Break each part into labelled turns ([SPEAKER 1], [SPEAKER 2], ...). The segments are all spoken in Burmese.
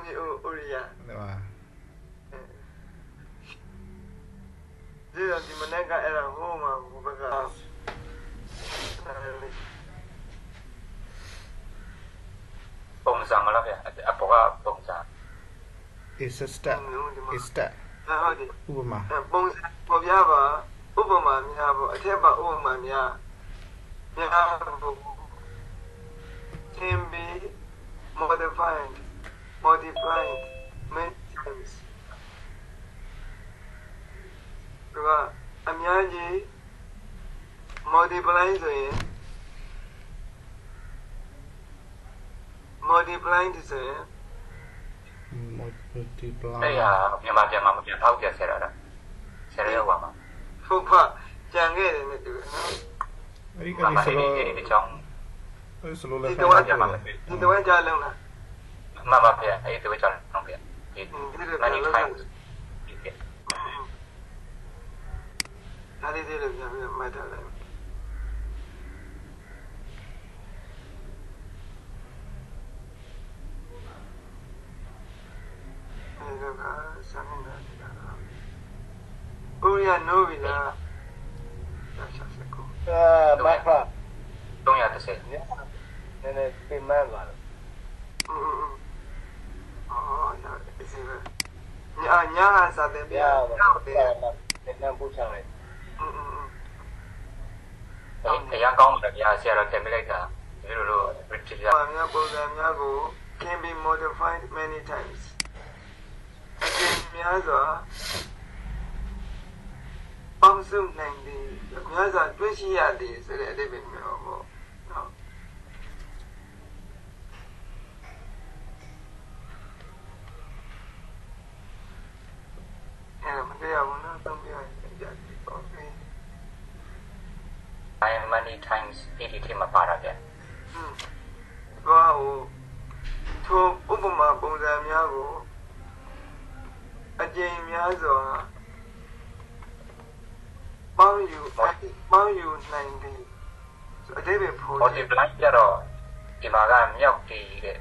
[SPEAKER 1] န်းကြီးဥရိယ
[SPEAKER 2] ဟိုပါ
[SPEAKER 1] ဒီတော့ဒီမနေ့ကအဲ့ဒါဟိုမှာဘုဘက
[SPEAKER 3] ပုံစံမလားဗျအပေါ်ကပုံစံ
[SPEAKER 2] is a step is step
[SPEAKER 1] ဟုတ်တယ်
[SPEAKER 2] ဥပမာ
[SPEAKER 1] ပုံစံပေါ်ပြပါဥပမာများပေါ့အထက်ပါဥပမာများများဖို့ can be modified modified many times ကအများကြီး multiply ဆိုရင် multiply ဆိုရင်
[SPEAKER 2] multiply
[SPEAKER 3] အဲ့ဟာမြန်မာပြန်မှာမပြန်ထောက်ပြဆရာတာဆရာရောက်ပါမှာ
[SPEAKER 1] ဖုတ်ဖကြံခဲ့တယ်နဲ့တူတယ်နော်
[SPEAKER 2] အဲ့ဒီ
[SPEAKER 3] မ
[SPEAKER 2] အဲ့
[SPEAKER 3] မ
[SPEAKER 2] ဒီဆို
[SPEAKER 3] အဲ့
[SPEAKER 2] တော့
[SPEAKER 3] ဒီအဲ့ဒီကြောင်း
[SPEAKER 2] အဲ့ဆိုလို့လည်း
[SPEAKER 1] ဒီ
[SPEAKER 2] ဖို
[SPEAKER 1] တော့
[SPEAKER 2] င်ပြန်ပါမယ်
[SPEAKER 1] ဒီတော့ကြားလုံးလား
[SPEAKER 3] မမဗျအဲ့ဒီကြောင်းတော့ဗျဒီ many times ဒီက
[SPEAKER 1] ဒါလေးလေးလည်းပြန်ပြီးမှတ်ထားလိုက်အဲ့ဒါကစမ်းနေတာဒီကတော့ကိုရီးယားနိုးပြီ
[SPEAKER 4] ညာညာစာသ
[SPEAKER 1] င်ပြဟုတ်
[SPEAKER 4] တ
[SPEAKER 1] ယ်
[SPEAKER 4] နံပူချလိုက်
[SPEAKER 1] อืม
[SPEAKER 3] အရင်ကောင်းတယ်ဗျာဆရာတော်တင်ပြလိုက်တာဒီလိုလိုဖြစ်ကြ
[SPEAKER 1] ပါငါပုံစံများကို can be modified many times အကျဉ်းများစွာပေါင်းစုနိုင်သည်များစွာတွေ့ရှိရသည်ဆိုတဲ့အဓိပ္ပာယ်မျိုးပေါ့ နော်အဲ့မတရားဘူးနော်သုံးပြရကြတယ်ပေါ့လေ
[SPEAKER 3] I many times ဒီဒီထဲမှာပါတာဗျာ
[SPEAKER 1] อืมတော့ဟိုထိုဥပမာပုံစံများကိုအကျဉ်းများစွာပေါင်းယူပေါင်းယူနိုင်သည်ဆိုအတိပ္ပယ်ဖို့
[SPEAKER 3] multiply ကြတော့ဒီမှာကမြောက်တည်တဲ့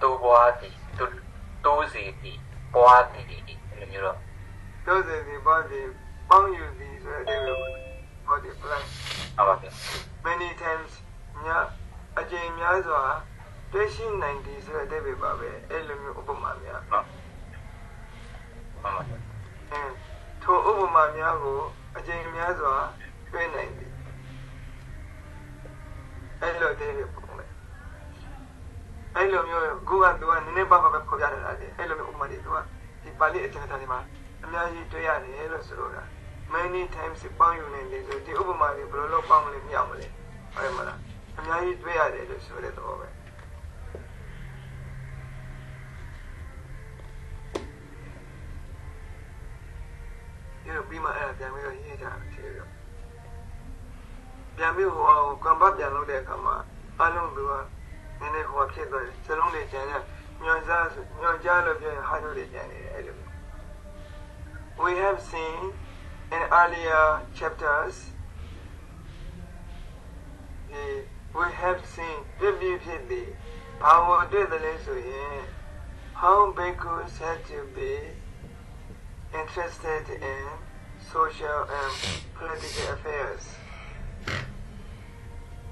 [SPEAKER 3] တိုးပွားတည်တိုးစီတည်ပွားတည် ဒီလိုမျိုးတော့
[SPEAKER 1] ပြောစေသည်ပေါင်းသည်ပေါင်းယူသည်ဆိုတဲ့အတိပ္ပယ် multiply
[SPEAKER 3] ဟုတ်ပါဗျာ
[SPEAKER 1] many times ညအကျဉ်းများစွာတွေ့ရှိနိုင်သည်ဆိုတဲ့အတိပ္ပယ်ပါပဲအဲ့လိုမျိုးဥပမာများ
[SPEAKER 3] ဟုတ်မှန်ပါ
[SPEAKER 1] အင်းထိုဥပမာများကိုအကျဉ်းများစွာတွေ့နိုင်သည်အဲ့လိုတည်းပုံလေအဲ့လိုမျိုးကိုကသူကနည်းနည်းပါးပါးပဲခေါ်ပြတယ်လားဒီအဲ့လိုမျိုးဥပမာတွေသူက ဒီပါဠိအကျဉ်းသားတွေမှာအများကြီးတွေ့ရတယ်လို့ဆိုတော့ many times ပေါင်းယူနေတယ်ဆိုဒီဥပမာတွေဘယ်လိုလုပ်ပေါင်းမလဲမြောက်မလဲဟုတ်မလားအများကြီးတွေ့ရတယ်လို့ဆိုတဲ့သဘောပဲဒီလိုပြီးမှအဲ့ဒါပြန်ပြီးတော့ရေးကြတယ်ဖြေတော့ပြန်ပြီးဟိုအောင်ကံပတ်ပြန်လုပ်တဲ့အခါမှာအလုံးသူကနည်းနည်းဟိုဖြစ်သွားတယ်စလုံးတွေကျန်ရ ညွန်စားညွန်ကြားလို့ပြောရင်ဟာတို့တွေကျန်နေတယ်အဲ့လို We have seen in earlier chapters the we have seen ပြပြဖြစ်သည်ဘာဝတွေ့တယ်လဲဆိုရင် how bhikkhus had to be interested in social and political affairs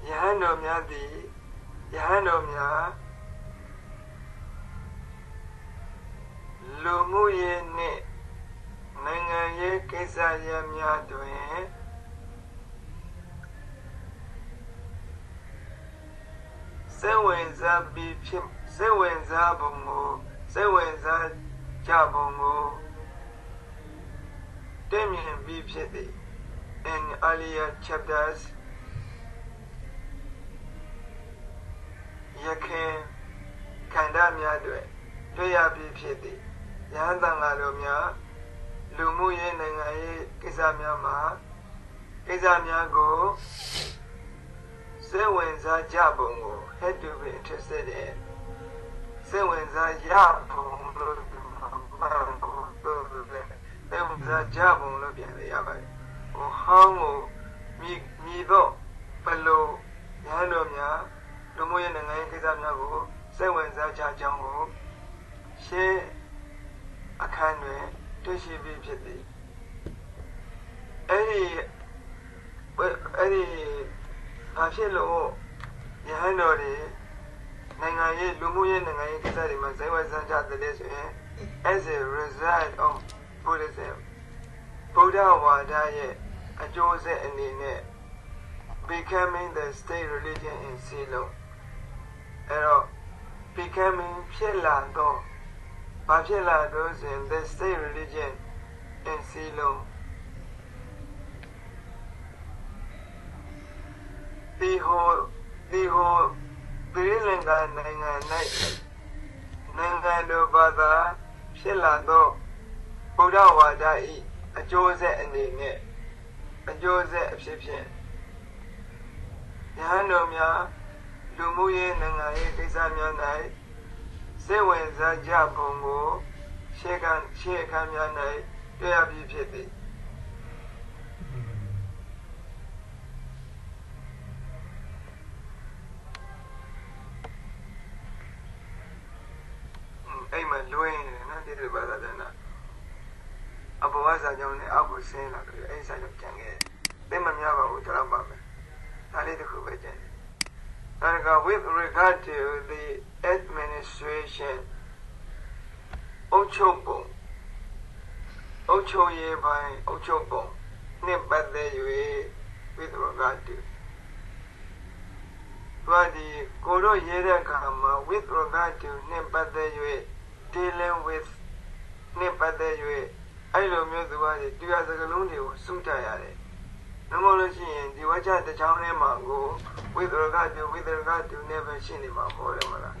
[SPEAKER 1] ယဟန်တော်များသည်ယဟန်တော်များ လူမှုရေးနှင့်နိုင်ငံရေးကိစ္စရပ်များတွင်စိတ်ဝင်စားပြီးဖြစ်စိတ်ဝင်စားပုံကိုစိတ်ဝင်စားကြပုံကိုတင့်မြင်ပြီးဖြစ်သည် in earlier chapters ယခင်ခန္ဓာများတွင်တွေ့ရပြီးဖြစ်သည် ယဟန်တန်ဃာတို့များလူမှုရေးနိုင်ငံရေးကိစ္စများမှာကိစ္စများကိုစိတ်ဝင်စားကြပုံကို had to be interested in စိတ်ဝင်စားရပုံလို့မှန်ကိုပြောတယ်စိတ်ဝင်စားကြပုံလို့ပြန်ရပါတယ်ဟိုဟောင်းကိုမြည်မြည်တော့ဘလို့ရဟန်းတော်များလူမှုရေးနိုင်ငံရေးကိစ္စများကိုစိတ်ဝင်စားကြကြောင်းကိုရှိ ပြီးဖြစ်သည်အဲ့ဒီအဲ့ဒီဘာဖြစ်လို့ယဟန်တော်တွေနိုင်ငံရေးလူမှုရေးနိုင်ငံရေးကိစ္စတွေမှာဇိုင်းဝဲစမ်းကြတယ်လေဆိုရင် as a result of Buddhism ဗုဒ္ဓဝါဒရဲ့အကျိုးဆက်အနေနဲ့ becoming the state religion in Ceylon အဲ့တော့ becoming ဖြစ်လာတော့ ဘာဖြစ်လာတော့ဆိုရင် the state religion in Ceylon ဒီဟိုဒီဟိုပြည်လင်္ကာနိုင်ငံ၌နိုင်ငံတော်ဘာသာဖြစ်လာတော့ဗုဒ္ဓဝါဒ၏အကျိုးဆက်အနေနဲ့အကျိုးဆက်အဖြစ်ဖြင့်ယဟန်တော်များလူမှုရေးနိုင်ငံရေးကိစ္စများ၌ စိတ်ဝင်စားကြပုံကိုရှေ့ကရှေ့အခါများ၌တွေ့ရပြီးဖြစ်သည်အဲ့မှာလွင်းနေတယ်နော်တိတိပါဒနာအဘဝစာကြောင့်လည်းအောက်ကိုဆင်းလာတယ်အဲ့စာကြောင့်ကြံခဲ့တယ်သိမများပါဘူးတော့ပါမယ်ဒါလေးတစ်ခုပဲကြံတယ် And with regard to the administration အုပ်ချုပ်ပုံအုပ်ချုပ်ရေးပိုင်းအုပ်ချုပ်ပုံနှစ်ပတ်သက်၍ with regard to ဘာဒီကိုတို့ရေးတဲ့အခါမှာ with regard to နှစ်ပတ်သက်၍ dealing with နှစ်ပတ်သက်၍အဲ့လိုမျိုးသူကတရားစကားလုံးတွေကိုစုတတ်ရတယ်။နမောလို့ရှိရင်ဒီဝါကျတစ်ချောင်းထဲမှာကို with regard to with regard to နဲ့ပဲရှင်းနေမှာပေါ့လေမလား။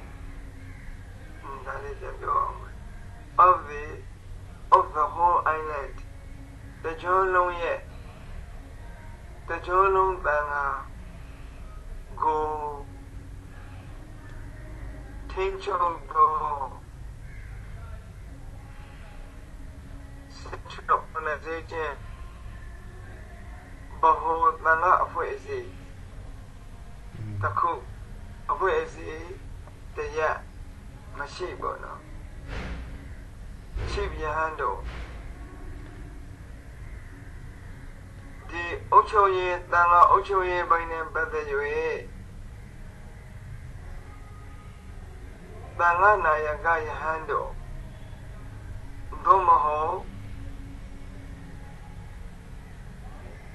[SPEAKER 1] of the of the whole island. The Jolong yet the Jolong Banga go Tinchong go Central Organization ဘဟုသံဃာအဖွဲ့အစည်းတစ်ခုအဖွဲ့အစည်းတရက် မရှိပေါ့နော်ရှိပြန်ဟန်တော့ဒီအုတ်ချုပ်ရေးတန်ဃာအုတ်ချုပ်ရေးပိုင်းနဲ့ပတ်သက်၍တန်ဃာနာယကယဟန်တော့သို့မဟုတ်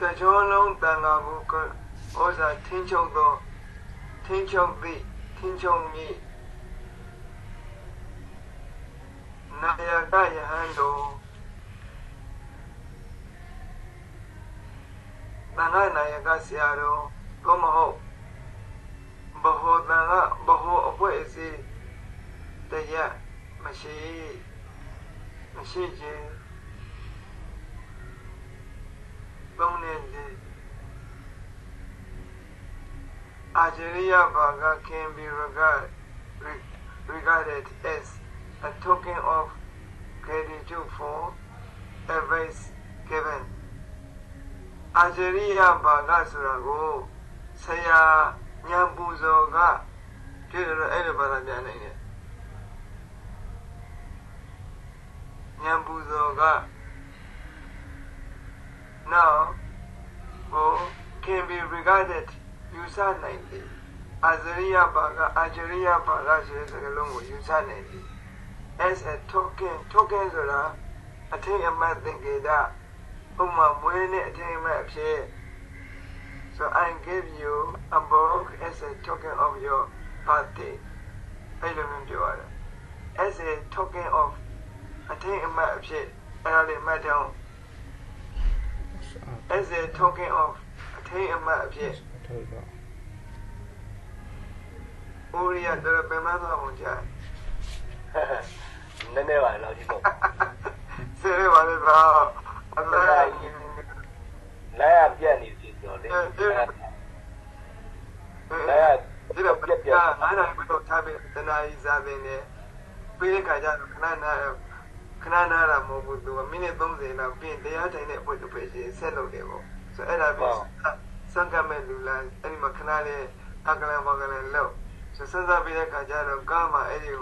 [SPEAKER 1] တကြောလုံးတန်ခါကိုဩဇာထင်းချုပ်သောထင်းချုပ်သည့်ထင်းချုပ်မည်နာယကယဟန်တို့တန်ခါနာယကဆရာတော်သို့မဟုတ်ဘဟုတန် ခါဘဟုအဖွဲ့အစည်းတရက်မရှိမရှိခြင်းသုံးနဲ့လေး Algeria Baga can be regard, regarded as a token of gratitude for advice given. Algeria Baga ဆိုတာကိုဆရာညံပူဇော်ကတွေ့တယ်အဲ့လိုဘာသာပြန်နိုင်တယ်ညံပူဇော်က now will can be regarded ယူဆနိုင်သည်အာဇရိယဘာကအာဂျရိယဘာကဆိုတဲ့စကားလုံးကိုယူဆနိုင်သည် As a token token ဆိုတာအထင်အမှတ်သင်္ကေတဥပမာမွေးနဲ့အထင်အမှတ်အဖြစ် so i give you a book as a token of your birthday အဲ့လိုမျိုးပြောရတယ် as a token of အထင်အမှတ်အဖြစ်အဲ့ဒါလေးမှတ်တော့ as a token of အထင်အမှတ်အဖြစ်
[SPEAKER 2] ထုတ်တော့
[SPEAKER 1] ဦးရိယတော်ပြန်မသွားမှကြာ
[SPEAKER 4] နည်းနည်းပါလောက်ကြည့်တော့
[SPEAKER 1] ဆယ်ရပါပါလေဗျာအလဲ
[SPEAKER 4] လဲရပြက်နေစီတော့လေလဲရ
[SPEAKER 1] ဒီတော့ပြပြအားနာပြီးတော့ထားပြီးတနာကြီးစားပင်နဲ့ပြီးတဲ့ခါကျတော့ခဏနာခဏနာတာမဟုတ်ဘူးသူကမိနစ်30လောက်ပြင်တရားထိုင်တဲ့အပွင့်တစ်ပွင့်ချင်းဆက်လုပ်တယ်ပေါ့ဆိုအဲ့ဒါပြီးစံကမဲ့လူလာအဲ့ဒီမှာခဏလေးအကလန်ဘကလန်လောက်ဆိုစဉ်းစားပြီးတဲ့ခါကျတော့ကားမှာအဲ့ဒီ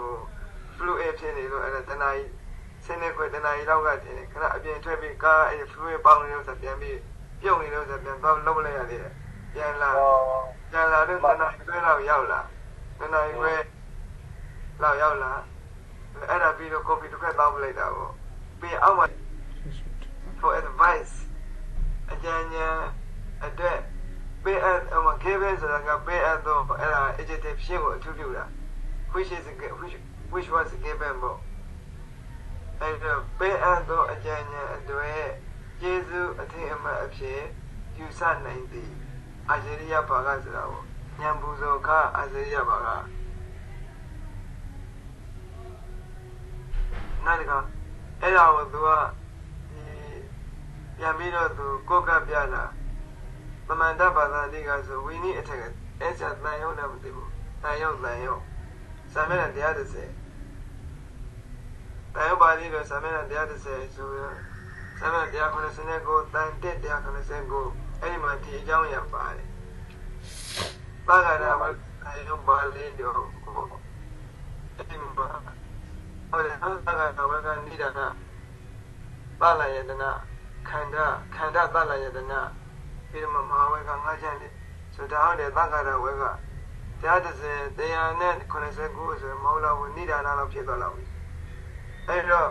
[SPEAKER 1] ကို fluid ဖြစ်နေလို့အဲ့ဒါတနာကြီးဆင်းနေခွေတနာကြီးလောက်ကထင်ခဏအပြင်ထွက်ပြီးကားအဲ့ဒီ fluid ပေါင်းနေလို့ဆိုပြန်ပြီးပြုတ်နေလို့ဆိုပြန်တော့လုံးလိုက်ရသေးတယ်ပြန်လာ
[SPEAKER 4] တော့
[SPEAKER 1] ကျန်လာတဲ့တနားကျွဲလောက်ရောက်လာတနားကျွဲလောက်ရောက်လာအဲ့ဒါပြီးတော့ကော်ဖီတစ်ခွက်တောင်းပလိုက်တာပေါ့ပြီးအောက်မှာ for advice အကြံဉာဏ်အတွက်ပေးအပ်ဟိုမှာ given ဆိုတာကပေးအပ်တော့အဲ့ဒါ adjective ရှင်းကိုအထူးပြုတာ which is which which was given ပေါ့အဲ့တော့ပေးအပ်တော့အကြံဉာဏ်အတွက်ယေရှုအထင်အမှတ်အဖြစ်ယူဆနိုင်သည်အာဇေရိယဘာကဆိုတာကိုညံပူဇော်ခအာဇေရိယဘာကနားတကအဲ့ဒါကိုသူကဒီပြန်ပြီးတော့သူကိုကပ်ပြလာသမန္တဘာသာလေးကဆိုဝိနည်းအထက်ကအဲ့ချက်တန်ရုံနဲ့မသိဘူးတန်ရုံတန်ရုံစာမျက်နှာတရား30 တန်ရုံပါဠိလိုစာမျက်နှာတရား30ဆိုရစာမျက်နှာတရား89တန်တက်တရား89အဲ့ဒီမှာဒီအကြောင်းရပါတယ်။ဘာကရမအဲ့ဒီဘာလေးတော့အဲ့ဒီမှာဟိုလေဘာကတော့ဘာကနိဒနာပါလာယတနာခန္ဓာခန္ဓာသလာယတနာပြီးတော့မဟာဝေကငါးချမ်းတယ်ဆိုတော့ဟုတ်တယ်သက္ကရဝေကတရားတစ်စင်တရားနဲ့89ဆိုရင်မဟုတ်တော့ဘူးနိဒာနာလောက်ဖြစ်သွားတော့ပြီ။ အဲ့တော့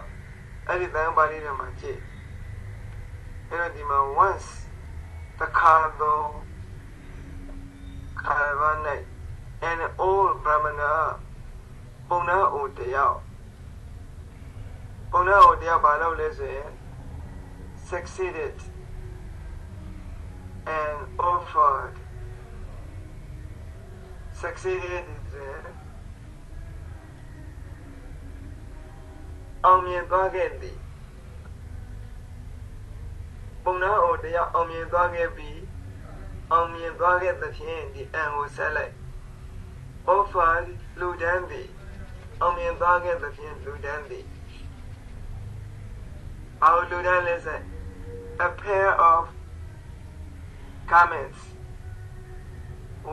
[SPEAKER 1] အဲ့ဒီတန်ပါဠိတွေမှာကြည့်အဲ့တော့ဒီမှာ once တခါတော့ခါရဗနိုင် and all brahmana ပုံနာအိုတယောက်ပုံနာအိုတယောက်ဘာလုပ်လဲဆိုရင် succeeded and offered succeeded is အောင်မြင်သွားခဲ့သည်ပုံနာအိုတယောက်အောင်မြင်သွားခဲ့ပြီးအောင်မြင်သွားခဲ့သဖြင့်ဒီအန်ကိုဆက်လိုက် offer လူဒန်းသည်အောင်မြင်သွားခဲ့သဖြင့်လူဒန်းသည်အော်လူဒန်းလဲဆက် a pair of garments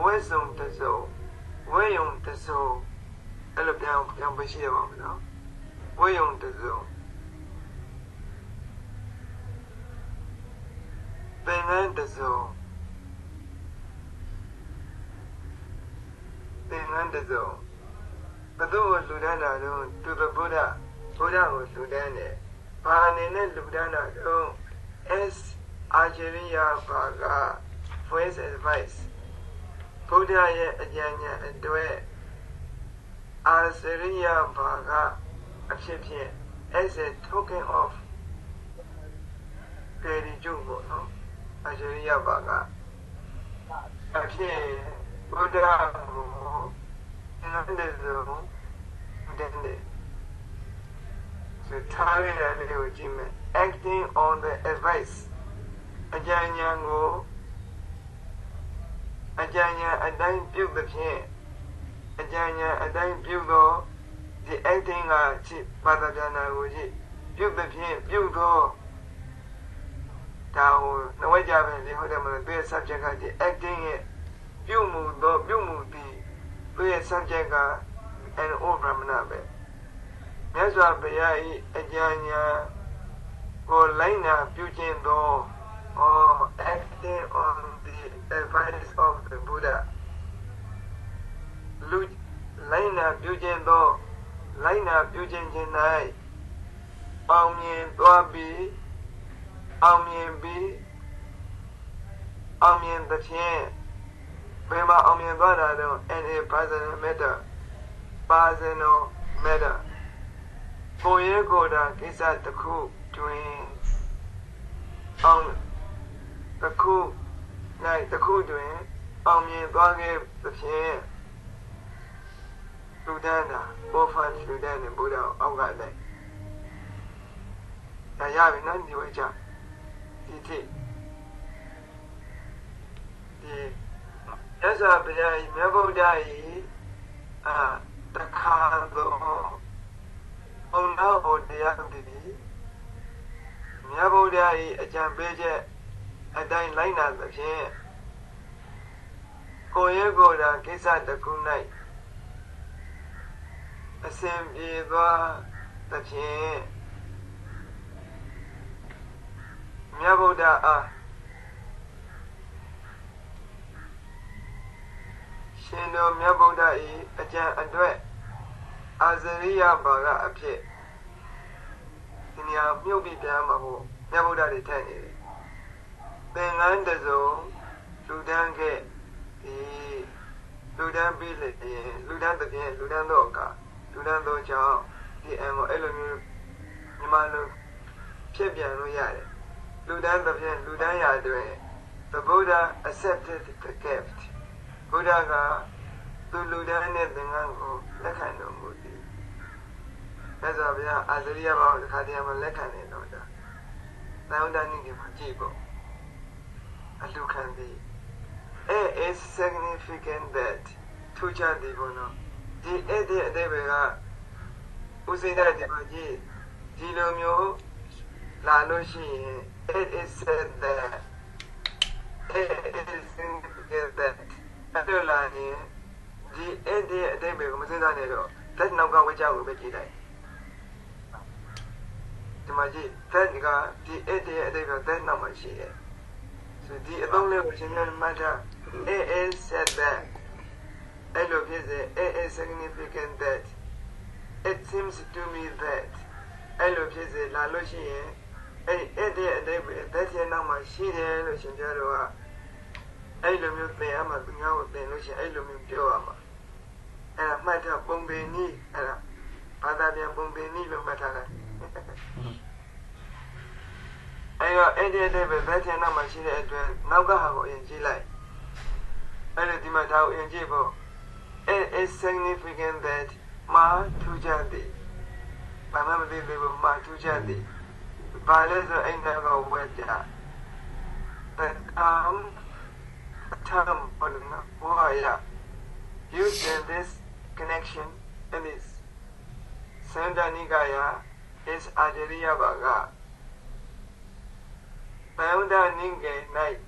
[SPEAKER 1] ဝိဇုံတစုံဝိယုံတစုံအဲ့လိုပြောင်းပြောင်းပေးရှိရပါမယ်နော် ဝိယုံတစုံသင်္ကန်းတစုံသင်္ကန်းတစုံဘယ်သူ့ကိုလူဒန်းတာတော့သူ the Buddha ဘုရားကိုလူဒန်းတယ်ဘာအနေနဲ့လူဒန်းတာတော့ S Ajariya Bhaga voice advice ဘုရားရဲ့အကြံဉာဏ်အတွက်အာစရိယဘာကအ ဖြစ်ဖြင့် as a token of gratitude ပေါ့နော်အာစရိယဘာကအဖြစ်ဘုရားကိုနန္ဒေဆုံးတဲ့တဲ့ဆိုထားရတဲ့လေးကိုကြည့်မယ် acting on the advice အကြံဉာဏ်ကိုအကြံဉာဏ်အတိုင်းပြုသဖြင့်အကြံဉာဏ်အတိုင်းပြုသော ဒီ acting ကကြည့်ဘာသာပြန်တာကိုကြည့်ပြုသဖြင့်ပြုသောဒါဟိုနဝကြပဲလေဟုတ်တယ်မလားသူရဲ့ subject ကဒီ acting ရဲ့ပြုမှုသောပြုမှုသည်သူရဲ့ subject က an o brahmana ပဲမြတ်စွာဘုရား၏အကြံဉာဏ်ကိုလိုက်နာပြုခြင်းသော or acting on the advice of the Buddha လူလိုက်နာပြုခြင်းသော လိုက်နာပြုခြင်းခြင်း၌အောင်မြင်သွားပြီးအောင်မြင်ပြီးအောင်မြင်သဖြင့်ဘယ်မှာအောင်မြင်သွားတာတော့ and a personal matter personal matter ကိုယ်ရေးကိုယ်တာကိစ္စတစ်ခုတွင်အောင်တစ်ခု၌တစ်ခုတွင်အောင်မြင်သွားခဲ့သဖြင့် လူဒန်းတာဘောဖန်လူဒန်းနဲ့ဘုရားအောက်ကလိုက်ဒါရပြီနော်ဒီဝေချဒီထိဒီရသဗျာမြတ်ဗုဒ္ဓဤအာတခါသောဘုံတော်ဘုတရားတည်းမြတ်ဗုဒ္ဓဤအကြံပေးချက်အတိုင်းလိုက်နာသဖြင့်ကိုရဲကိုယ်တာကိစ္စတစ်ခု၌ အစဉ်ပြေသွားသဖြင့်မြတ်ဗုဒ္ဓအားရှင်တော်မြတ်ဗုဒ္ဓ၏အကြံအတွက်အာဇရိယဘာကအဖြစ်ဒီနေရာမြုပ်ပြီးပြန်မှာဟုတ်မြတ်ဗုဒ္ဓတွေထက်နေတယ်သင်္ကန်းတစုံလူတန်းခဲ့ဒီလူတန်းပြီးလေလူတန်းတပြင်းလူတန်းတော့က လူတန်းတော့ကြောင့်ဒီအံကိုအဲ့လိုမျိုးညီမလိုဖြစ်ပြန်လို့ရတယ်လူတန်းတပြင်းလူတန်းရာတွင် the buddha accepted the gift ဘုရားကသူလူတန်းနဲ့သင်္ကန်းကိုလက်ခံတော်မူသည်။ဒါဆိုဗျာအာဇရိယဘောင်တစ်ခါတည်းမှာလက်ခံနေတော့တာ။သံဃာနိကေမှာကြည့်ပေါ့။အလူခံသည် It is significant that ထူးခြားသည်ပေါ့နော်။ ဒီအဲ့ဒီအတဲ့ဘကဥစိတဲ့ဒီမှာကြည့်ဒီလိုမျိုးလာလို့ရှိရင် it is said that it is significant that အဲ့လိုလာရင်ဒီအဲ့ဒီအတိတ်ကိုမစဉ်းစားနဲ့တော့လက်နောက်ကဝကြကိုပဲကြည့်လိုက်ဒီမှာကြည့်သက်ကဒီအဲ့ဒီအတိတ်ကသက်နောက်မှာရှိတယ်ဆိုဒီအသုံးလေးကိုရှင်းပြမှတ်ထား it is said that အဲ့လိုဖြစ်စေ it is significant that it seems to me that အဲ့လိုဖြစ်စေလာလို့ရှိရင်အဲ့အဲ့ဒီအတိတ်ပဲသက်ရဲ့နောက်မှာရှိတယ်လို့ရှင်းပြတော့အဲ့လိုမျိုးသင်ရမှာသူများကိုသင်လို့ရှိရင်အဲ့လိုမျိုးပြောရမှာအဲ့ဒါမှတ်ထားပုံပင်နည်းအဲ့ဒါဘာသာပြန်ပုံပင်နည်းလို့မှတ်ထားတယ်အဲ့တော့အဲ့ဒီတဲ့ပဲဗက်ချင်နောက်မှာရှိတဲ့အတွက်နောက်ကဟာကိုအရင်ကြည့်လိုက်အဲ့ဒီဒီမှာဒါကိုအရင်ကြည့်ဖို့ it is significant that မာထူးခြားသည်ဘာမှမသိသေးဘူးမာထူးခြားသည်ဘာလဲဆိုအဲ့နောက်ကဝဲကြ that um term Waya used in this connection in this Sanda Nikaya is Ajariya Baga. Bayunda Ninge Night.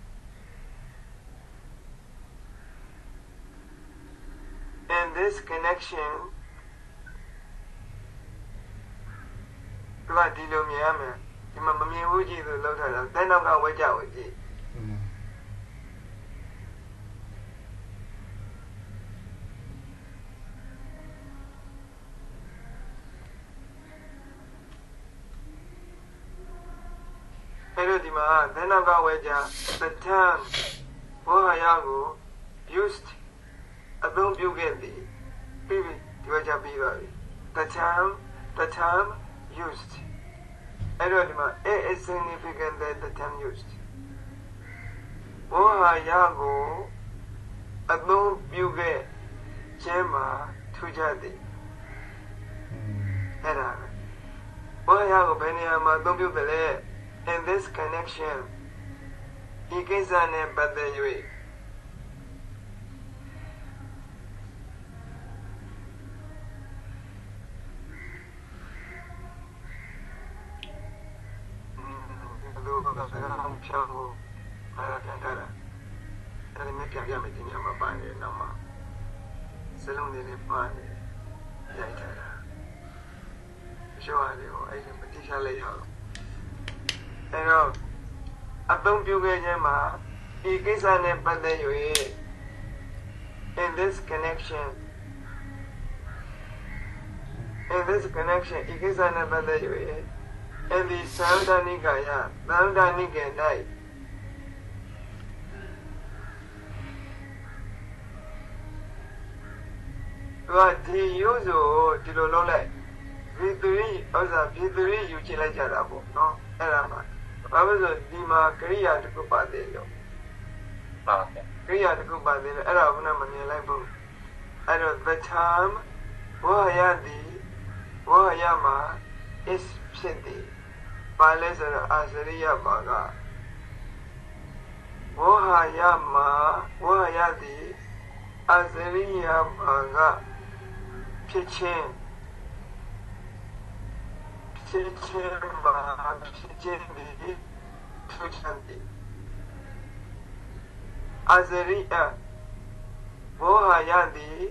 [SPEAKER 1] In this connection, ဒီမှာဒီလိုမြင်ရမယ်ဒီမှာမမြင်ဘူးကြည့်လို့လောက်ထားတာတဲ့နောက်ကဝဲကြဝဲကြည့်အဲ့တော့ဒီမှာသနကဝဲကြ the term ဘောဟာယကို used အသုံးပြုခဲ့သည်ပြီးပြီဒီဝဲကြပြီးပါပြီ the term the term used အဲ့တော့ဒီမှာ it is significant that the term used ဘောဟာယကိုအသုံးပြုခဲ့ခြင်းမှာထူးခြားသည်အဲ့ဒါပဲဘောဟာယကိုဘယ်နေရာမှာအသုံးပြုတယ်လဲ in this connection ဒီကိစ္စနဲ့ပတ်သက်၍ လူကစကားအောင်ချောင်းကိုအားရပြန်ထားတာအဲ့ဒီမြပြန်ပြမယ်ဒီညမှာပိုင်းနေတော့မှစလုံးလေးလေးပိုင်းနေရိုက်ထားတာရှောရတယ်ဟိုအဲ့ဒီမတိချလိုက်ရအောင်အဲတော့အသုံးပြုခဲ့ခြင်းမှာဒီကိစ္စနဲ့ပတ်သက်၍ in this connection in this connection ဒီကိစ္စနဲ့ပတ်သက်၍ in the Sandhanikaya Sandhanike ၌သူကဒီရုပ်ဆိုဒီလိုလုပ်လိုက်ဒီသူကြီးဥစ္စာဒီသူကြီးယူချလိုက်ကြတာပေါ့နော်အဲ့ဒါမှဘာလို့ဆိုဒီမှာကရိယာတစ်ခုပါသေးလို့
[SPEAKER 3] ပါဗျာ
[SPEAKER 1] ကရိယာတစ်ခုပါသေးလို့အဲ့ဒါကဘုရားမမြင်လိုက်ဘူးအဲ့တော့ the time ဝါရသည်ဝါရမှာ is ဖြစ်သည် ဘာဘာလဲဆိုတော့အာစရိယဘာကဝေါဟာယမှာဝေါဟာယသည်အာစရိယဘာကဖြစ်ခြင်းဖြစ်ခြင်းမှာဖြစ်ခြင်းသည်ထူးခြားသည်အာစရိယဝေါဟာယသည်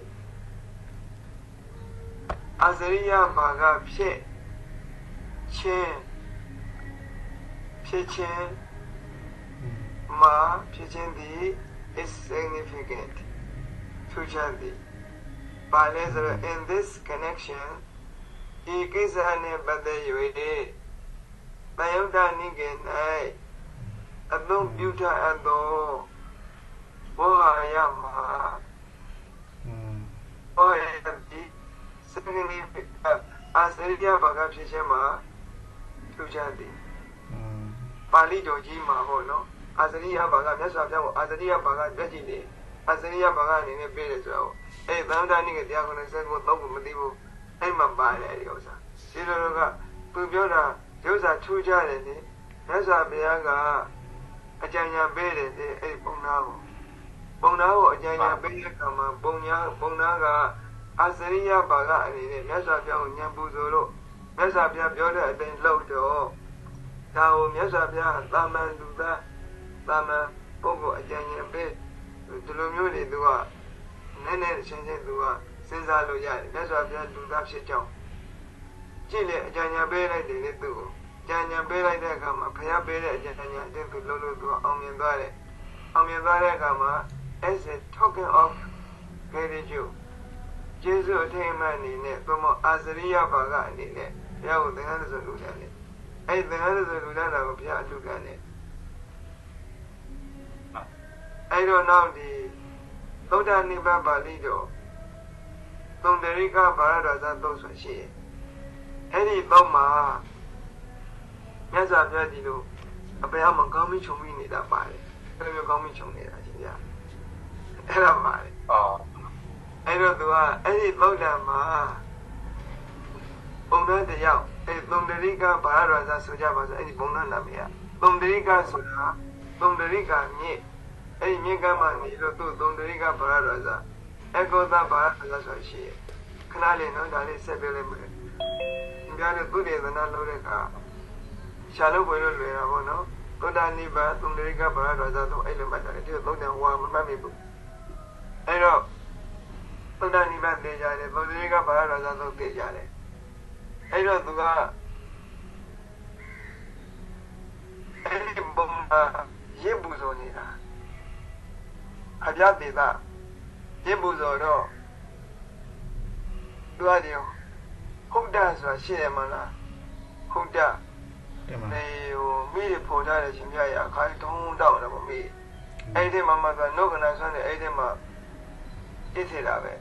[SPEAKER 1] အာစရိယဘာကဖြစ်ခြင်း ဖြစ်ခြင်းမှာဖြစ်ခြင်းသည် is significant ထူးခြားသည်ဘာလဲဆိုတော့ in this connection ဒီကိစ္စနဲ့ပတ်သက်၍တယုတ်တနိကေ၌အသုံးပြုထအပ်သောဘောဟာယမှာဘောဟာယသည် significant အာစရိယဘာကဖြစ်ခြင်းမှာထူးခြားသည် ပါဠိတော်ကြီးမှာပေါ့နော်အာစရိယဘာကမြတ်စွာဘုရားကိုအာစရိယဘာကတက်ကြည့်နေအာစရိယဘာကအနေနဲ့ပြေးတယ်ဆိုတော့အဲ့သံဃာနိကတရားကိုလည်းစက်ကိုတော့မသိဘူးအဲ့မှာပါတယ်ဒီဥစ္စာဒီလိုလိုကသူပြောတာဒီဥစ္စာထူးခြားတယ်လေမြတ်စွာဘုရားကအကြံဉာဏ်ပေးတယ်လေအဲ့ပုံနာကိုပုံနာကိုအကြံဉာဏ်ပေးတဲ့အခါမှာပုံညာပုံနာကအာစရိယဘာကအနေနဲ့မြတ်စွာဘုရားကိုဉာဏ်ပူဇော်လို့မြတ်စွာဘုရားပြောတဲ့အတိုင်းလုပ်တော့ ဒါကိုမြတ်စွာဘုရားသာမန်လူသားသာမန်ပုဂ္ဂိုလ်အကြံဉာဏ်ပေးဒီလိုမျိုးတွေသူကနည်းနည်းချင်းချင်းသူကစဉ်းစားလို့ရတယ်မြတ်စွာဘုရားလူသားဖြစ်ကြောင်းကြည့်လေအကြံဉာဏ်ပေးလိုက်တယ်လေသူကိုကြံဉာဏ်ပေးလိုက်တဲ့အခါမှာဘုရားပေးတဲ့အကြံဉာဏ်အတင်းသူလုံးလို့သူကအောင်မြင်သွားတယ်အောင်မြင်သွားတဲ့အခါမှာ as a token of gratitude ကျေးဇူးအထိမ်းအမှတ်အနေနဲ့သို့မဟုတ်အာဇရိယဘာကအနေနဲ့ဘုရားကိုသင်္ကန်းဆိုလူတယ် လေအဲ့သင်္ကန်းဆိုလူတယ်တာကိုဘုရားအထုခံတယ်အဲ့တော့နောက်ဒီသုဒ္ဓနိဗ္ဗာန်ပါဠိတော်သုံးတရိကဘာရတော်သာသုံးဆိုရှိရဲ့အဲ့ဒီသုံးမှာမြတ်စွာဘုရားဒီလိုအပေအမကောင်းမီးချုံမိနေတာပါတယ်အဲ့လိုမျိုးကောင်းမီးချုံနေတာရှင်ဗျာအဲ့ဒါပါတယ်
[SPEAKER 3] အော်
[SPEAKER 1] အဲ့တော့သူကအဲ့ဒီသုဒ္ဓမှာပုံနှတယောက် အဲ့သုံးတရိကဘာရတော်သာဆိုကြပါဆိုအဲ့ဒီပုံနှနာမည်ကသုံးတရိကဆိုတာသုံးတရိကမြင့်အဲ့ဒီမြင့်ကမှနေလို့သူ့သုံးတရိကဘာရတော်သာအကောသဘာရတော်ဆိုရှိရဲ့ခဏလေးနော်ဒါလေးဆက်ပြလိုက်မယ်ဒီပြတဲ့သူတေသနာလုပ်တဲ့အခါရှာလို့ဝင်လို့လွယ်တာပေါ့နော်သုဒ္ဓနိဗ္ဗာန်သုံးတရိကဘာရတော်သာတော့အဲ့လိုမှတ်တယ်ဒီသုံးတန်ဟောမမှတ်မိဘူးအဲ့တော့သုဒ္ဓနိဗ္ဗာန်သိကြတယ်သုဒ္ဓရိကဘာရတော်သာတော့သိကြတယ် အဲ့တော့သူကအဲ့ဒီဘုံမှာရစ်ပူဇော်နေတာအပြတ်သေးတာရစ်ပူဇော်တော့သူကဒီဟုတ်တာဆိုတာရှိတယ်မလားဟုတ်တာ
[SPEAKER 2] တယ်မှာ
[SPEAKER 1] နေဟိုမိရပေါ်ထားတဲ့ရှင်ပြရအခါတုံးတောက်တယ်ဗောမိအဲ့ဒီမှာမှကနှုတ်ကနာဆွမ်းတယ်အဲ့ဒီမှာပြစ်ထည့်တာပဲ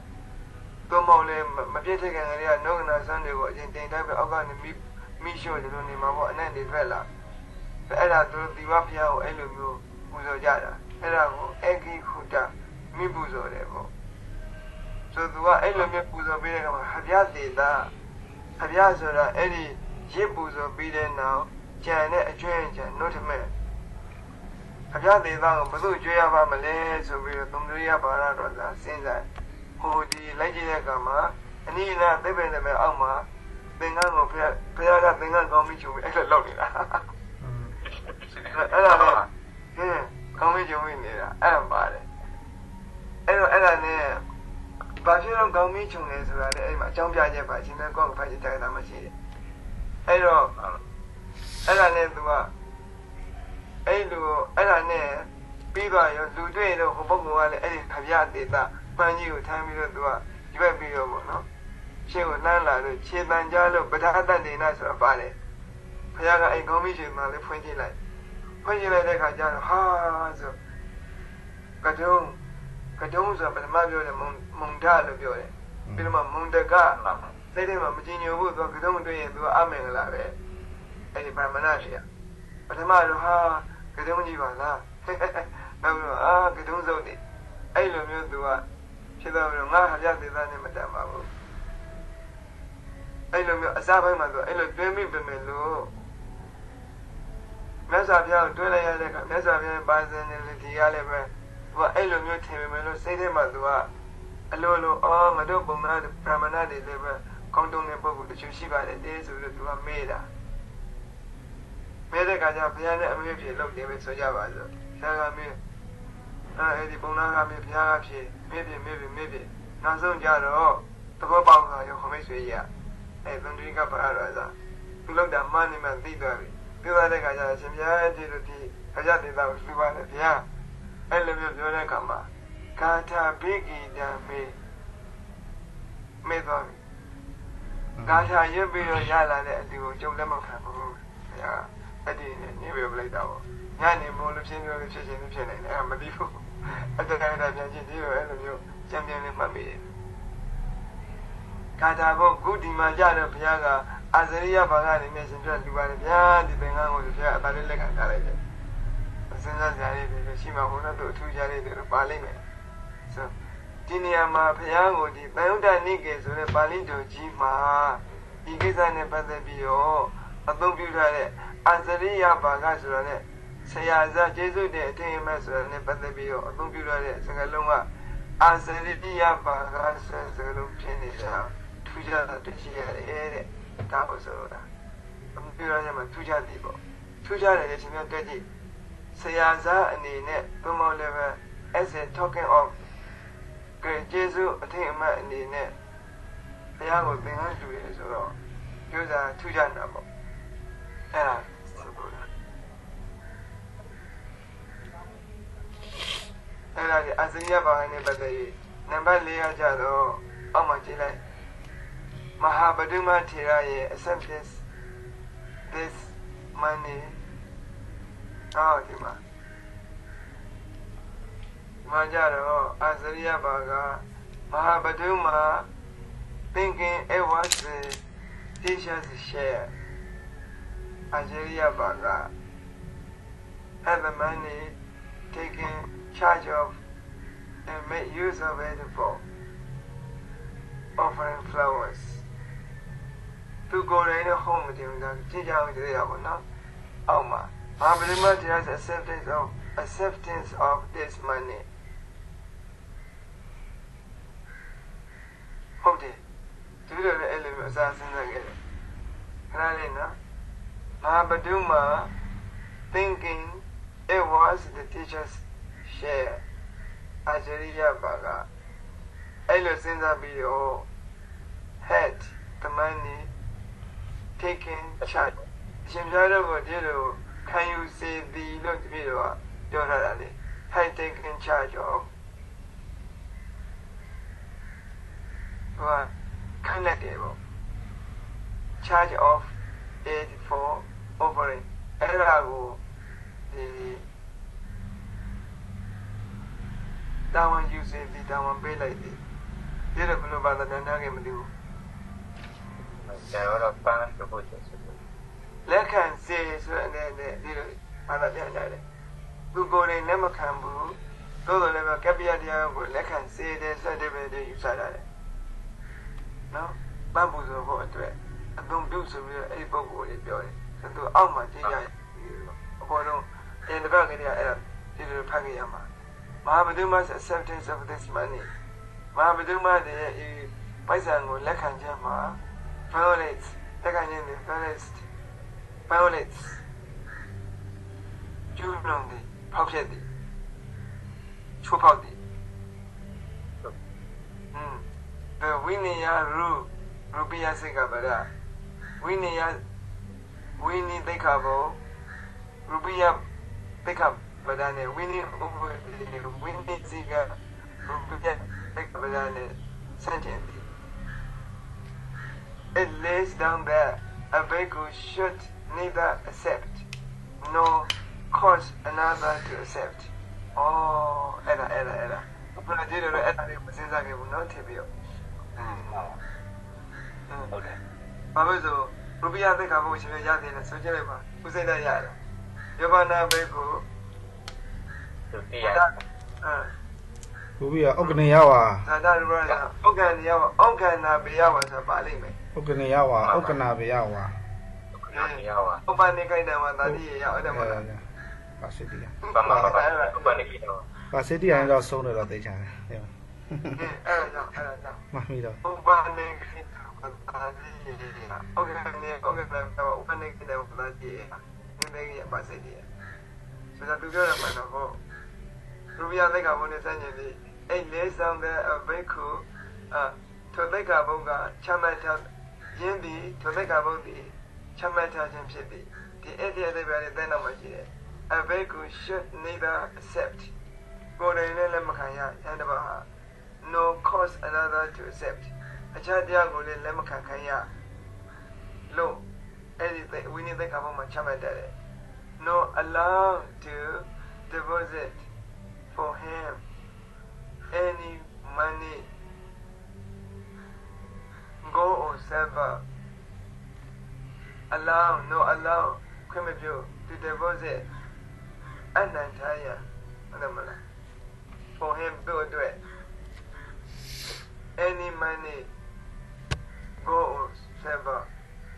[SPEAKER 1] သွမောင်လေးမပြစ်ထည့်ခင်ကလေးကနှုတ်ကနာဆွမ်းတွေကိုအရင်တင်တိုင်းပဲအောက်ကနေမိမိလျှော့တယ်လို့နေမှာပေါ့အနဲ့နေထွက်လာအဲ့ဒါသူဒီဝဖျားကိုအဲ့လိုမျိုးပူဇော်ကြတာအဲ့ဒါကိုအဂိခုတမိပူဇော်တယ်ပေါ့ဆိုသူကအဲ့လိုမျိုးပူဇော်ပေးတဲ့အခါမှာဟဗျတေတာဟဗျဆိုတာအဲ့ဒီရစ်ပူဇော်ပြီးတဲ့နောက်ကြံတဲ့အကျွဲကြံနှုတ်ထမဲ့အပြသေးသားကိုဘယ်သူကျွေးရပါမလဲဆိုပြီးတော့သုံးလေးရပါရတော့သာစဉ်းစား ဟိုဒီလိုက်ကြည့်တဲ့အခါမှာအနည်းနာသိပ္ပံနဲ့အောက်မှာသင်္ကန်းကိုဖះဖះကသင်္ကန်းကောင်းပြီးချုပ်ပြီးအဲ့လိုလောက်နေတာအဲ့ဒါနဲ့ဟင်းကောင်းပြီးချုပ်ပြီးနေတာအဲ့ဒါပါတယ်အဲ့တော့အဲ့ဒါနဲ့ဘာဖြစ်လို့ကောင်းပြီးချုပ်နေဆိုတာလေအဲ့မှာအကြောင်းပြချက်ပါရှင်လည်းကောက်ဖိုက်ကြတာမရှိတယ်အဲ့တော့အဲ့ဒါနဲ့သူကအဲ့လိုအဲ့ဒါနဲ့ပြီးသွားရောလူတွေ့တော့ဟိုပုဂ္ဂိုလ်ကလည်းအဲ့ဒီခပြတေတာ ပန်းကြီးကိုထမ်းပြီးတော့သူကရွက်ပြီးတော့ပေါ့နော်ရှင်းကိုလှမ်းလာလို့ခြေတန်ကြားလို့ပဓာတတ်နေနာဆိုတာပါတယ်ဘုရားကအဲ့ကောင်းပြီရှင်မှလည်းဖွင့်ကြည့်လိုက်ဖွင့်ကြည့်လိုက်တဲ့ခါကျတော့ဟာဆိုကတုံးကတုံးဆိုတာပထမပြောတယ်မုံမုံဒလို့ပြောတယ်ပြီးတော့မှမုံတကစိတ်ထဲမှာမကြည်ညိုဘူးသူကကတုံးတွေ့ရင်သူကအမင်္ဂလာပဲအဲ့ဒီဗမဏရှင်ပထမတော့ဟာကတုံးကြီးပါလားနောက်တော့အာကတုံးစုံနေအဲ့လိုမျိုးသူက ဖြစ်တော့ငါဟာပြသေးသားနဲ့မတန်ပါဘူးအဲ့လိုမျိုးအစားပိုင်းမှာသူအဲ့လိုတွင်းမိပဲမယ်လို့မြတ်စွာဘုရားကိုတွေ့လိုက်ရတဲ့အခါမြတ်စွာဘုရားပါဇန်နေလေဒီကလည်းပဲသူကအဲ့လိုမျိုးထင်ပေမဲ့လို့စိတ်ထဲမှာသူကအလိုလိုအော်ငါတို့ပုံနာဗြဟ္မဏတွေလည်းပဲကောင်းတုံးတဲ့ပုဂ္ဂိုလ်တချို့ရှိပါတယ်တေးဆိုလို့သူကမေးတာမေးတဲ့အခါကျဘုရားနဲ့အမေဖြစ်လုပ်တယ်ပဲဆိုကြပါစို့ဘုရားကမေးအဲ အဲ့ဒီပုံနာကမေးဘုရားကဖြစ်မေးဖြစ်မေးဖြစ်မေးဖြစ်နောက်ဆုံးကြတော့သဘောပေါက်တာရောခမိတ်ဆွေရအဲသန္တိကပါရရသာသူလောက်တာမှနေမှသိသွားပြီပြောရတဲ့အခါကျရှင်ဘုရားအဲ့ဒီလိုဒီအကြတေတာကိုလှူပါတယ်ဘုရားအဲ့လိုမျိုးပြောတဲ့အခါမှာကာထာဘိဂိတံမေမေသွားပြီကာထာရွတ်ပြီးတော့ရလာတဲ့အတူကိုကြုံလက်မခံဘူးဘုရားအဲ့ဒီနဲ့နေပြပလိုက်တာပေါ့ညနေမိုးလို့ဖြစ်လို့ဖြစ်ချင်းဖြစ်နေတယ်အဲ့မသိဘူး အတ္တကရပြန်ချင်းဒီလိုအဲ့လိုမျိုးကြံပြန်လေးမှတ်မိတယ်ကာထာဘုခုဒီမှာကြတော့ဘုရားကအာဇရိယဘာကနေမြင်ရှင်ပြလူပါတယ်ဗျာဒီသင်္ကန်းကိုဘုရားအသာလေးလက်ခံထားလိုက်တယ်စဉ်းစားကြရည်တွေရှိမှဘုရားတို့အထူးကြရည်တွေပါလိမ့်မယ်ဆိုဒီနေရာမှာဘုရားကိုဒီတန်ယုဒ္ဒနိကေဆိုတဲ့ပါဠိတော်ကြီးမှာဒီကိစ္စနဲ့ပတ်သက်ပြီးတော့အသုံးပြုထားတဲ့အာဇရိယဘာကဆိုတာနဲ့ ဆရာဇာကျေးဇူးတဲ့အထင်အမှတ်ဆိုတာနဲ့ပတ်သက်ပြီးတော့အသုံးပြုထားတဲ့စကားလုံးကအာဇရိယဘာကဆိုတဲ့စကားလုံးဖြစ်နေတာထူးခြားတာတရှိရတယ်တဲ့ဒါကိုဆိုတော့အမှုပြောရမှာထူးခြားတယ်ပေါ့ထူးခြားတယ်လေရှင်များတွေ့ကြည့်ဆရာဇာအနေနဲ့ဘုံမောလည်းပဲ as a token of ကဲကျေးဇူးအထင်အမှတ်အနေနဲ့ဘုရားကိုသင်္ကန်းတူတယ်ဆိုတော့ပြောစားထူးခြားတာပေါ့အဲ့ဒါ အဲ့ဒါဒီအစရိယဘာဝနဲ့ပတ်သက်ပြီးနံပါတ်၄ကကြတော့အောက်မှာကြည့်လိုက်မဟာဗဒုမထေရရဲ့ accept this this money အော်ဒီမှာမှကြတော့အစရိယဘာကမဟာဗဒုမ thinking it was the teacher's share အစရိယဘာက had the money taken charge of and made use of it for offering flowers သူကိုယ်တိုင်နဲ့ဟောမတင်တာကြည့်ကြအောင်ကြည့်ရပါတော့အောက်မှာမဟာဗဒုမထေရ acceptance of acceptance of this money ဟုတ်တယ်သူတို့လည်းအဲ့လိုမျိုးအစားစဉ်းစားခဲ့တယ်ခဏလေးနော်မဟာဗဒုမ thinking it was the teacher's share အဂျရိယဘာကအဲ့လိုစဉ်းစားပြီးတော့ had the money taken charge ရှင်ပြတော့ကိုဒီလိုခံယူစေသည်လို့ဒီလိုပြောထားတာလေ had taken charge of ဟိုခံလက်တယ်ပေါ့ charge of it for offering အဲ့ဒါကိုဒီ တာဝန်ယူစေသည်တာဝန်ပေးလိုက်သည်ဒီလိုဘယ်လိုဘာသာပြန်ထားခဲ့မသိဘူး
[SPEAKER 3] ကျွန်တော်တို့ပန်းလို့ပို့ချင်ဆိုလို့
[SPEAKER 1] လက်ခံစေဆိုတဲ့အနေနဲ့ဒီလိုဘာသာပြန်ထားတယ်သူကိုယ်တိုင်လက်မခံဘူးသို့တော်လည်းပဲကပ္ပိယတရားကိုလက်ခံစေတယ်ဆိုတဲ့ပဲဒီယူဆတာတယ်နော်ပန်းပူဆိုဖို့အတွက်အသုံးပြုဆိုပြီးတော့အဲ့ဒီပုံကိုလေးပြောတယ်ဆိုသူအောက်မှာကြည့်ရအပေါ်လုံးအင်တပတ်ကလေးကအဲ့ဒါဒီလိုဖတ်ခဲ့ရမှာ မဟာဗဒုမ acceptance of this money မဟာဗဒုမရဲ့ဒီပိုက်ဆံကိုလက်ခံခြင်းမှာ violates လက်ခံခြင်းတွေ violates violates ကျူးလွန်သည်ဖောက်ဖျက်သည်ချိုးဖောက်သည်ဟွန်း the vinaya ru rupiya sikabara vinaya vini dekabo rupiya dekabara ne vini ubu vini sika rupiya dekabara ne sanjin it lays down that a bhikkhu should neither accept nor cause another to accept. Oh, အဲ့ဒါအဲ့ဒါအဲ့ဒါဘုရားကြည့်လို့အဲ့ဒါလေးမစဉ်းစားခဲ့ဘူးเนาะထင်ပြီးတော့
[SPEAKER 4] ဟုတ်တယ်
[SPEAKER 1] ဘာလို့ဆိုရူပီယာသိက္ခာပုဒ်ရှင်ရရတယ်ဆိုကြလိုက်ပါဥစိတ်တရတယ်ယောဂနာဘိက္ခု
[SPEAKER 3] သူ
[SPEAKER 1] သိ
[SPEAKER 3] ရ
[SPEAKER 2] သူပြီးတော့ဥက္ကနေရဝါ
[SPEAKER 1] သာသာရပါဥက္ကနေရဝါဥက္ကနာဘေရဝါဆိုပါလိမ့်မယ်
[SPEAKER 2] ဥက္ကနေရဝါဥက္ကနာဘေရဝါ
[SPEAKER 3] ဥပ္ပ
[SPEAKER 1] န်နေကိတံဝါသာတိရအဲ့ဒါမှလား
[SPEAKER 2] ပါစေတိ
[SPEAKER 3] ယပါပါပါဥပ္ပန်နေကိတံ
[SPEAKER 2] ပါစေတိယရင်တော့ဆုံးတယ်တော့သိချင်တယ်
[SPEAKER 1] အဲ့ဒါကြောင့်အဲ့ဒါကြောင့်
[SPEAKER 2] မှန်ပြီတော့
[SPEAKER 1] ဥပ္ပန်နေကိတံဝါသာတိရဥက္ကနေဥက္ကနေဥပ္ပန်နေကိတံဝါသာတိရဒီမေကြီးပါစေတိယဆိုတော့သူပြောရမှာတော့ ရူပယသိက္ခာဘုံနဲ့စัญญပြီးအဲ့လေးဆောင်တဲ့အဘိက္ခုအထိုသိက္ခာဘုံကချမှတ်ထားရင်းပြီးထိုသိက္ခာဘုံသည်ချမှတ်ထားခြင်းဖြစ်ပြီးဒီအဲ့ဒီအသေးပဲတဲ့နောက်မှာရှိတယ်အဘိက္ခု should neither accept ကိုယ်တိုင်လည်းလက်မခံရယန္တပါဟာ no cause another to accept အခြားတရားကိုလည်းလက်မခံခိုင်းရလို့အဲ့ဒီဝိနည်းသိက္ခာဘုံမှာချမှတ်တယ် no allow to deposit for him any money go or silver allow no allow ခွင့်မပြု to deposit အနန္တရဟုတ်တယ်မလား for him တို့အတွက် any money go or silver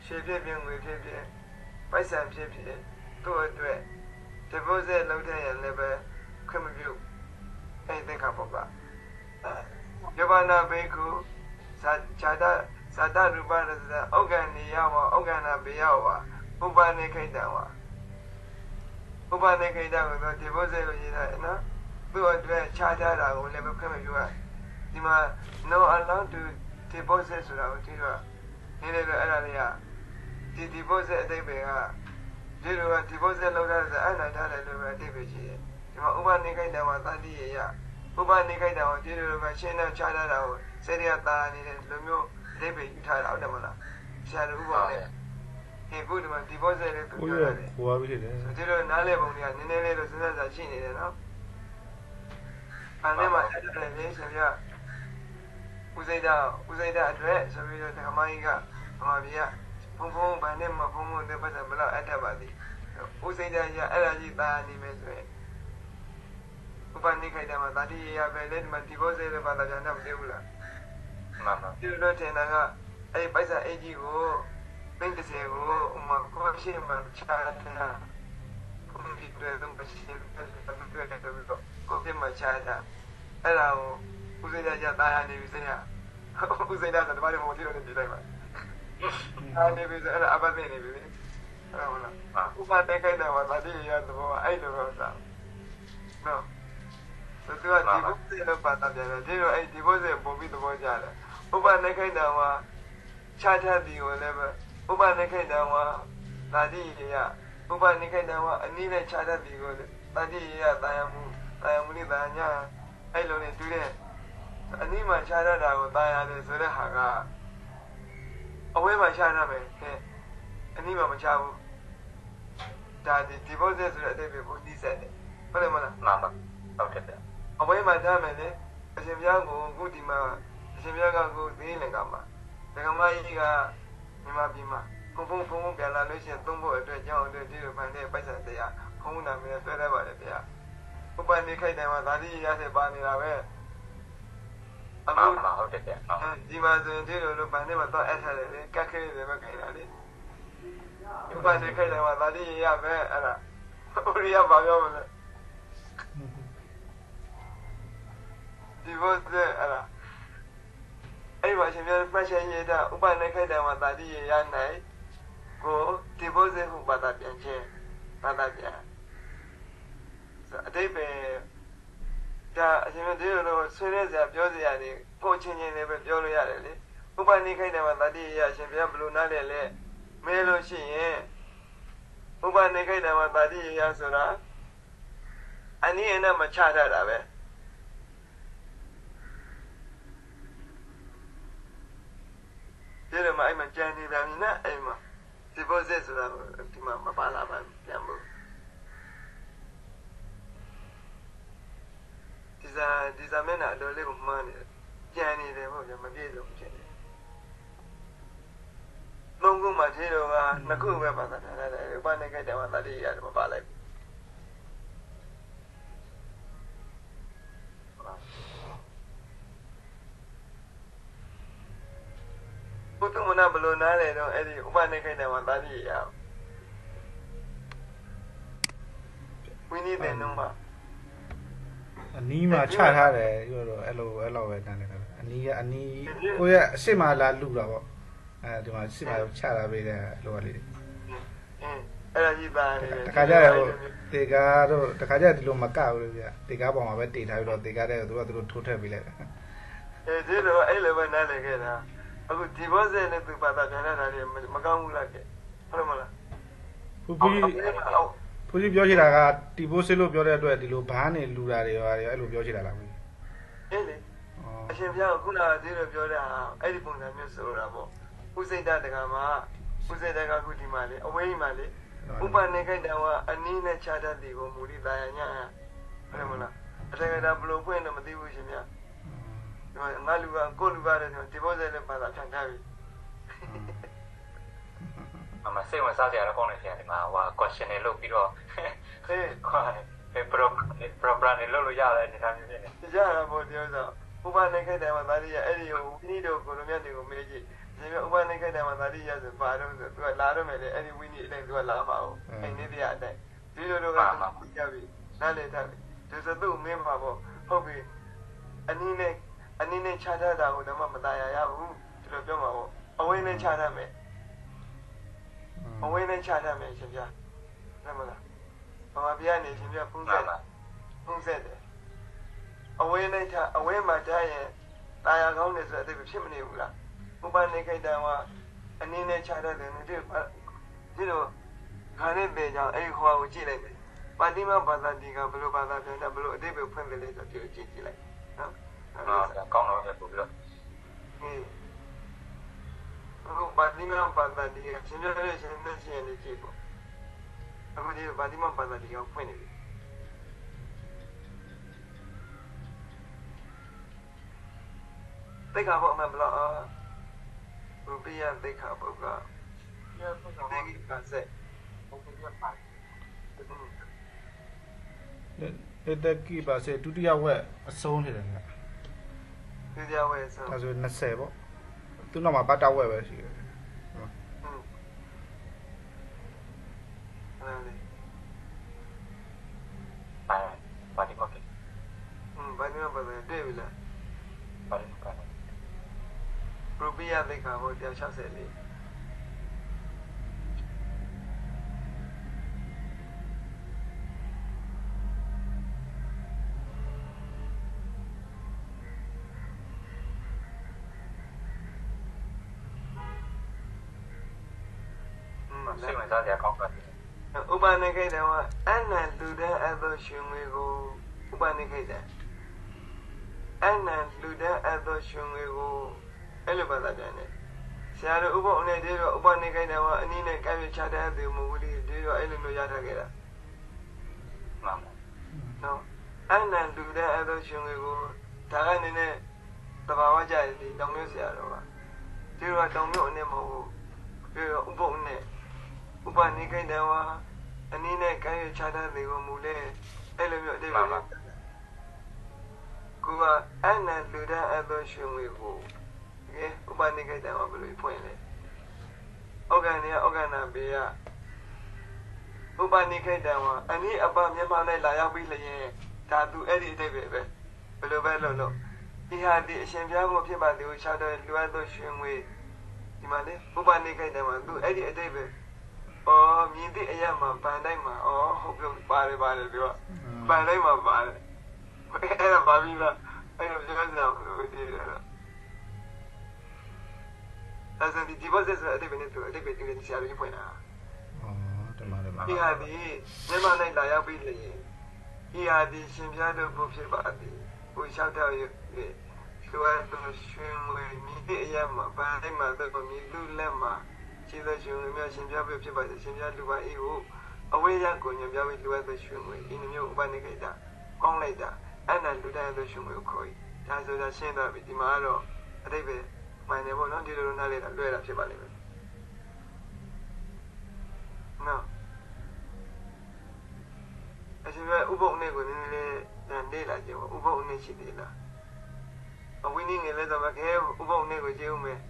[SPEAKER 1] ရှေ့ဖြစ်ဖြစ်ငွေဖြစ်ဖြစ်ပိုက်ဆံဖြစ်ဖြစ်တို့ အတွက် deposit လုပ်တဲ့ရလည်းပဲခွင့်မပြုအဲ့ဒီခါပေါ့ကယောဘာနာဘေကုဇာဇာတဇာတရူပရဇာဩဂန်နီယဝဩဂနာဘေယဝဥပနိခိတဝဥပနိခိတကိုတော့ deposit လို့ရေးတာနော်သူ့အတွက်ခြားထားတာကိုလည်းပဲခွင့်မပြုရဒီမှာ no allow to deposit ဆိုတာကိုဒီတော့နေနေတော့အဲ့ဒါလေးကဒီ deposit အတိတ်ပဲကဒီလိုက deposit လုပ်တာဆိုအဲ့နာထားတယ်လို့ပဲအတိတ်ပဲရှိတယ် ဒီမှာဥပနိခိတဝသတိရရဥပနိခိတဝဒီလိုကရှင်းတဲ့ခြားထားတာကိုစေရိယတာနေတဲ့လူမျိုးအတိတ်ပဲယူထားတာဟုတ်တယ်မလားဆရာတို့ဥပနဲ့ဒီခုဒီမှာ deposit လေးသူ
[SPEAKER 2] ကို
[SPEAKER 1] ပြော
[SPEAKER 2] ရ
[SPEAKER 1] တယ်
[SPEAKER 2] ကိုပါပြီတယ်
[SPEAKER 1] ဒီလိုနားလည်ပုံတွေကနည်းနည်းလေးလို့စဉ်းစားစားရှိနေတယ်နော်။အဲ့ဒီမှာအဲ့ဒါလည်းရှင်ပြဦးစိတ်တာဦးစိတ်တာအတွက်ဆိုပြီးတော့ဓမ္မကြီးကဓမ္မကြီးကဘုံဘုံဗန်နဲ့မဘုံဘုံတဲ့ပတ်သက်ဘလောက်အထက်ပါသည်။ဦးစိတ်တာကြီးအဲ့ဒါကြီးတာနေမယ်ဆိုရင် ဥပနိခိုက်တယ်မှာတာတိရပဲလေဒီမှာဒီဘောစေတဲ့ဘာသာပြန်တော့မသိဘူးလား
[SPEAKER 3] မှန်ပါ။
[SPEAKER 1] ဒီလိုထင်တာကအဲ့ပိုက်ဆံအင်ကြီးကိုပင်းတစ်စယ်ကိုဥမာကိုရှိမှချာတာဘုံဒီတဲ့တော့မရှိဘူးတဲ့တဲ့တော့ကိုပြမချာတာအဲ့ဒါကိုဦးစိတ်ကြတာရနေပြီစိတ်ရဦးစိတ်တာတပါးမမကြည့်လို့နေလိုက်ပါအားနေပြီအဲ့ဒါအပတ်နေနေပြီဟုတ်လားဥပဒေခိုင်းတယ်မှာတတိယသဘောအဲ့လိုပဲသာနော် သူကဒီဘုရားလို့ပတ်တာပြန်တယ်ဒီလိုအဲ့ဒီဘုရားပုံပြီးသဘောကျတယ်ဥပဒေခိုင်းတယ်မှာခြားထပ်ပြီးကိုလည်းပဲဥပဒေခိုင်းတယ်မှာတတိယဥပနိခိတဝအနည်းနဲ့ခြားတတ်ပြီကိုတတိယတာယမှုတာယမှုလိတာညာအဲ့လိုနဲ့တူတဲ့အနည်းမှခြားတတ်တာကိုတာရတယ်ဆိုတဲ့ဟာကအဝဲမှာခြားတတ်မယ်ခဲအနည်းမှမခြားဘူးဒါဒီ deposit ဆိုတဲ့အတိတ်ပဲကိုနှီးဆက်တယ်ဟုတ်တယ်မလား
[SPEAKER 3] မှန်ပါဟုတ်တယ်ဗျ
[SPEAKER 1] အဝဲမှာထားမယ်လေအရှင်ဘုရားကိုအခုဒီမှာအရှင်ဘုရားကကိုသိနေကမှာဒကမကြီးကမြန်မာပြည်မှာဘုံဘုံဘုံဘုံပြန်လာလို့ရှိရင်သုံးဖို့အတွက်ကြောင်းအတွက်ဒီလိုဖန်တဲ့ပိုက်ဆံတရားဘုံနာမည်ဆွဲတတ်ပါလေဗျာဥပနိခိတ်တယ်မှာသာတိရတဲ့ပါနေတာပဲအ
[SPEAKER 3] မှ
[SPEAKER 1] ခု
[SPEAKER 3] န်ပါဟုတ်တယ်ဗျဟုတ်
[SPEAKER 1] ဒီမှာဆိုရင်ဒီလိုလိုဗန်ထဲမှာတော့အပ်ထားတယ်လေကက်ခဲတယ်ပဲခိုင်းတာလေဥပနိခိတ်တယ်မှာသာတိရပဲအဲ့ဒါဥရိယဘာပြောမလဲ ဒီဘုဇဲအဲ့ဒါအဲ့မှာရှင်ပြမှတ်ချက်ရတာဥပနိခိတ်တယ်မှာသာတိရနိုင်ကိုဒီဘုဇဲဟုဘာသာပြန်ခြင်းဘာသာပြန်အတိတ်ပဲဒါအရှင်ဒီလိုဆွေးနွေးစရာပြောစရာတွေကိုချင်းချင်းလေးပဲပြောလို့ရတယ်လေဥပနိခိတ်တယ်မှာသာတိရရှင်ပြဘယ်လိုနားလဲလဲမဲလို့ရှိရင်ဥပနိခိတ်တယ်မှာသာတိရဆိုတာအနည်းအနဲ့မချတတ်တာပဲ ဒီလိုမှအဲ့မှာကြံနေပြန်နေအဲ့မှာ deposit ဆိုတာဒီမှာမပါလာပါပြန်ဖို့ဒီစားဒီစားမျက်နှာအတော်လေးကိုမှန်းနေတယ်ကြံနေတယ်ပေါ့ဗျမပြည့်စုံဖြစ်နေသုံးခုမှခြေတော်ကနှစ်ခုပဲပါတာထားတယ်ဥပနိကိတဝတတိရတယ်မပါလိုက်ဘု ကုသမနာဘလို့နားလေတော့အဲ့ဒီဥပနိခိတ်တယ်မှာတာတိရအောင်ဝိနည်းတဲ့နှုံးမှာ
[SPEAKER 2] အနီးမှာချထားတယ်ပြောတော့အဲ့လိုအဲ့လိုပဲတန်းတယ်အနီးကအနီးကိုရအစ်မလာလူတာပေါ့အဲဒီမှာစစ်မှာချတာပေးတယ်လိုပါလေ
[SPEAKER 1] အဲ့ဒါကြီးပါလေတ
[SPEAKER 2] ခါကြရဟိုတေကာတို့တခါကြဒီလိုမကဘူးလေဗျတေကာပေါ်မှာပဲတေထားပြီးတော့တေကာတဲ့သူကသူတို့ထိုးထက်ပေးလိုက်တယ်
[SPEAKER 1] အဲဒီလိုအဲ့လိုပဲနားလည်ခဲ့တာ အခုဒီဘောဇက်နဲ့သူပါတာပြန်လာတာတွေမကောင်းဘူးလားကဲဟုတ်မလား
[SPEAKER 2] ဖူဖူကြီးဖူကြီးပြောချင်တာကတီဘိုးစစ်လို့ပြောတဲ့အတွက်ဒီလိုဘားနေလူတာတွေရောအဲ့လိုပြောချင်တာလားဘူး
[SPEAKER 1] အေးလေ
[SPEAKER 2] ဩ
[SPEAKER 1] အရှင်ဘုရားကခုနကဒီလိုပြောတဲ့ဟာအဲ့ဒီပုံစံမျိုးဆိုတာပေါ့ဥစိတ်တတကမှာဥစိတ်တကခုဒီမှာလေအဝေးမှာလေဥပနိကိတဝအနည်းနဲ့ခြားတတ်တယ်ကိုမူရိတာယညာဟုတ်မလားအတကယ်တော့ဘလို့ဖွင့်တော့မသိဘူးရှင်ဗျာ ဒီမှာငါလူကကိုလူပါတယ်ဆိုဒီဘောဇက်နဲ့ပါတာဖြန့်ထားပြီ
[SPEAKER 3] အမစိတ်ဝင်စားစရာတော့ကောင်းနေပြန်ဒီမှာဟို question တွေလုပ်ပြီးတော့
[SPEAKER 1] ဟေး
[SPEAKER 3] ဟိုဘယ် pro program တွေလုပ်လို့ရတယ်ဒီတိုင်းမျိုးဖြစ်နေ
[SPEAKER 1] ကြရတာပေါ့ဒီဥစ္စာဥပနိကိတဝသာရိယအဲ့ဒီကိုဝိနည်းတို့ကိုလိုမြတ်တွေကိုမေးကြည့်ဒီမြဥပနိကိတဝသာရိယဆိုပါတော့ဆိုသူကလာတော့မယ်လေအဲ့ဒီဝိနည်းအတိုင်းသူကလာမှာဟုတ်အဲ့ဒီတရားအတိုင်းဒီလိုလိုကကြပြီနားလေထားပြီဒီစသူ့မင်းမှာပေါ့ဟုတ်ပြီအနည်းနဲ့ အနည်းနဲ့ခြားထားတာကိုတော့မตายရဘူးဒီလိုပြောမှာပေါ့အဝိနဲ့ခြားထားမယ်အဝိနဲ့ခြားထားမယ်ရှင်ဗျာဟုတ်မလားဘာမှပြရနေရှင်ဗျာဖုန်း
[SPEAKER 3] မှ
[SPEAKER 1] ဆက်
[SPEAKER 3] န်ပါ
[SPEAKER 1] ဖုံးဆက်တယ်အဝေးလိုက်တာအဝေးမှာတားရင်ตายရကောင်းတယ်ဆိုတဲ့အသိဖြစ်မနေဘူးလားဥပနိခိတံကအနည်းနဲ့ခြားတတ်တယ်ဒီဒီတော့ခါနဲ့ပေကြောင့်အဲ့ဒီဟိုကိုကြည့်လိုက်တယ်ပါတိမဘာသာဒီကဘယ်လိုဘာသာပြန်တာဘယ်လိုအတိတ်ပဲဖွင့်တယ်လဲဆိုတော့ဒီကိုကြည့်ကြည့်လိုက် နော်
[SPEAKER 3] အာကောင်းတော့ပဲပို့ပြီးတော့
[SPEAKER 1] ဟင်းအခုပါတိမဘာသာဒီကရှင်ပြတဲ့ရှင်သက်ရှင်နေကြည့်ပေါ့အခုဒီပါတိမဘာသာဒီကဖွင့်နေပြီသိက္ခာပုဒ်အမှန်ဘလောက်အာရူပိယသိက္ခာပုဒ်ကသိက္ခာဆက်
[SPEAKER 2] လက်တက်ကီပါစေဒုတိယဝက်အဆုံးနေတယ်ဗျ
[SPEAKER 1] ဒီကြဝဲဆို
[SPEAKER 2] ဒါဆို20ပေါ့သူနောက်မှာဘတ်တာဝက်ပဲရှိတယ်
[SPEAKER 1] ဟင်းအဲ့လေ
[SPEAKER 3] ပါပါဒီမော့က
[SPEAKER 1] ဟင်းဘာညမဘာသာတွေ့ပြီလား
[SPEAKER 3] ပါဒီပါ
[SPEAKER 1] ရူပိယသိက္ခာပုဒ်164 ခိတံကအနန္တုတဲ့အသောရှင်ငွေကိုဥပနိခိတံအနန္တုတဲ့အသောရှင်ငွေကိုအဲ့လိုပါတာပြန်တယ်ဆရာတို့ဥပ္ပအနေနဲ့တော့ဥပနိခိတံကအနည်းနဲ့ကံပြချတဲ့သူမဟုတ်ဘူးဒီတော့အဲ့လိုမျိုးရထားခဲ့တာ
[SPEAKER 3] မှန်ပါ
[SPEAKER 1] နော်အနန္တုတဲ့အသောရှင်ငွေကိုဒါကနေနဲ့တဘာဝကြတယ်ဒီတောင်မျိုးဆရာတော်ကဒီတော့တောင်မျိုးအနေမဟုတ်ဘူးပြီးတော့ဥပ္ပအနေဥပနိကိတဝါ အနည်းနဲ့ကံရချတဲ့သူကိုမူလဲအဲ့လိုမျိုးအတိတ်ပဲကိုကအနန္တုတဲ့အသောရှင်ဝေကိုကဲဥပနိကိတဝါဘယ်လိုဖွင့်လဲဩဂန်နေဩဂန်နာဘေယဥပနိကိတဝါအနည်းအပမြန်မာနဲ့လာရောက်ပြီးလျင်ဒါသူအဲ့ဒီအတိတ်ပဲပဲဘယ်လိုပဲလုပ်လို့ဒီဟာဒီအရှင်ပြားဖို့ဖြစ်ပါသူချတဲ့လူအပ်သောရှင်ဝေဒီမှာလေဥပနိကိတဝါသူအဲ့ဒီအတိတ်ပဲ အော်မြင်တဲ့အရာမှာပန်တိုင်းမှာအော်ဟုတ်ပြီပါတယ်ပါတယ်သူကပန်တိုင်းမှာပါတယ်အဲ့ဒါဘာပြီးလားအဲ့ဒါပြောစရာမလိုဘူးဒီလိုအဲ့ဒါဒီဒီဘောဆက်ဆိုအတိတ်ပဲနေသူအတိတ်ပဲသူလည်းဆရာကြီးဖွင့်တာ
[SPEAKER 2] ဩတမန်တယ်မှာ
[SPEAKER 1] ဒီဟာဒီမြန်မာနိုင်လာရောက်ပြီးလေဒီဟာဒီရှင်ပြတို့ဘုဖြစ်ပါသည်ဘုလျှောက်တော့ရသူအဲ့သူရှင်မွေမြင်တဲ့အရာမှာပန်တိုင်းမှာသူကမြင်လူလက်မှာ ခြေသက်ရှင်ဝင်များရှင်ပြပြဖြစ်ပါစေရှင်ပြလူပါအေးကိုအဝေးရကိုညံပြပြီးလူရသက်ရှင်ဝင်ဤနှမျိုးဥပနိကိတကောင်းလိုက်တာအဲ့ဒါလူတိုင်းသက်ရှင်ဝင်ကိုခေါ်ဤဒါဆိုတာရှင်းတော့ပြီဒီမှာကတော့အတိတ်ပဲမှန်တယ်ပေါ့နော်ဒီလိုလိုနားလေတာလွဲတာဖြစ်ပါလိမ့်မယ်နော်အရှင်ပြဥပုပ်နေကိုနည်းနည်းလေးတန်လေးလာကြည့်ပေါ့ဥပုပ်နေရှိသေးလားအဝိနည်းငယ်လဲတော့မခဲဥပုပ်နေကိုကြည့်ဦးမယ်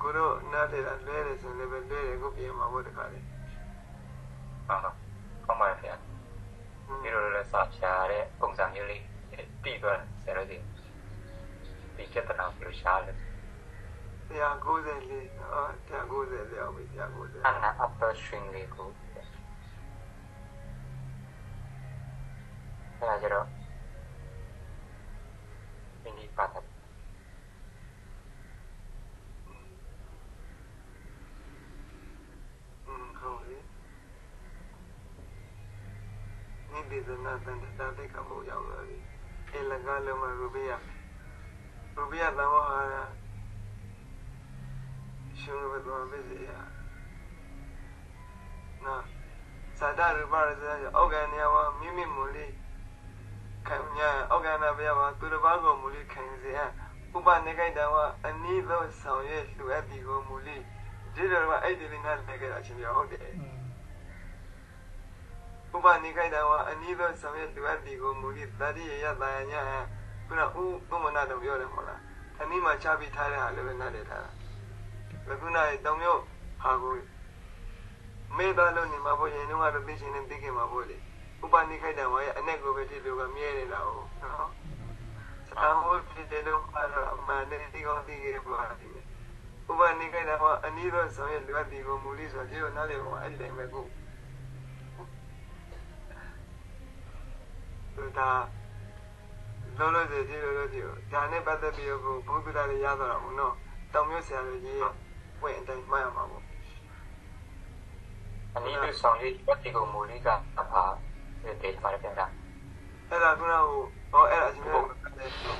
[SPEAKER 1] ကိုတို့နားလေတာလွဲတယ်ဆိုရင်လည်းပဲလွဲတယ်ကိုပြင်မှာဘုတခါလေ
[SPEAKER 3] မှန်ပါကောင်းပါရဲ့ဗျာဒီလိုစာဖြာတဲ့ပုံစံမျိုးလေးတည်သွားတယ်ဆရာတို့ဒီဒီပြဿနာဘယ်လိုရှားလဲ
[SPEAKER 1] 194နော်190လောက်ပြီ190
[SPEAKER 3] အနာ upper string လေးကိုအဲ့ဒါကြတော့ဒီနေ့ပါတယ်
[SPEAKER 1] อืมဟုတ်ပြီနိ ဒေသနာတန်တတိကမို့ရောက်လာပြီအလကလုံးမရူပိယရူပိယသံဝဟာရရှင်ဘတော်ပစ္စယနာသာဒရူပရဇာအောက်ကနေဝမိမိမူလိခံညာအောက်ကနာပြဝသူတစ်ပါးကိုမူလိခံစေရဥပနိကိတဝအနည်းသောဆောင်ရွက်လူအပ်ဒီကိုမူလိဒီလိုကအဲ့ဒီလေးနဲ့လည်းကြတာချင်းပြောဟုတ်တယ် ဥပနိကိတဝအနည်းသောဆောင်ရွက်လူအပ်ဒီကိုမူလိတတိယယတာညာခုနဥပမနာတော့ပြောတယ်မဟုတ်လားအနည်းမှာချပြီးထားတဲ့ဟာလည်းပဲနားလည်ထားတာခုနကတောင်မျိုးဟာကိုမေတ္တာလို့နေမှာပေါ့ရင်တော့ကတော့သိချင်းနဲ့သိခင်မှာပေါ့လေဥပနိခိတဝါရဲ့အ내ကိုပဲဒီလိုကမြဲနေတာဟုတ်နော်သာမို့ဖြစ်တယ်လို့ပါတော့အမှန်နဲ့ဒီကောင်းသိခဲ့ပါလိမ့်မယ်ဥပနိခိတဝါအနည်းတော့ဆောင်ရဲ့လူအပ်ဒီကိုမူလိဆိုတော့နားလေပါအဲ့ဒီတိုင်းပဲကို ဒါလုံးလုံးစီဒီလိုလိုဒီဒါနဲ့ပတ်သက်ပြီးတော့ဘုဒ္ဓတရားရသွားတာဘူးနော်တောင်မြို့ဆရာကြီးရဲ့ပွင့်အတိုင်းမှတ်ရမှာပေါ့
[SPEAKER 3] အနည်းလို့ဆောင်ရေးပတ်တိကိုမူလိကအဖာဒီမှာပြန်တာ
[SPEAKER 1] အဲ့ဒါကဟိုဟောအဲ့ဒါအချင်း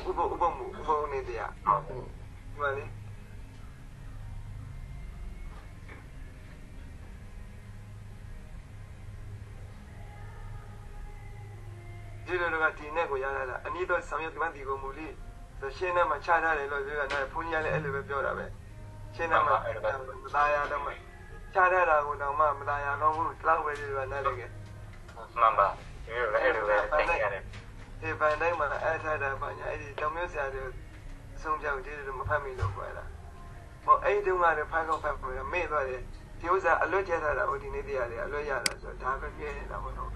[SPEAKER 1] ဥပဥပမှုဥပနေတရား
[SPEAKER 3] ဟုတ်
[SPEAKER 1] ဒီမှာလေ ဒီလိုကဒီနဲ့ကိုရလာတာအနည်းတော့ဆောင်ရွက်ကမှဒီကိုမူလိဆိုရှင်းနဲ့မှချထားတယ်လို့ပြောတာဘုန်းကြီးကလည်းအဲ့လိုပဲပြောတာပဲရှင်းနဲ့မှမသားရတော့မှချထားတာကိုတော့မှမသားရကောင်းဘူးတောက်ပဲဒီလိုကနဲ့လည်းကဲ
[SPEAKER 3] မှန်ပါဒီလိုလည်းအဲ့လိုပဲသိရတယ်
[SPEAKER 1] ဒီပန်တိုင်းမှာအဲ့ထားတာပါညာအဲ့ဒီတောင်မျိုးဆရာတွေအဆုံးပြောက်ဒီလိုမဖတ်မိလို့ခေါ်တာဟောအဲ့ဒီတုန်းကလည်းဖတ်ကောက်ဖတ်ပြီးမေ့သွားတယ်ဒီဥစ္စာအလွတ်ကျထားတာဟိုဒီနေ့တရားလေအလွတ်ရတာဆိုဒါပဲပြည့်နေတာမဟုတ်တော့
[SPEAKER 3] မှန်
[SPEAKER 1] ကဲ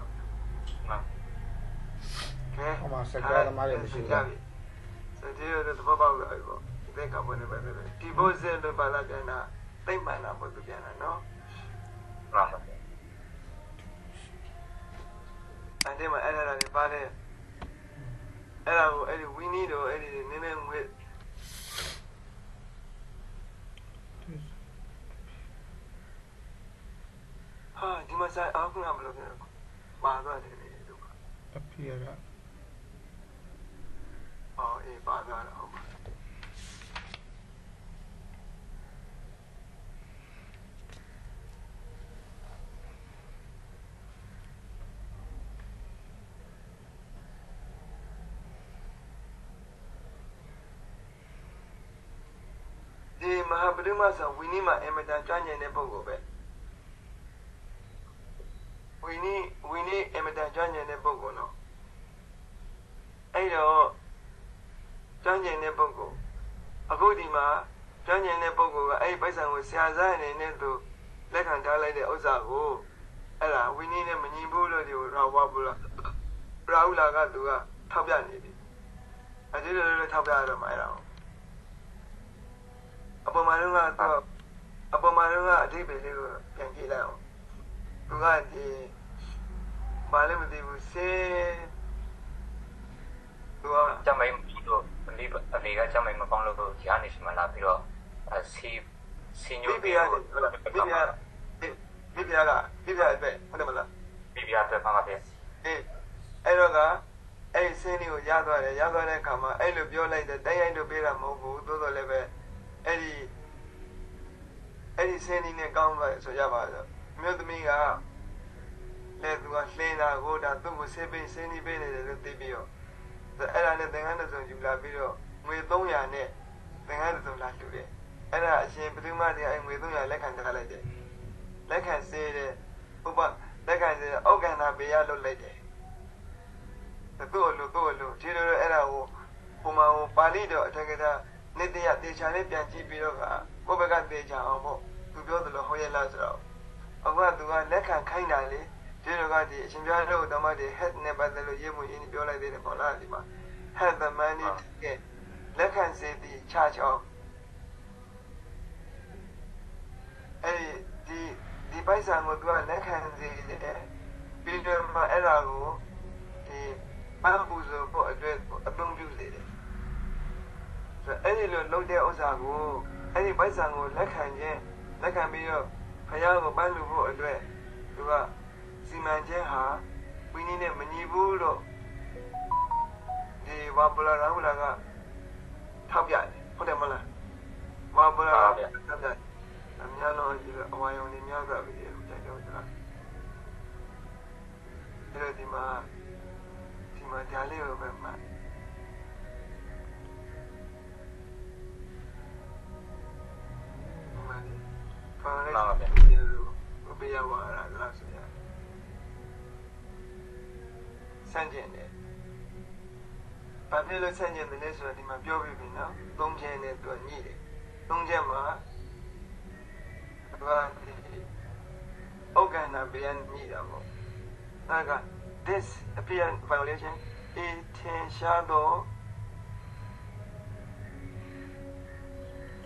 [SPEAKER 2] ဟိုမှာစကားသမားတွေမရှိဘူး
[SPEAKER 1] ဆိုဒီလိုသဘောပေါက်လာပြီပေါ့ဒီကဘယ်နဲ့ပဲပဲဒီဘိုးစင်လိုပါလာပြန်တာတိတ်မှန်တာပေါ့သူပြန်တာနော်
[SPEAKER 3] မှန်ပါ
[SPEAKER 1] အဲ့ဒီမှာအဲ့ဒါတွေပါတယ်အဲ့ဒါကိုအဲ့ဒီဝီနီတို့အဲ့ဒီနည်းနည်းငွေဟာဒီမှာဆိုင်အောင်ကမလို့ပြန်ပါသွားတယ်လေတို့က
[SPEAKER 2] အဖေက
[SPEAKER 1] အော်အေးပါသွားတော့ဟုတ်ပါဒီမဟာပရိမဆိုဝီနီမှာအင်မတန်ကြွညင်တဲ့ပုံကိုပဲဝီနီဝီနီအင်မတန်ကြွညင်တဲ့ပုံကိုနော်အဲ့တော့ ကြွညင်တဲ့ပုံကိုအခုဒီမှာကြွညင်တဲ့ပုံကိုကအဲ့ဒီပိုက်ဆံကိုဆရာစားအနေနဲ့သူလက်ခံထားလိုက်တဲ့ဥစ္စာကိုအဲ့ဒါဝီနီနဲ့မညီဘူးလို့ဒီကိုရောဘဘူးလားရာဟုလာကသူကထောက်ပြနေပြီအကျေလိုလိုထောက်ပြရတော့မှအဲ့ဒါကိုအပေါ်မှာတော့ကတော့အပေါ်မှာတော့အတိတ်ပဲလေးကိုပြန်ကြည့်လိုက်အောင်သူကဒီဘာလဲမသိဘူးစေသူက
[SPEAKER 3] ကျမိုင်းလို့ အလေးအလေးကကျမိုင်းမပေါင်းလို့ဒီကနေရှိမှလာပြီးတော့အစီစီညို
[SPEAKER 1] ဘိဗျာဟုတ်လားဘိဗျာဘိဗျာကဘိဗျာအတွက်ဟုတ်တယ်မလား
[SPEAKER 3] ဘီဘီယာတော့ပါပါဗျာ
[SPEAKER 1] အေးအဲ့တော့ကအဲ့ဒီစင်းလေးကိုရသွားတယ်ရသွားတဲ့အခါမှာအဲ့လိုပြောလိုက်တဲ့တိုက်ရိုက်လို့ပေးတာမဟုတ်ဘူးသို့တော်လည်းပဲအဲ့ဒီအဲ့ဒီစင်းလေးနဲ့ကောင်းသွားဆိုရပါတော့မြို့သမီးကလည်းသူကလှင်းတာကိုဒါသူ့ကိုဆေးပေးစင်းလေးပေးနေတယ်လို့သိပြီးတော့ အဲ့ဒါနဲ့သင်္ကန်းတစ်စုံယူလာပြီးတော့ငွေ300နဲ့သင်္ကန်းတစ်စုံလာလှူတယ်အဲ့ဒါအရှင်ဘယ်သူမှတည်းအဲ့ငွေ300လက်ခံထားလိုက်တယ်လက်ခံစေးတယ်ဥပလက်ခံစေးအောက်ကန္နာပေးရလုပ်လိုက်တယ်သူ့အလိုသူ့အလိုဒီလိုလိုအဲ့ဒါကိုဟိုမှာဟိုပါဠိတော်အထက်ကတာနေတရားတေချာလေးပြန်ကြည့်ပြီးတော့ကကိုယ့်ဘက်ကတေချာအောင်ပေါ့သူပြောသလိုဟောရလားဆိုတော့အခုကသူကလက်ခံခိုင်းတာလေ ဒီလိုကဒီအရှင်ပြလို့တမတ်ဒီ head နဲ့ပတ်သက်လို့ရေးမှုရင်းပြောလိုက်သေးတယ်ပေါ့လားဒီမှာ head the money ကလက်ခံစေသည်ခြားချောင်းအဲ့ဒီဒီပိုက်ဆံကိုသူကလက်ခံစေတယ်ပြီးတော့မှအဲ့ဒါကိုဒီပန်းပူဇော်ဖို့အတွက်အသုံးပြုစေတယ်ဆိုအဲ့ဒီလိုလုပ်တဲ့ဥစ္စာကိုအဲ့ဒီပိုက်ဆံကိုလက်ခံခြင်းလက်ခံပြီးတော့ဖယားကိုပန်းလူဖို့အတွက်သူက စီမံချက်ဟာဝင်းနေနဲ့မညီဘူးလို့ဒီဝါပလာရာဟူလာကထောက်ပြတယ်ဟုတ်တယ်မလားဝါပလာရာထောက်ပြအများလုံးဒီအဝါယုံနေများစွာပြီးတယ်တိုက်တော့ဆိုတာအဲ့တော့ဒီမှာဒီမှာဒါလေးကိုပဲမှတ်မှန်တယ်ပါလိုက်တယ်လို့ဘယ်ရောက်လာတာလဲဆို ဆန့်ကျင်တယ်ဘာဖြစ်လို့ဆန့်ကျင်တယ်လဲဆိုတော့ဒီမှာပြောပြပြီနော်သုံးချက်နဲ့သူညှိတယ်သုံးချက်မှာဘာဒီဩကနာပြန်ညှိတာပေါ့ဒါက this appear violation is ထင်ရှားသော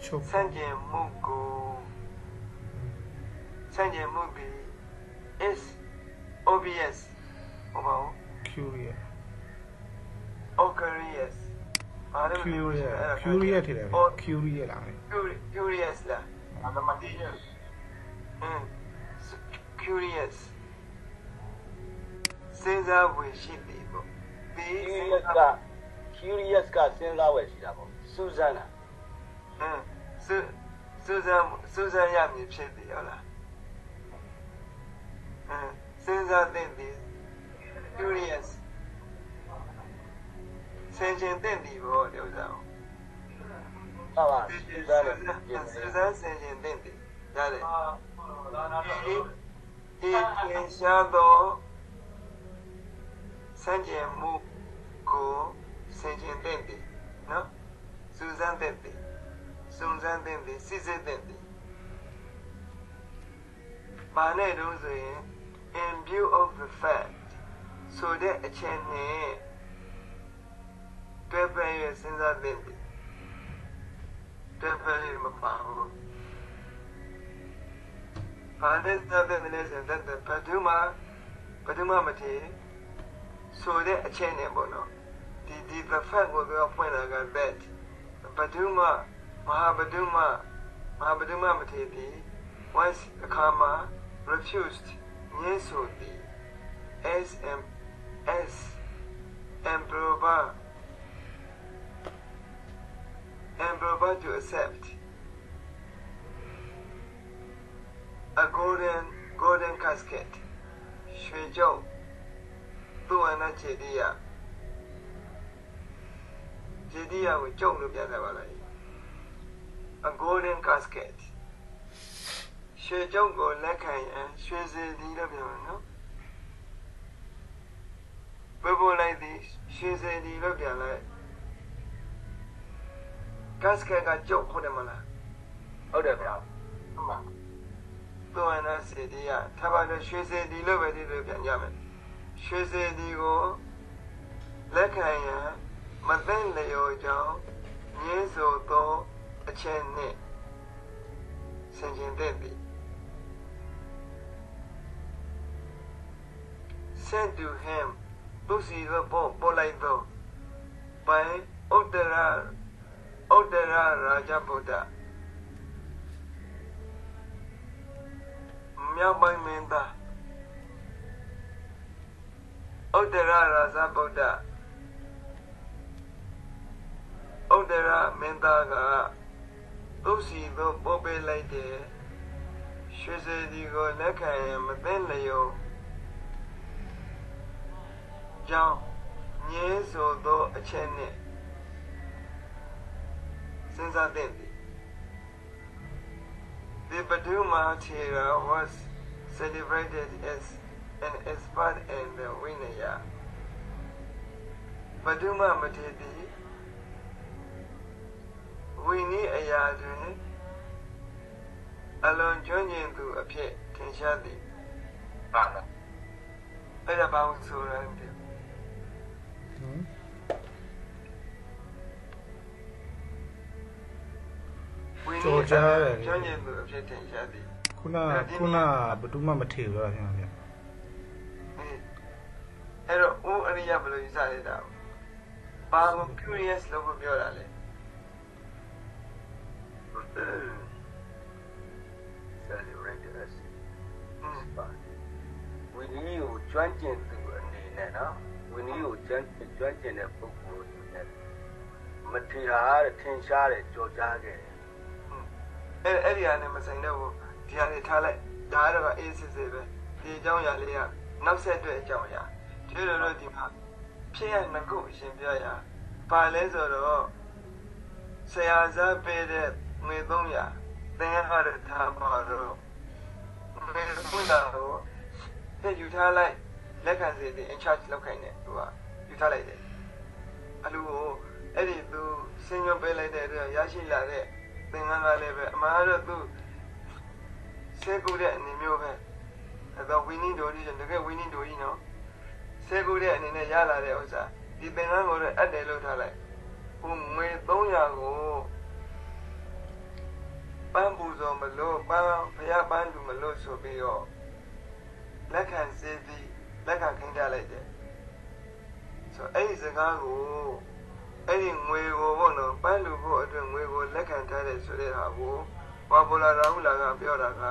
[SPEAKER 2] ချုပ်
[SPEAKER 1] ဆန့်ကျင်မှုကိုဆန့်ကျင်မှုသည် is obvious ဟောပါဦး
[SPEAKER 2] curious
[SPEAKER 1] occurious ဘာလို့
[SPEAKER 2] curious curious ထည့်တယ် curious လားမယ်
[SPEAKER 1] curious လား
[SPEAKER 4] mathematics
[SPEAKER 1] အင်း curious စဉ်းစားဝင်ရှိသည်ပေါ့ဒီ
[SPEAKER 4] curious က curious ကစဉ်းစားဝယ်ရှိတာပေါ့စူးစမ်းတာ
[SPEAKER 1] အင်းစူစူဇန်စူဇန်ရမည်ဖြစ်သည်ဟုတ်လားအင်းစဉ်းစားသင့်သည် curious ဆင်ခြင်သင့်သည်ပေါ့ဒီဥစ္စာကို
[SPEAKER 4] ဟုတ်ပါ
[SPEAKER 1] စူ
[SPEAKER 4] စူး
[SPEAKER 1] ဇ
[SPEAKER 4] စ
[SPEAKER 1] န်
[SPEAKER 4] မ်းတယ်ပြင်
[SPEAKER 1] စူ
[SPEAKER 4] တယ်
[SPEAKER 1] ဇန်ဆင်ခြင်သင့်သည်ရတယ်ဒီဒီထင်ရှားသောစံကျင်မှုကိုဆင်ခြင်သင့်သည်နော်စူဇန်သင့်သည်စုံစမ်းသင့်သည်စစ်စစ်သင့်သည်ဘာနဲ့တုံးဆိုရင် in view of the fact ဆိုတဲ့အချက်နဲ့တွဲဖက်ရစဉ်းစားသင့်သည်တွဲဖက်ရမပါဘူးဘာနဲ့သတ်တဲ့လဲဆိုတော့ဘဒုမဘဒုမမထေဆိုတဲ့အချက်နဲ့ပေါ့နော်ဒီဒီ the fact ကိုတော့ဖွင့်လာက that ဘဒုမမဟာဘဒုမမဟာဘဒုမမထေသည် once အခါမှာ refused ငြင်းဆိုသည် as m as improper improper to accept a golden golden casket ရွှေကြုံသူ့အနာခြေတိယခြေတိယကိုကြုံလို့ပြန်တယ်ပါလား a golden casket ရွှေကြုံကိုလက်ခံရန်ရွှေစည်သည်လို့ပြောမှာနော် ဘယ်ပေါ်လိုက်သည်ရွှေစည်သည်လို့ပြန်လိုက် casket ကကြုံဟုတ်တယ်မလား
[SPEAKER 4] ဟုတ်တယ်ဗျာဟုတ်ပါ
[SPEAKER 1] သူဝနာစေတီကထပ်ပါလို့ရွှေစေတီလို့ပဲဒီလိုပြန်ကြမယ်ရွှေစေတီကိုလက်ခံရန်မသိလျော်ကြောင်းငင်းဆိုသောအချက်နှင့်ဆင်ခြင်တဲ့သည် sent to him သူစီသောပို့ပို့လိုက်သော by ဥဒ္ဒရာဥဒ္ဒရာရာဇဗုဒ္ဓမြောက်ပိုင်းမင်းသားဥဒ္ဒရာရာဇဗုဒ္ဓဥဒ္ဒရာမင်းသားကသူစီသောပို့ပေးလိုက်တဲ့ရွှေစေဒီကိုလက်ခံရန်မသိလျော် ကြောင့်ငြင်းဆိုသောအချက်နှင့်စဉ်းစားသင့်သည် The Paduma Thera was celebrated as an expert in the Vinaya. Paduma Matedi Vini Ayadun Alon Jonyin to appear Kinshadi.
[SPEAKER 3] မှန်တယ်
[SPEAKER 1] အဲ့ဒါဘာလို့ဆိုရလဲမသိဘူး
[SPEAKER 2] ဟမ်
[SPEAKER 1] ဝ င်း
[SPEAKER 2] ကြော်ကြားတယ်
[SPEAKER 1] ကျွမ်းကျင်သူအဖြစ်ထင်ရှားသည်
[SPEAKER 2] ခုနခုနဘယ်သူမှမထေဘူးလားခင်ဗျာ
[SPEAKER 1] အေးအဲ့တော့ဦးအရိယဘယ်လိုယူဆရတာဘာကို curious လို့ပြောတာလဲ
[SPEAKER 4] celebrated
[SPEAKER 1] อืม
[SPEAKER 4] ဝီနီကိုကျွမ်းကျင်သူအနေနဲ့နော် ဝီနီကိုကျွမ်းကျွမ်းကျင်တဲ့ပုဂ္ဂိုလ်အနေနဲ့မထေဟာတဲ့ထင်ရှားတဲ့ကြော်ကြားခဲ့တယ်
[SPEAKER 1] အဲ့အဲ့ဒီဟာနဲ့မဆိုင်တော့ဘူးဒီဟာလေးထားလိုက်ဒါကတော့အေးစစ်စစ်ပဲဒီအကြောင်းအရာလေးကနောက်ဆက်တွဲအကြောင်းအရာဒီလိုလိုဒီမှာဖြစ်ရနှစ်ခုအရှင်ပြရပါလဲဆိုတော့ဆရာစားပေးတဲ့ငွေ300သင်ရတဲ့ထားပါတော့ငွေ300ကိုတဲ့ယူထားလိုက် လက်ခံစီတဲ့ in charge လောက်ခိုင်းတယ်သူကယူထားလိုက်တယ်အလူကိုအဲ့ဒီသူစင်ညွှန်ပေးလိုက်တဲ့အတွက်ရရှိလာတဲ့သင်္ကန်းကလည်းပဲအမှားတော့သူဆဲကူတဲ့အနေမျိုးပဲအဲ့တော့ဝီနင်းဒိုရီတကယ်ဝီနင်းဒိုရီနော်ဆဲကူတဲ့အနေနဲ့ရလာတဲ့ဥစ္စာဒီသင်္ကန်းကိုလည်းအပ်တယ်လို့ထားလိုက်ဟိုငွေ300ကိုပန်းပူဇော်မလို့ပန်းဖျားပန်းလူမလို့ဆိုပြီးတော့လက်ခံစေသည် လက်ခံခိုင်းကြလိုက်တယ်ဆိုအဲ့ဒီစကားကိုအဲ့ဒီငွေကိုပေါ့နော်ပန်းလူဖို့အတွက်ငွေကိုလက်ခံထားတယ်ဆိုတဲ့ဟာကိုဘာပိုလာရာဟုလာကပြောတာက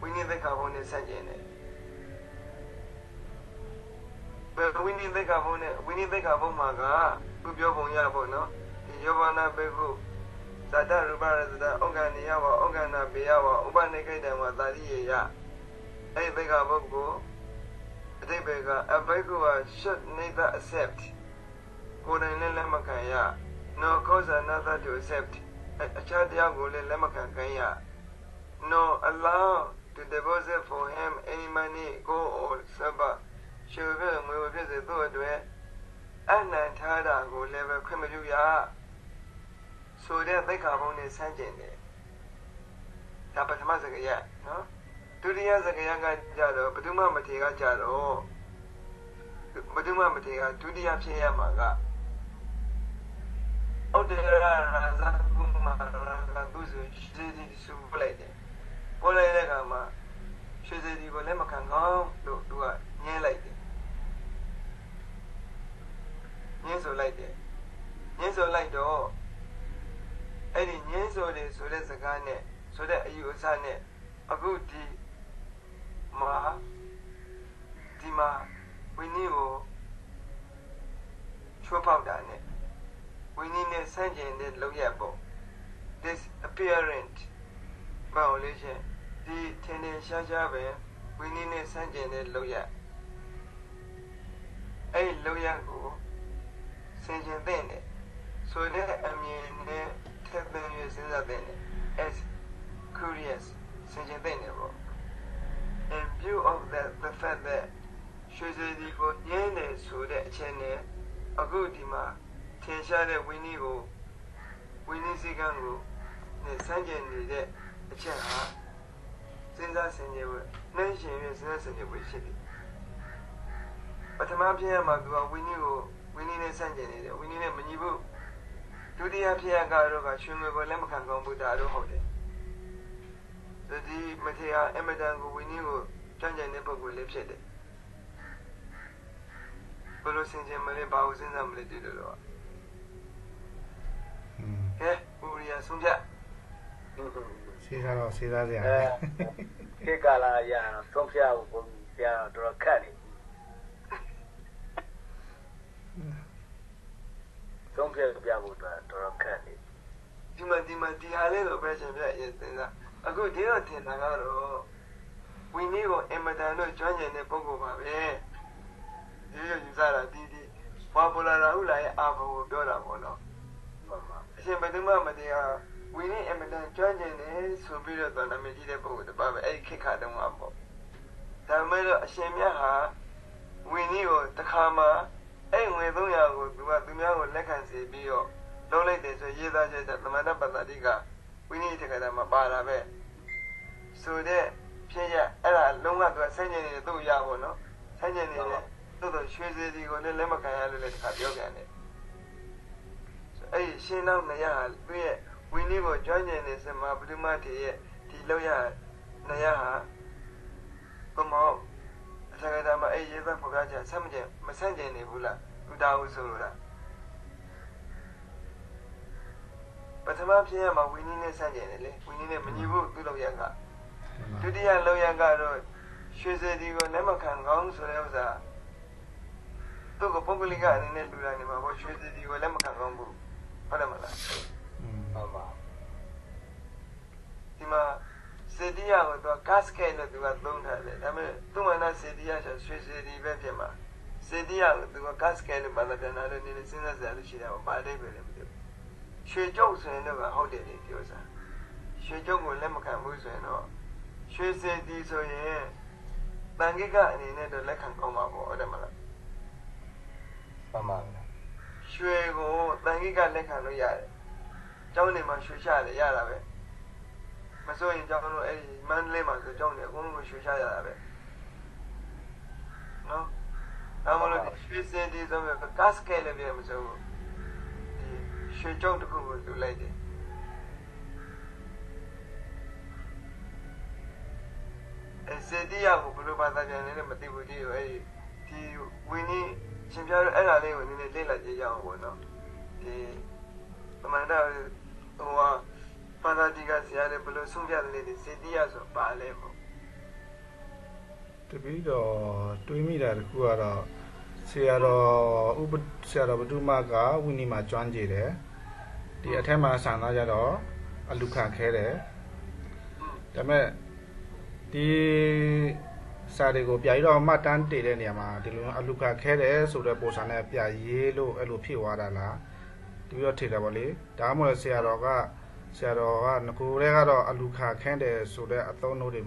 [SPEAKER 1] ဝိနည်းသက်ခါဘုံနဲ့ဆန့်ကျင်တယ်ဘယ်ဝိနည်းသက်ခါဘုံနဲ့ဝိနည်းသက်ခါဘုံမှာကသူပြောပုံရပေါ့နော်ဒီယောဘာနာဘေကုသတ္တရူပရသတ္တဩဃနိယဝဩဃနာပေယဝဥပနိကိတံဝသာရိယေယအဲ့ဒီသက်ခါဘုံကို အတိပ္ပယ်ကအဘိက္ခုဟာ should neither accept ကိုယ်တိုင်လည်းလက်မခံရ no cause another to accept အခြားတရားကိုလည်းလက်မခံခိုင်းရ no allow to deposit for him any money go or silver ရှုပ်ပြငွေဝဖြစ်စေသူ့အတွက်အနန္ထားတာကိုလည်းပဲခွင့်မပြုရဆိုတဲ့သိက္ခာပုဒ်နဲ့ဆန်းကျင်တယ်ဒါပထမစကားရနော် ဒုတိယစကားရကကြတော့ဘယ်သူမှမထေကကြတော့ဘယ်သူမှမထေကဒုတိယဖြစ်ရမှာကဩတရရာဇာကုမာရာသူစုရှိဒီစုပလိုက်တယ်ပေါ်လိုက်တဲ့ကမှာရွှေစီဒီကိုလည်းမခံကောင်းလို့သူကညင်းလိုက်တယ်ညင်းဆိုလိုက်တယ်ညင်းဆိုလိုက်တော့အဲ့ဒီညင်းဆိုတယ်ဆိုတဲ့စကားနဲ့ဆိုတဲ့အယူအဆနဲ့အခုဒီ မှာဒီမှာဝိနည်းကိုချွတ်ပေါက်တာနဲ့ဝိနည်းနဲ့ဆန့်ကျင်တဲ့လောက်ရပေါ့ this apparent violation ဒီထင်ထင်ရှားရှားပဲဝိနည်းနဲ့ဆန့်ကျင်တဲ့လောက်ရအဲ့ဒီလောက်ရကိုဆင်ခြင်တဲ့နဲ့ဆိုတဲ့အမြင်နဲ့ထပ်သွင်းရစဉ်းစားတဲ့နဲ့ as curious ဆင်ခြင်တဲ့နဲ့ပေါ့ in view of the the fact that ရွှေစည်ဒီကိုညင်းတယ်ဆိုတဲ့အချက်နဲ့အခုဒီမှာထင်ရှားတဲ့ဝိနည်းကိုဝိနည်းစည်းကမ်းကိုနဲ့စမ်းကြင်နေတဲ့အချက်ဟာစဉ်းစားဆင်ခြင်ဖို့နှိမ့်ရှင်ရစဉ်းစားဆင်ခြင်ဖို့ရှိတယ်ပထမဖြစ်ရမှာသူကဝိနည်းကိုဝိနည်းနဲ့စမ်းကြင်နေတယ်ဝိနည်းနဲ့မညီဘူးဒုတိယဖြစ်ရကတော့ကရွှေငွေကိုလက်မခံကောင်းဘူးဒါတော့ဟုတ်တယ် ဒီမထေရအမတန်ကိုဝိနည်းကိုကြံ့ကြံ့တဲ့ပုဂ္ဂိုလ်လေးဖြစ်တယ်ဘယ်လိုဆင်ခြင်မလဲဘာလို့စဉ်းစားမလဲဒီလိုတော့
[SPEAKER 2] อืม
[SPEAKER 1] ဟဲ့ဦးရီယာဆုံးဖြတ်
[SPEAKER 2] စေးစားတော့စေးစားစရာ
[SPEAKER 4] အဲခေတ်ကာလအရတော့သုံးဖြတ်ဖို့ဘုရားဆရာတော်တော်ခက်နေသုံးဖြတ်ပြဖို့တော့တော်တော်ခက်နေ
[SPEAKER 1] ဒီမှာဒီမှာဒီဟာလေးလိုပဲရှင်ပြရေးစဉ်းစား အခုဒီတော့ထင်တာကတော့ဝိနည်းကိုအင်မတန်တော့ကျွမ်းကျင်တဲ့ပုဂ္ဂိုလ်ပါပဲဒီလိုယူဆတာဒီဒီဘာပိုလာရာဟုလာရဲ့အာဘုံကိုပြောတာပေါ့နော်
[SPEAKER 4] မှန်ပါ
[SPEAKER 1] အရှင်ဘယ်သူမှမတရားဝိနည်းအင်မတန်ကျွမ်းကျင်တယ်ဆိုပြီးတော့တော်နာမည်ကြီးတဲ့ပုဂ္ဂိုလ်တစ်ပါးပဲအဲ့ဒီခေတ်ခါတုန်းကပေါ့ဒါမဲ့တော့အရှင်မြတ်ဟာဝိနည်းကိုတစ်ခါမှအဲ့ငွေ300ကိုသူကသူများကိုလက်ခံစီပြီးတော့လုံးလိုက်တယ်ဆိုရေးသားချက်တဲ့သမဏပတ္တိက ဝိနည်းတက္ကရာမှာပါတာပဲဆိုတဲ့ဖြစ်ရအဲ့ဒါလုံးဝသူကဆန့်ကျင်နေတဲ့သူ့ရပေါ့နော်ဆဆန့်ကျင်နေတယ်သို့တော့ရွှေစေတီကိုလည်းလက်မခံရလို့လည်းတခါပြောပြန်တယ်အဲ့ဒီရှင်းနောက်နေရဟာသူ့ရဲ့ဝင်းလေးကိုကျွမ်းကျင်နေစမှာဘုဒ္ဓမထေရဲ့ဒီလောက်ရနေရဟာဘမောအစကတည်းကအဲ့ရေးသက်ဖော်ပြချက်ဆက်မကျင်မဆန့်ကျင်နေဘူးလားသူတာဟုဆိုလို့လား ထမဖြစ်ရမှာဝင်းလေးနဲ့ဆန့်ကျင်တယ်လေဝင်းလေးနဲ့မညီဘူးသူ့လောက်ရကဒုတိယလောက်ရကတော့ရွှေစေတီကိုလက်မခံကောင်းဆိုတဲ့ဥစ္စာသူ့ကိုပုဂ္ဂလိကအနေနဲ့လူလာနေမှာပေါ့ရွှေစေတီကိုလက်မခံကောင်းဘူးဟုတ်တယ်မလား
[SPEAKER 3] မှန်ပါ
[SPEAKER 1] ဒီမှာစေတီယာကိုသူက cascade လို့သူကသုံးထားတယ်ဒါပေမဲ့သူ့မှာနာစေတီယာဆိုရွှေစေတီပဲဖြစ်မှာစေတီယာကိုသူက cascade လို့ဘာသာပြန်လာလို့နေနေစဉ်းစားစရာလို့ရှိတယ်ဘာအတိတ်ပဲလဲမသိဘူး ရွှေကျုပ်ဆိုရင်တော့ဟုတ်တယ်လေပြောစားရွှေကျုပ်ကိုလက်မခံဘူးဆိုရင်တော့ရွှေစေတီဆိုရင်တန်ခိကအနေနဲ့တော့လက်ခံကောင်းမှာပေါ့ဟုတ်တယ်မလား
[SPEAKER 3] မှန်ပါဗျာ
[SPEAKER 1] ရွှေကိုတန်ခိကလက်ခံလို့ရတယ်ကျောင်းနေမှာရွှေချတယ်ရတာပဲမစိုးရင်ကျောင်းတို့အဲ့ဒီမန္တလေးမှာဆိုကျောင်းနေအကုန်လုံးရွှေချရတာပဲနော်ဒါမှမဟုတ်ရွှေစင်ဒီဆိုတော့ကတ်စကဲလည်းပြမစိုးဘူးဒီ ရွှေကျောင်းတစ်ခုကိုလူလိုက်တယ်အဲစေတီယာကိုဘယ်လိုဘာသာပြန်လဲမသိဘူးဒီအဲ့ဒီဒီဝင်းကြီးရှင်ပြတော့အဲ့ဒါလေးကိုနည်းနည်းလေ့လာကြည့်ရအောင်ပေါ့နော်ဒီသမန္တဟိုဟာဘာသာတိကဆရာလည်းဘယ်လိုဆုံးဖြတ်တယ်လဲစေတီယာဆိုပါလဲပေါ့
[SPEAKER 2] တပီတော့တွေးမိတာတခုကတော့ဆရာတော်ဥပဆရာတော်ဘုဒ္ဓမကဝိနည်းမှာကျွမ်းကျင်တယ် ဒီအထက်မှာဆံသားကြတော့အလူခံခဲတယ်ဒါပေမဲ့ဒီစာတွေကိုပြပြီးတော့မှတ်တမ်းတည်တဲ့နေရာမှာဒီလိုအလူခံခဲတယ်ဆိုတဲ့ပုံစံနဲ့ပြရေးလို့အဲ့လိုဖြစ်သွားတာလားတပီတော့ထေတယ်ဗောလေဒါမှမဟုတ်ဆရာတော်ကဆရာတော်ကငကိုယ်တည်းကတော့အလူခံခဲတယ်ဆိုတဲ့အသုံးအနှုန်းတွေ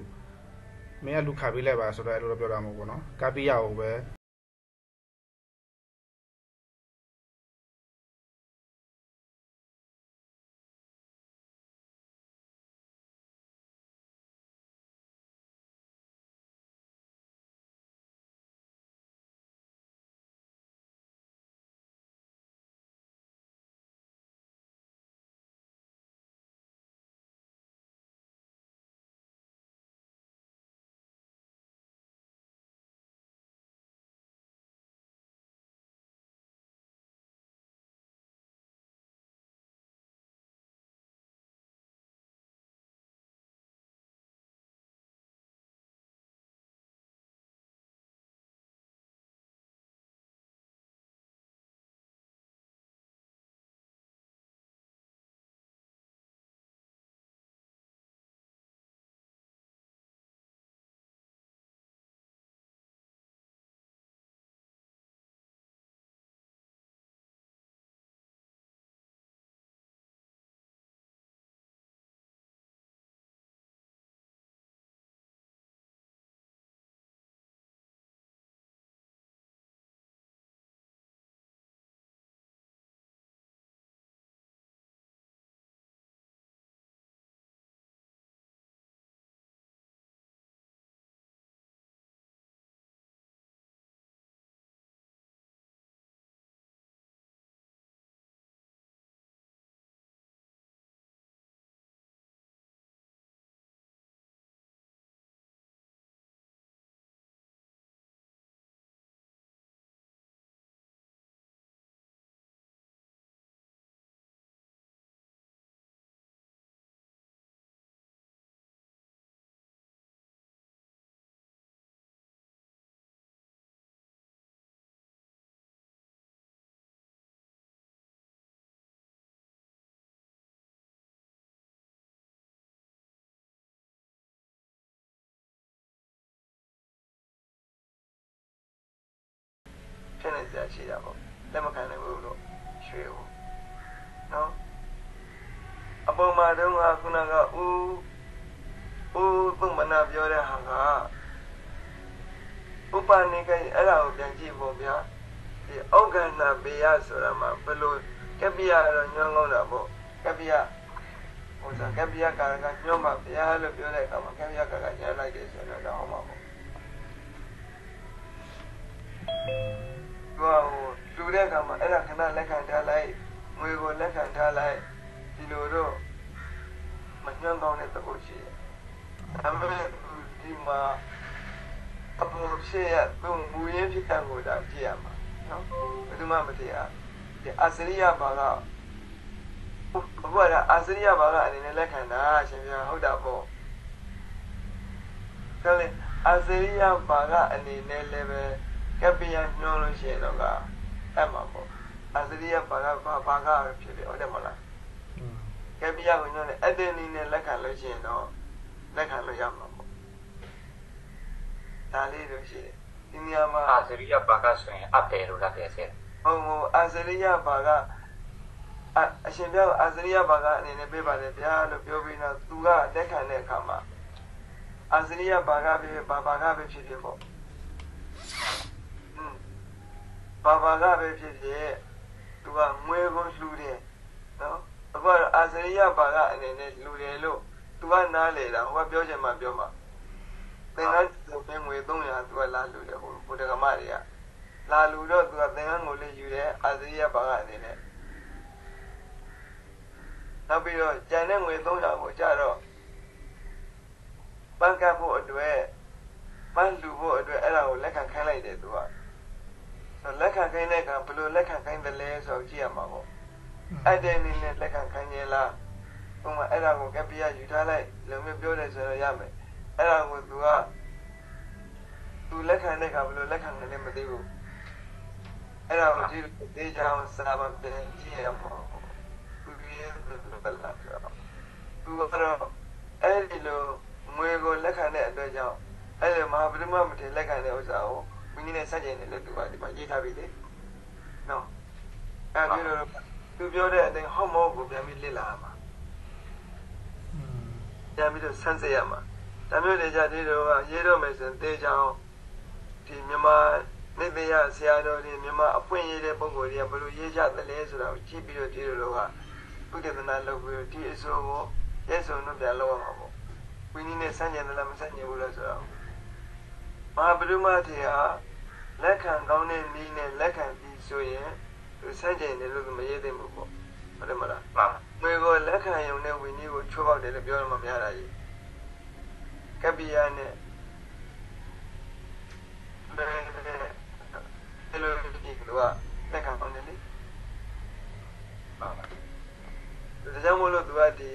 [SPEAKER 2] မင်းကလူခါပေးလိုက်ပါဆိုတော့အဲ့လိုတော့ပြောတာမဟုတ်ဘူးเนาะကပီယာကိုပဲ
[SPEAKER 1] ဖြစ် နေကြရှိတာပေါ့လက်မခံနိုင်ဘူးလို့ရွှေကိုနော်အပေါ်မှာတုန်းကခုနကဦးဦးပုံမနာပြောတဲ့ဟာကဥပနိကေအဲ့ဒါကိုပြန်ကြည့်ဖို့ဗျာဒီဩဂန္နာဘေယဆိုတာမှာဘယ်လိုကပ္ပိယတော့ညွှန်းကောင်းတာပေါ့ကပ္ပိယဟိုစားကပ္ပိယကာရကညွှန်းမှာဗျာလို့ပြောတဲ့အခါမှာကပ္ပိယကာရညှလိုက်တယ်ဆိုတော့တော့ဟောမှာပေါ့ အခါမှာအဲ့ဒါခဏလက်ခံထားလိုက်ငွေကိုလက်ခံထားလိုက်ဒီလိုတော့မညှမ်းကောင်းတဲ့သဘောရှိတယ်။ဒါပေမဲ့ဒီမှာအပေါ်ဖြစ်ရသူ့မူရင်းဖြစ်တဲ့ကိုဒါကြည့်ရမှာနော်ဘယ်သူမှမသိရဒီအစရိယဘာကဘုရားအစရိယဘာကအနေနဲ့လက်ခံတာရှင်ပြဟုတ်တာပေါ့ဒါလေအစရိယဘာကအနေနဲ့လည်းပဲ ကပ္ပိယညွှန်းလို့ရှိရင်တော့ကအဲ့မှာပေါ့အစရိယဘာကဘာဘာကဖြစ်တယ်ဟုတ်တယ်မလားကပ္ပိယကိုညွှန်းတယ်အဲ့ဒီနည်းနဲ့လက်ခံလို့ရှိရင်တော့လက်ခံလို့ရမှာပေါ့ဒါလေးတို့ရှိတယ်ဒီနေရာမှာ
[SPEAKER 3] အာစရိယဘာကဆိုရင်အပ်တယ်လို့လားပြည့်စဲ
[SPEAKER 1] ဟုတ်ဟုတ်အာဇရိယဘာကအအရှင်ပြအာဇရိယဘာကအနေနဲ့ပြပါတယ်ဗျာလို့ပြောပြီးတော့သူကလက်ခံတဲ့အခါမှာအာဇရိယဘာကပဲဘာဘာကပဲဖြစ်ဖြစ်ပေါ့อืม ဘာဘာကပဲဖြစ်ဖြစ်သူကငွေကိုလှူတယ်နော်အခုကတော့အာဇရိယဘာကအနေနဲ့လှူတယ်လို့သူကနားလေတာဟိုကပြောချင်မှပြောမှသင်္ကန်းဆိုပင်ငွေ300သူကလာလှူတယ်ဟိုဘုဒ္ဓကမတွေကလာလူတော့သူကသင်္ကန်းကိုလေးယူတယ်အာဇရိယဘာကအနေနဲ့နောက်ပြီးတော့ကျန်တဲ့ငွေ300ကိုကြတော့ပန်းကပ်ဖို့အတွက်ပန်းလူဖို့အတွက်အဲ့ဒါကိုလက်ခံခိုင်းလိုက်တယ်သူကဆို လက်ခံခိုင်းတဲ့ကဘယ်လိုလက်ခံခိုင်းတယ်လဲဆိုတော့ကြည့်ရမှာပေါ့အဲ့တဲ့အနေနဲ့လက်ခံခိုင်းရင်လားဥပမာအဲ့ဒါကိုကပ္ပိယယူထားလိုက်လုံမျိုးပြောတယ်ဆိုတော့ရမယ်အဲ့ဒါကိုသူကသူလက်ခံတဲ့ကဘယ်လိုလက်ခံတယ်လဲမသိဘူးအဲ့ဒါကိုဒီဒေချာအောင်စာမပြန်ကြည့်ရမှာသူရဲ့ဘယ်လိုလဲဆိုတော့သူကတော့အဲ့ဒီလိုငွေကိုလက်ခံတဲ့အတွက်ကြောင့်အဲ့ဒီမဟာဗုဒ္ဓမမထေလက်ခံတဲ့ဥစ္စာကို မင်းနဲ့ဆက်ကျင်တယ်လို့သူကဒီမှာရေးထားပြီလေနော်အဲ့ဒီလိုသူပြောတဲ့အတိုင်းဟောမောကိုပြန်ပြီးလေ့လာရမှာပြန်ပြီးတော့ဆန်းစစ်ရမှာဒါမျိုးတွေကြတဲ့တော့ရေးတော့မယ်ဆိုရင်တေချောင်းဒီမြန်မာနေပရဆရာတော်တွေမြန်မာအပွင့်ရေးတဲ့ပုံကိုယ်တွေကဘယ်လိုရေးကြသလဲဆိုတာကိုကြည့်ပြီးတော့ဒီလိုတော့ကပုဒ်တနာလုပ်ပြီးဒီအစိုးကိုရဲစုံတို့ပြန်လောက်ရမှာပေါ့ဝင်းကြီးနဲ့ဆန်းကျင်တယ်လားမဆန်းကျင်ဘူးလားဆိုတော့ မဟာဗုဒ္ဓမထေရလက်ခံကောင်းတဲ့နည်းနဲ့လက်ခံပြီးဆိုရင်သူစัญญတယ်လို့မရေးသိဘူးပေါ့ဟုတ်တယ်မလား
[SPEAKER 3] မှန်
[SPEAKER 1] ငွေကိုလက်ခံရုံနဲ့ဝိနည်းကိုချိုးပေါက်တယ်လို့ပြောရမှာမရတာကြီးကပ္ပိယနဲ့ဘယ်ဘယ်လိုဒီလိုကလက်ခံအောင်တယ်လေ
[SPEAKER 3] မှန်
[SPEAKER 1] ဒါကြောင့်မို့လို့သူကဒီ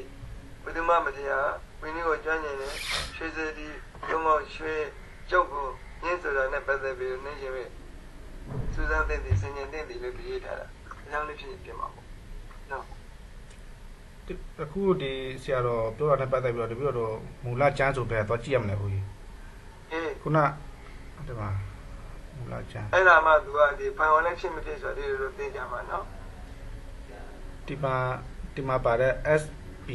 [SPEAKER 1] ဘုဒ္ဓမမတရားဝိနည်းကိုကျွမ်းကျင်တယ်ရွှေစည်းရုံမောင်ရွှေ ကျုပ်ကိုညင်းဆိုတာနဲ့ပတ်သက်ပြီးနေရှင်ပဲစူးစမ်းတဲ့ဒီစင်ញင်တဲ့ဒီလို့ပြရေးထားတာအကြောင်းလေးဖြစ်ပြင်မှာပေါ့နော်
[SPEAKER 2] အခုဒီဆရာတော်ပြောတာနဲ့ပတ်သက်ပြီးတော့တပည့်တော်မူလကျမ်းဆိုပဲတော့ကြည့်ရမလဲဘုရား
[SPEAKER 1] အေး
[SPEAKER 2] ခုနဒီမှာမူလကျမ်း
[SPEAKER 1] အဲ့ဒါမှသူကဒီဖိုင်ဝလည်းဖြစ်မဖြစ်ဆိုတော့ဒီလိုသိကြမှာနော်
[SPEAKER 2] ဒီမှာဒီမှာပါတဲ့ SP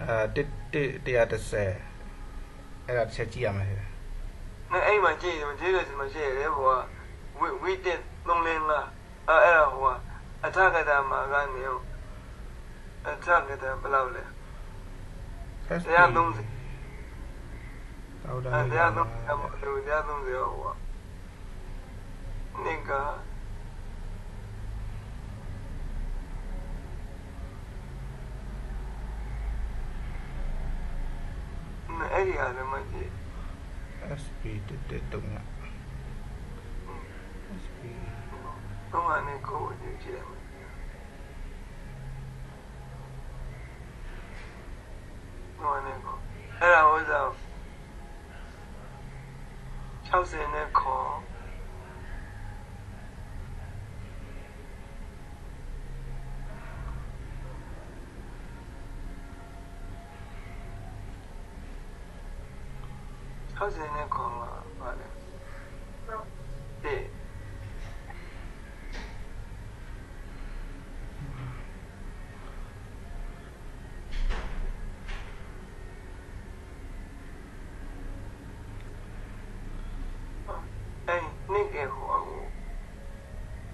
[SPEAKER 2] အဲတစ်တစ်130 အဲ့ဒါတစ်ချက်ကြည့်ရမယ်
[SPEAKER 1] ငါအဲ့မှာကြည့်ရင်ဒီလိုစီမရှိရဲဟိုကဝိဝိတက်သုံးလင်းလားအဲ့အဲ့ဒါဟိုကအထကတာမှာကနေဟိုအထကတာဘယ်လောက်လဲ
[SPEAKER 2] SP
[SPEAKER 1] တရား30
[SPEAKER 2] ဟုတ်တယ်
[SPEAKER 1] အဲ့တရား30ဟိုတရား30ဟိုကနိကအဲ့ ဒီအားလည်းမကြည့်
[SPEAKER 2] SP တစ်တစ်တုံး SP
[SPEAKER 1] တော့မနဲ့ကိုယ်ကြည့်ကြည့်တယ်တော့နဲ့ကိုအဲ့ဒါဟိုစား60နဲ့ခေါ် 60နဲ့ခေါ်မှာပါလေဒီအဲ့နိကေဟိုအကို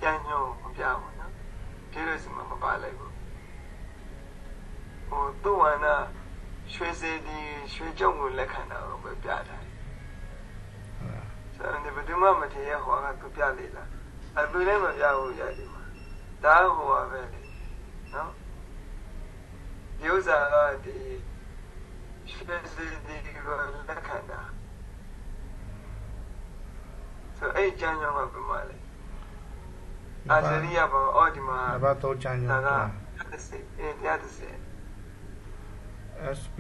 [SPEAKER 1] ပြန်ညောမပြဘူးနော်ဒီလိုစမမပါလိုက်ဘူးဟိုသူ့ဝန္နာရွှေစေဒီရွှေကြုံကိုလက်ခံတာကိုပဲပြထား တယ်ဆိုတော့ဒီဘယ်သူမှမထင်ရဟောကသူပြလေလားအသူလည်းမပြဘူးကြာဒီမှာဒါဟိုပါပဲလေနော်ဒီဥစ္စာကဒီရှိစီဒီကိုလက်ခံတာဆိုအဲ့ကျမ်းကြောင်းကပြမလဲအာဇရိယဘောအော်ဒီမှာ
[SPEAKER 2] နံပါတ်3ချမ်းညွှ
[SPEAKER 1] ဒါ
[SPEAKER 2] န်
[SPEAKER 1] ကတစ်စိအဲ့တရားတစ်စိ
[SPEAKER 2] SP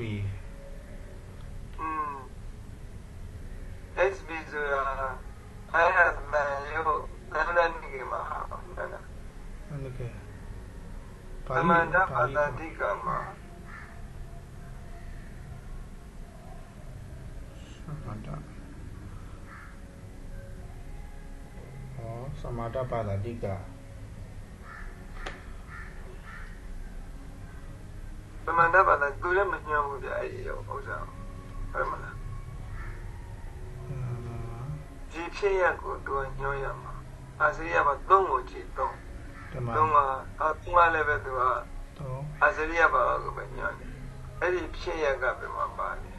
[SPEAKER 1] อืม SB ဆိုတာအဲ့ဒါမှရောနန္ဒနိကေမှာဟာနန္ဒ
[SPEAKER 2] အဲ့ဒီက
[SPEAKER 1] သမန္တပါတတိကမှာ
[SPEAKER 2] သမန္တဟောသမန္တပါဠိက
[SPEAKER 1] သမန္တပါတသူလည်းမညှောဘူးဗျအဲ့ဒီဥစ္စာဟုတ်မလား
[SPEAKER 2] အင်း
[SPEAKER 1] ဒီဖြစ်ရက်ကိုသူကညှောရမှာအာစရိယဘာသုံးကိုကြည့်သုံး
[SPEAKER 2] ဓ မ္မ
[SPEAKER 1] သုံးကအသုံးကလည်းပဲသူက
[SPEAKER 2] တော့
[SPEAKER 1] အာစရိယဘာကိုပဲညှောတယ်အဲ့ဒီဖြစ်ရက်ကပြမှာပါလေ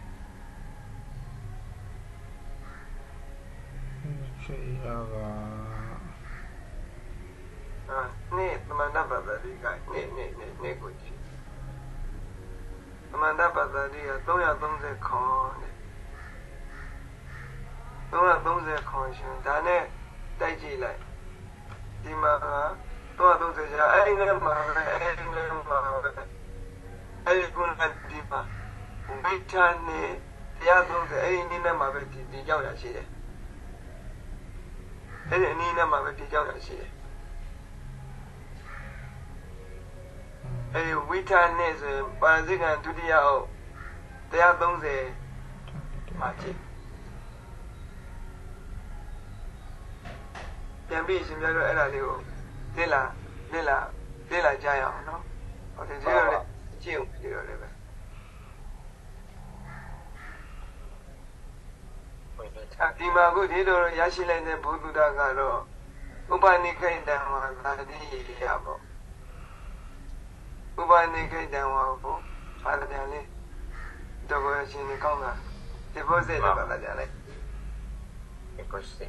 [SPEAKER 2] ရှိရက
[SPEAKER 1] အာနေ့သမန္တပါတတိကနေ့နေ့နေ့နေ့ကိုကြည့်သမန္တပါတတိက330ခေါ်တဲ့330ခေါ်ရှင်ဒါနဲ့တိုက်ကြည့်လိုက်ဒီမှာ 330ကျအဲ့ဒီနဲ့မှာပဲအဲ့ဒီနဲ့မှာပဲအဲ့ဒီကုန်းကဒီမှာဘိထာနဲ့တရား30အဲ့ဒီနည်းနဲ့မှာပဲဒီဒီကြောက်ရရှိတယ်အဲ့ဒီအနည်းနဲ့မှာပဲဒီကြောက်ရရှိတယ်အဲဝိထာနဲ့ဆိုရင်ပါဠိကံဒုတိယအုပ်130မှာကြည့်ပြန်ပြီးရှင်ပြတော့အဲ့ဒါလေးကို လေ့လာလေ့လာလေ့လာကြရအောင်နော်ဟုတ်တယ်ဒီလိုလေကြည့်အောင်ဒီလိုလေးပဲ
[SPEAKER 3] ဝင်နေ
[SPEAKER 1] အဒီမှာခုဒီလိုရရှိလိုက်တဲ့ဘုဒ္ဓကတော့ဥပနိခိတံဝါသာတိရပေါ့ဥပနိခိတံဝါကိုဘာလဲပြန်လေးတော့ကိုရှင်နေကောင်းတာဒီဘုဇေလည်းဘာလဲပြန်လေး
[SPEAKER 3] ဒီကိုစိ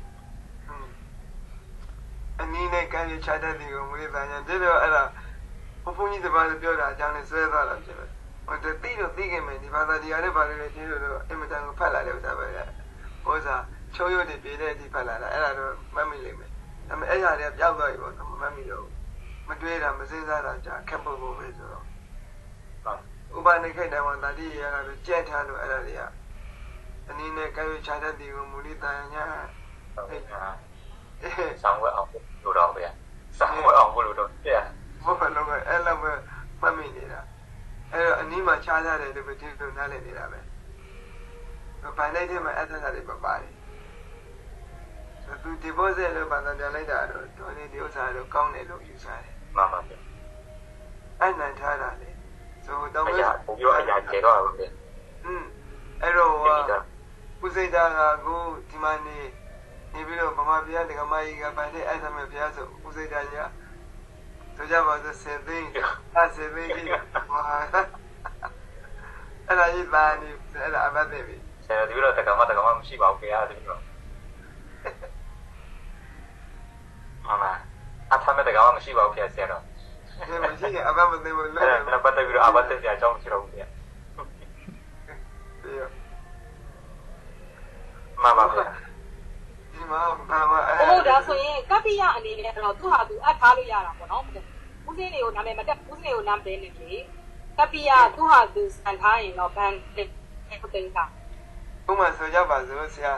[SPEAKER 1] အနည်းနဲ့ကံရချတတ်တယ်ကိုမွေးသားညာဒီလိုအဲ့ဒါဘုန်းကြီးတပါးပြောတာအကြောင်းနဲ့ဆွဲသွားတာဖြစ်တယ်ဟိုတတိတော့သိခင်မယ်ဒီဘာသာတရားနဲ့ဘာလို့လဲဒီလိုတော့အင်မတန်ကိုဖတ်လာတဲ့ဥစ္စာပဲလေဟိုစားချုံရွတ်တွေပြည့်တဲ့ဒီဖတ်လာတာအဲ့ဒါတော့မတ်မိလိမ့်မယ်ဒါပေမဲ့အဲ့ဒါတွေကပျောက်သွားပြီပေါ့နော်မတ်မိတော့မတွေးတာမစင်းစားတာကြာခက်ဖို့ဖို့ပဲဆိုတော့
[SPEAKER 3] ဟုတ်
[SPEAKER 1] ဥပနိခိတဝံတတိယကလည်းကြက်ထားလို့အဲ့ဒါတွေကအနည်းနဲ့ကံရချတတ်တယ်ကိုမူလိတန်ညာ
[SPEAKER 3] ဟုတ်ကဲ့
[SPEAKER 1] အေး
[SPEAKER 3] ဆောင်းဝဲအောင် လို့တော့ဗျာဆောင်းဝဲအောင်လို့တော့ပြ
[SPEAKER 1] ဘောဖလုံးကအဲ့လောက်ပဲမှတ်မိနေတာအဲ့တော့အနီးမှာခြားကြတယ်လို့ပဲဒီလိုနားလည်နေတာပဲဘိုင်လိုက်တဲ့မှာအဲ့ဒါတွေပပါတယ်သူ deposit လို့ဘာသာပြန်လိုက်တာတော့တော်နေဒီဥစ္စာတော့ကောင်းတယ်လို့ယူဆတယ်
[SPEAKER 3] မှန်ပါဗျာ
[SPEAKER 1] အဲ့နန်ထားတာလေဆိုတော့
[SPEAKER 3] အရာဘုရားအရာကျေတော့ပါဗျာ
[SPEAKER 1] อืมအဲ့တော့
[SPEAKER 3] ဒီ
[SPEAKER 1] ဟာ
[SPEAKER 3] က
[SPEAKER 1] ကုစိတ်တာကကိုဒီမှာနေ နေပြီးတော့ဗမာပြည်ကဒကမကြီးကဗန်တဲ့အဲ့ဒါမဲ့ဘုရားဆိုကုစိတ်တာကြီးဆိုကြပါစို့ဆယ်သိန်းအဲ့ဆယ်သိန်းကြီးဟာအဲ့ဒါကြီးပါနေအဲ့ဒါအမတ်သိပြီ
[SPEAKER 3] ဆယ်ဒီတော့တက္ကမတက္ကမမရှိပါဘူးခင်ဗျာဒီတော့မှန်ပါအထမ်းမဲ့တက္ကမမရှိပါဘူးခင်ဗျာဆရာတော့
[SPEAKER 1] ဒီမရှိရင်အမတ်မသိဘူးလို့
[SPEAKER 3] အဲ့ဒါပတ်သက်ပြီးတော့အဘတ်တက်ကြအကြောင်းမရှိတော့ဘူးခင်ဗျာ
[SPEAKER 1] ပြီးတော့
[SPEAKER 3] မှန်ပါဗျာ
[SPEAKER 1] ဒီမှာဘာမှအဲ့
[SPEAKER 5] ဟုတ်ဒါဆိုရင်ကပ္ပိယအနေနဲ့တော့သူ့ဟာသူအပ်ထားလို့ရတာပေါ့နော်ဦးစင်းတွေကိုနာမည်မတက်ဦးစင်းတွေကိုနာမည်နေလေကပ္ပိယသူ့ဟာသူစံထားရင်တော့ဘန်တက်ဟုတ်တယ်က
[SPEAKER 1] ဥမာဆိုကြပါစို့ဆရာ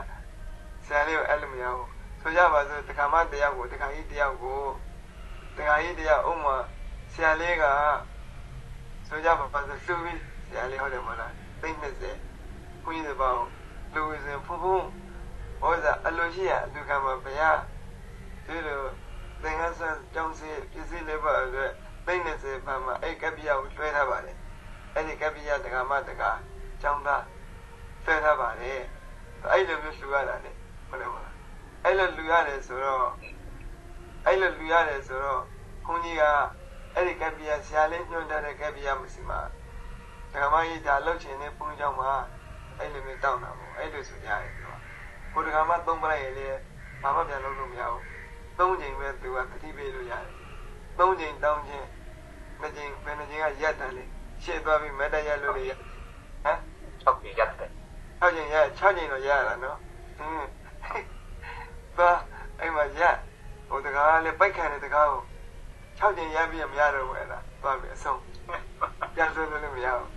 [SPEAKER 1] ဆရာလေးကိုအဲ့လိုမရဘူးဆိုကြပါစို့တခါမှတယောက်ကိုတခါကြီးတယောက်ကိုတခါကြီးတယောက်ဥမာဆရာလေးကဆိုကြပါစို့သူပြီးဆရာလေးဟုတ်တယ်မလားသိ20ဘုန်းကြီးတွေပေါ့လူစဉ်ဖူးဖူး ဟောစားအလိုရှိရအလူကမှာဗျာဒီလိုသင်္ကန်းဆန်းကြောင်းစီပစ္စည်းလေးပါအတွက်သိ20ပါမှာအဲ့ကပ္ပိယကိုလွှဲထားပါတယ်အဲ့ဒီကပ္ပိယတက္ကမတက္ကကျောင်းသားဆွဲထားပါတယ်အဲ့လိုမျိုးလှူရတာလေဟုတ်တယ်မလားအဲ့လိုလှူရတယ်ဆိုတော့အဲ့လိုလှူရတယ်ဆိုတော့ခွန်ကြီးကအဲ့ဒီကပ္ပိယဆရာလေးညွှန်ထားတဲ့ကပ္ပိယမရှိမှာဒကမကြီးဒါလှုပ်ချင်တဲ့ဘုန်းကြီးကျောင်းမှာအဲ့လိုမျိုးတောင်းတာပေါ့အဲ့လိုဆိုကြရတယ် သူကကိုဒကမသုံးပလိုက်ရင်လေဘာမှပြန်လုပ်လို့မရဘူး၃ချိန်ပဲသူကတတိပေးလို့ရတယ်၃ချိန်တောင်းခြင်းနှစ်ချိန်ဘယ်နှချိန်ကရက်တယ်လေရှေ့သွားပြီးမတ်တရလို့လေဟမ်
[SPEAKER 3] 6ปีရတယ်
[SPEAKER 1] 6ချိန်ရ6ချိန်တော့ရရတာနော်ဟင်းသွားအဲ့မှာရဟိုတကားလေးပိုက်ခံတဲ့တကားကို6ချိန်ရပြီးမရတော့ဘူးအဲ့ဒါသွားပြီးအဆုံးပြန်ဆွဲလို့လည်းမရဘူး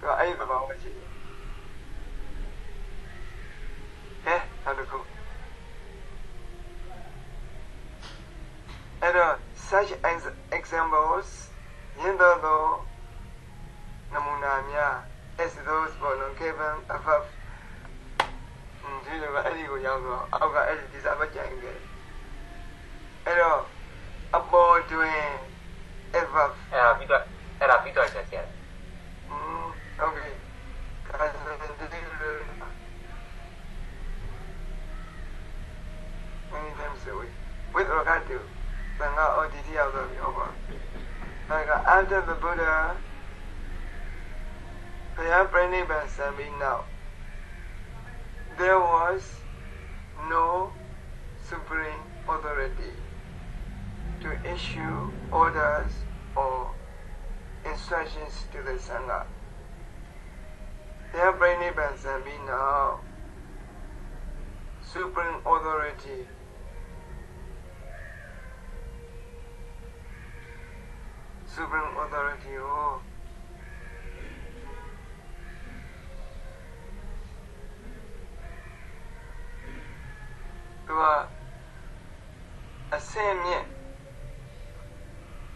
[SPEAKER 1] သူကအဲ့ဒီသဘောပဲရှိတယ် ဟဲ့နောက်တစ်ခုအဲ့တော့ such as examples ရင်းတော်သောနမူနာများ as those born given above ဒီလိုကအဲ့ဒီကိုရောက်တော့အောက်ကအဲ့ဒီဒီစာပဲကြိုင်ခဲ့အဲ့တော့အပေါ်တွင် above
[SPEAKER 3] အဲ့ဒါပြီးတော့အဲ့ဒါပြီးတော့ဆက်ရတယ်
[SPEAKER 1] mm okay ကာစဒီလို times a week with regard to သံဃာအော်ဒီတိရောက်တော့ပြောပါဒါက after the Buddha ဘုရားပြိဋိဘံစံပြီး now there was no supreme authority to issue orders or instructions to the Sangha ဘုရားပြိဋိဘံစံပြီး now supreme authority supreme authority ကိုသူကအစင်မြင့်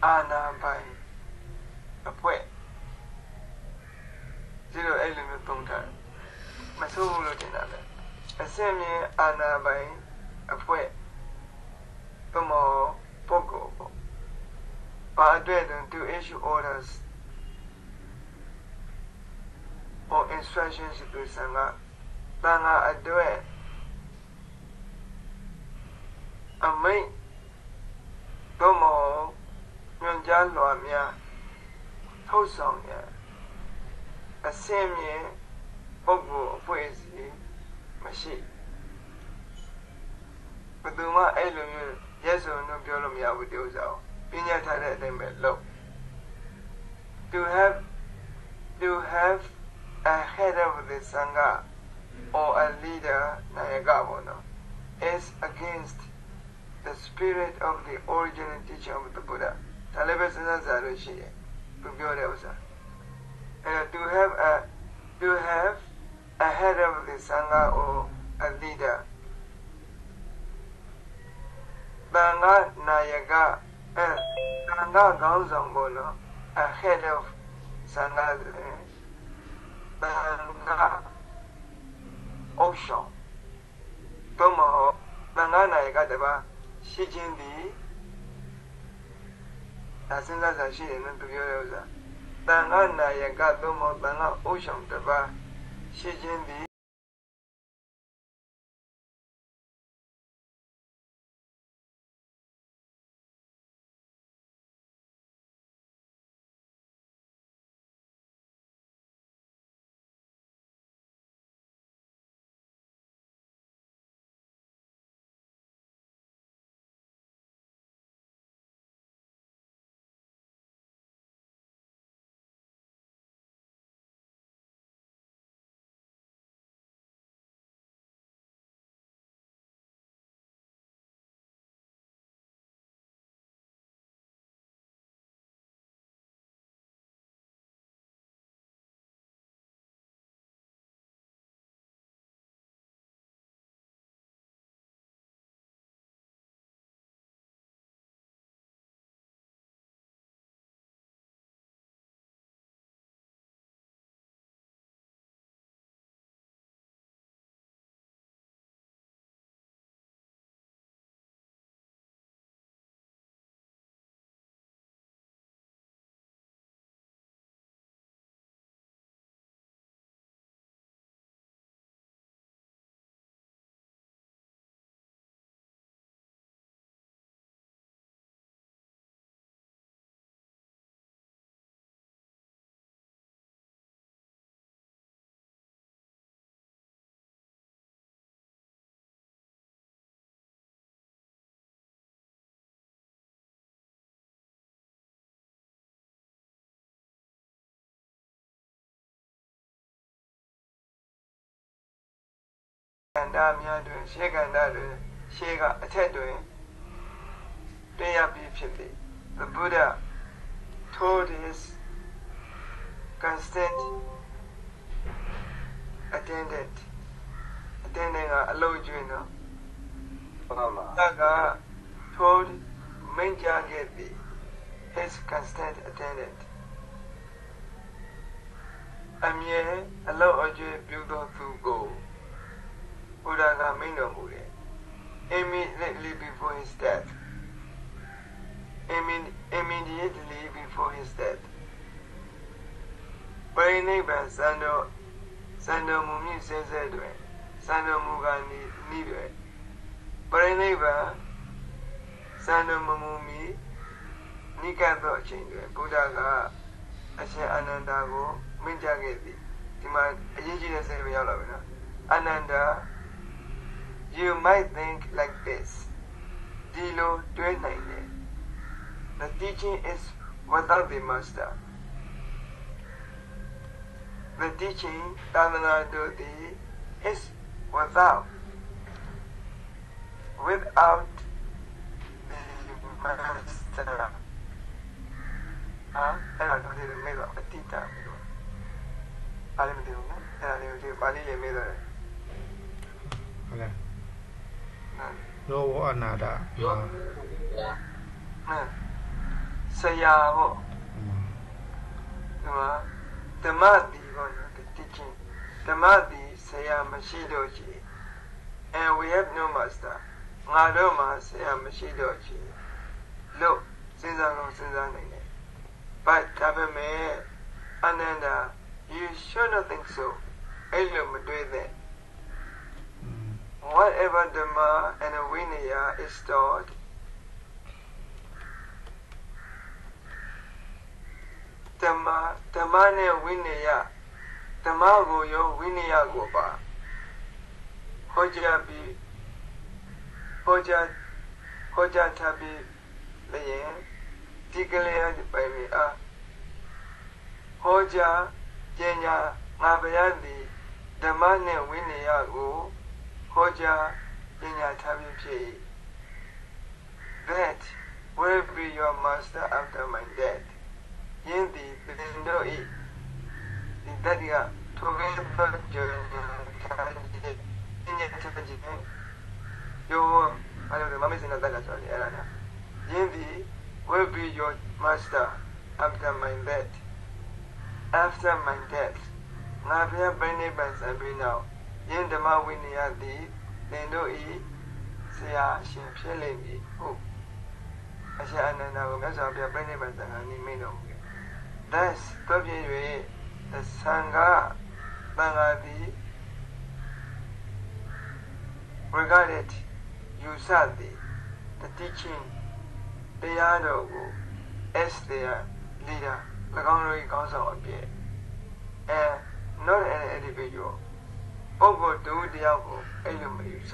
[SPEAKER 1] အာနာပိုင်အဖွဲ့ဒီလိုအဲ့လိုမျိုးသုံးထားမဆိုးဘူးလို့ထင်တာပဲအစင်မြင့်အာနာပိုင်အဖွဲ့တမောပုဂ္ဂိုလ်ပေါ့ ဘာအတွက်လဲ to issue orders or instructions to ဆံကတန်ခါအတွက်အမိတ်သို့မဟုတ်ညွှန်ကြားလွှာများထုတ်ဆောင်ရန်အစင်းမြင့်ပုဂ္ဂိုလ်အဖွဲ့အစည်းမရှိဘယ်သူမှအဲ့လိုမျိုးရက်စုံတော့ပြောလို့မရဘူးဒီဥစ္စာကို ပညာထားတဲ့အတိုင်းပဲလုပ် to have to have a head of the sangha or a leader နာယကဘောနော် is against the spirit of the original teaching of the Buddha ဒါလည်းပဲစဉ်းစားကြလို့ရှိတယ်သူပြောတဲ့ဥစ္စာအဲ to have a to have a head of the sangha or a leader တန်ခါနာယက အဲတန်ခါခေါင်းဆောင်ဘောနော် a head of sangha တန်ခါ option သို့မဟုတ်တန်ခါနာယကတပါရှိခြင်းသည်ဒါစဉ်းစားစားရှိတယ်နော်သူပြောတဲ့ဥစ္စာတန်ခါနာယကသို့မဟုတ်တန်ခါ option တပါရှိခြင်းသည် န္တာများတွင်ရှေးကန္တာတွင်ရှေးကအထက်တွင်တွေ့ရပြီးဖြစ်သည် The Buddha told his constant attendant attendant ကအလုပ်ကျွင်းတော့
[SPEAKER 4] ဟုတ်မှာ
[SPEAKER 1] that God told မိန့်ကြားခဲ့သည် his constant attendant အမြဲအလောက်အကျွေးပြုသောသူကို ဘုရားကမိန့်တော်မူတယ် immediately before his death Imme- immediately before his death ပရိနိဗ္ဗာန်စံတော်စံတော်မူမြင့်စဲစဲတွင်စံတော်မူကာနီဤတွင်ပရိနိဗ္ဗာန်စံတော်မမူမီနိကတ်သောအချိန်တွင်ဘုရားကအရှင်အာနန္ဒာကိုမိန့်ကြားခဲ့သည်ဒီမှာအရေးကြီးတဲ့ဆယ်ပဲရောက်လာပြီနော်အာနန္ဒာ you might think like this ဒီလိုတွေးနိုင်တယ် the teaching is without the master the teaching သာသနာတော်သည် is without without the master ဟာအဲ့ဒါတော့ဒီမေးတော့အတိတ်တာလို့အားလည်းမသိဘူး No, anada. Ma. Ne? Sayavo. Ma. Tamadi one the teaching. Tamadi saya mashidochi. And we have no master. ငါတို့မှာဆရာမရှိတော့ချင်လို့စဉ်းစားတော့စဉ်းစားနိုင်တယ် but ဒါပေမဲ့ Ananda you should not think so အဲ့လိုမတွေးသ
[SPEAKER 2] င့် ม
[SPEAKER 1] whatever dhamma and vinaya is taught dhamma dhamma နဲ့ vinaya ဓမ္မကိုရောဝိနည်းကိုပါဟောကြားပြီးဟောကြားဟောကြားထားပြီးလည်းဒီကလေးအပိုင်ပြီးအား ဟောကြားကျင့်ညာငါဗျာသည်ဓမ္မနဲ့ဝိနည်းကိုဟောကြားပညာထားပြီးဖြစ်၏ that will be your master after my death ယင်းသည်ပင်တို့၏ဒီတတိယထိုကဲ့သို့ကြံထားခြင်းပညာထားခြင်းယောအဲ့လိုမမေ့စင်တဲ့တက်ကဆိုရင်အဲ့ဒါလားယင်းသည် will be your master after my death after my death ငါဘုရားပြိဋိဘံစံပြီးနောက် ယင်းဓမ္မဝိနည်းသည်သင်တို့ဤဆရာအရှင်ဖြစ်လိမ့်မည်ဟုတ်အရှင်အနန္ဒာကိုမြတ်စွာဘုရားပြိဋိဘံစံကနိမိတ်တော်မူခဲ့ thus သို့ဖြစ်၍သံဃာသံဃာသည် regarded ယူဆသည် the teaching တရားတော်ကို as their leader ၎င်းတို့၏ကောင်းဆောင်အဖြစ် and not an individual ပုဂ္ဂိုလ်တူတယောက်ကိုအဲ့လိုမယူဆ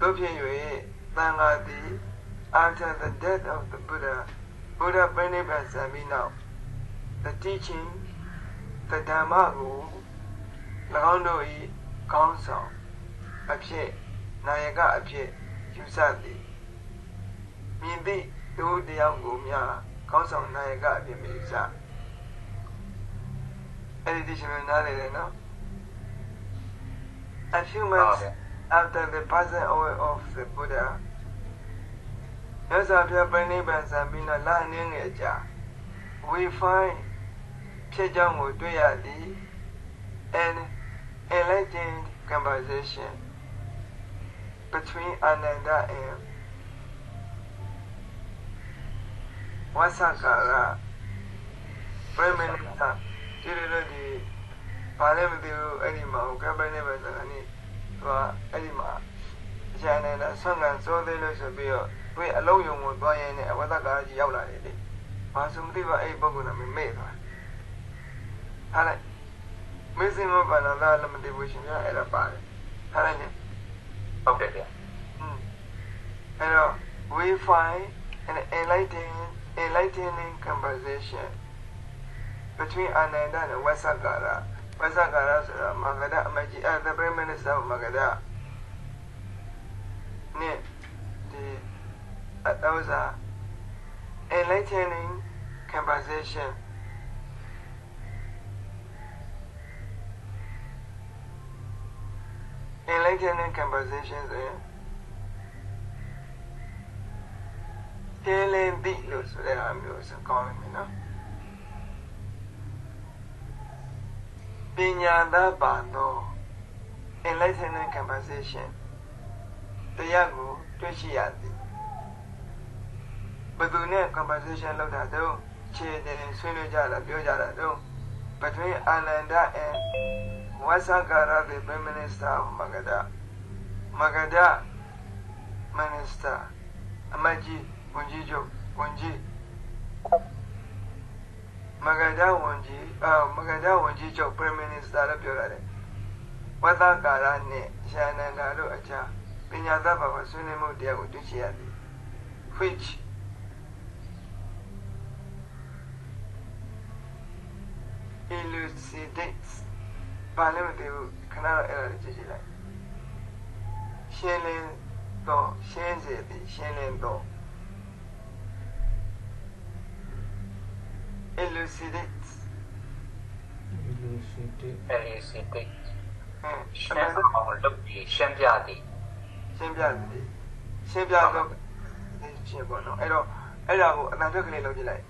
[SPEAKER 1] တို့ဖြစ်၍သံဃာသည် after the death of the Buddha Buddha ပြိဋိဘံစံပြီးနောက် the teaching the Dhamma ကို၎င်းတို့၏ကောင်းဆောင်အဖြစ်နာယကအဖြစ်ယူဆသည်မြင်သည့်သူတယောက်ကိုများကောင်းဆောင်နာယကအဖြစ်မယူဆအဲ့ဒီ teaching ကိုနားလည်တယ်နော် A few months after the passing away of the Buddha မြတ်စွာဘုရားပြိဋိဘံစံပြီးတော့လအနည်းငယ်ကြာ we find ဖြစ်ကြောင်းကိုတွေ့ရသည် an enlightened conversation between Ananda and Wasakara Prime Minister ဒီလိုလိုဒီ ဘာလဲမသိဘူးအဲ့ဒီမှာကမ်ပိန်းနဲ့ပဲဆိုတာနိသူကအဲ့ဒီမှာအချမ်းနေတာဆွမ်းကန်စိုးသေးလို့ဆိုပြီးတော့သူ့အလုံးယုံကိုသွားရင်းနဲ့အဝဒကာကြီးရောက်လာတယ်လေဘာဆိုမသိပါအဲ့ဒီပုဂ္ဂိုလ်နာမည်မေ့သွားဟာလိုက်မေ့စင်မပါလာလားလည်းမသိဘူးရှင်ဗျာအဲ့ဒါပါတယ်ဟာလိုက်လေ
[SPEAKER 3] ဟုတ်တယ်ဗျာ
[SPEAKER 1] Mm. And uh, we find an enlightening, enlightening conversation between Ananda and Vasagara ဝဆကာရဆိုတာမဂဒအမကြီးအဲ the prime minister of မဂဒနဲ့ဒီအတော့စာ enlightening conversation enlightening conversation ဆိုရင်ရှင်းလင်းသည့်လို့ဆိုတဲ့အမျိုးဆိုကောင်းလိမ့်မယ်နော်ပညာသား ပါသော enlightening conversation တရားကိုတွေ့ရှိရသည်ဘယ်သူနဲ့ conversation လုပ်တာတုံးခြေတင်ဆွေးနွေးကြတာပြောကြတာတုံး between Ananda and Wasakara the Prime Minister of Magadha Magadha Minister အမတ်ကြီးဝန်ကြီးချုပ်ဝန်ကြီး မဂဒဝန်ကြီးအာမဂဒဝန်ကြီးချုပ် Prime Minister လို့ပြောရတယ်ဝသကာရနဲ့ရှာနန္ဒာတို့အကြားပညာသဘာဝဆွေးနွေးမှုတရားကိုတွေ့ရှိရသည် which elucidates ဘာလဲမသိဘူးခဏတော့အဲ့ဒါလေးကြည့်ကြည့်လိုက်ရှင်းလင်းတော့ရှင်းစေသည်ရှင်းလင်းတော့ elucidates
[SPEAKER 2] elucidate
[SPEAKER 3] elucidate
[SPEAKER 1] ဟမ်
[SPEAKER 3] ရှ
[SPEAKER 1] ရှ
[SPEAKER 3] င်း
[SPEAKER 1] င်း
[SPEAKER 3] အောင်လုပ်ပြီးရှင်းပြသည်
[SPEAKER 1] ရှင်းပြသည်ရှင်းပြတော့ရှင်းပေါ့နော်အဲ့တော့အဲ့ဒါကိုအတန်ထွက်ကလေးလုပ်ကြည့်လိုက်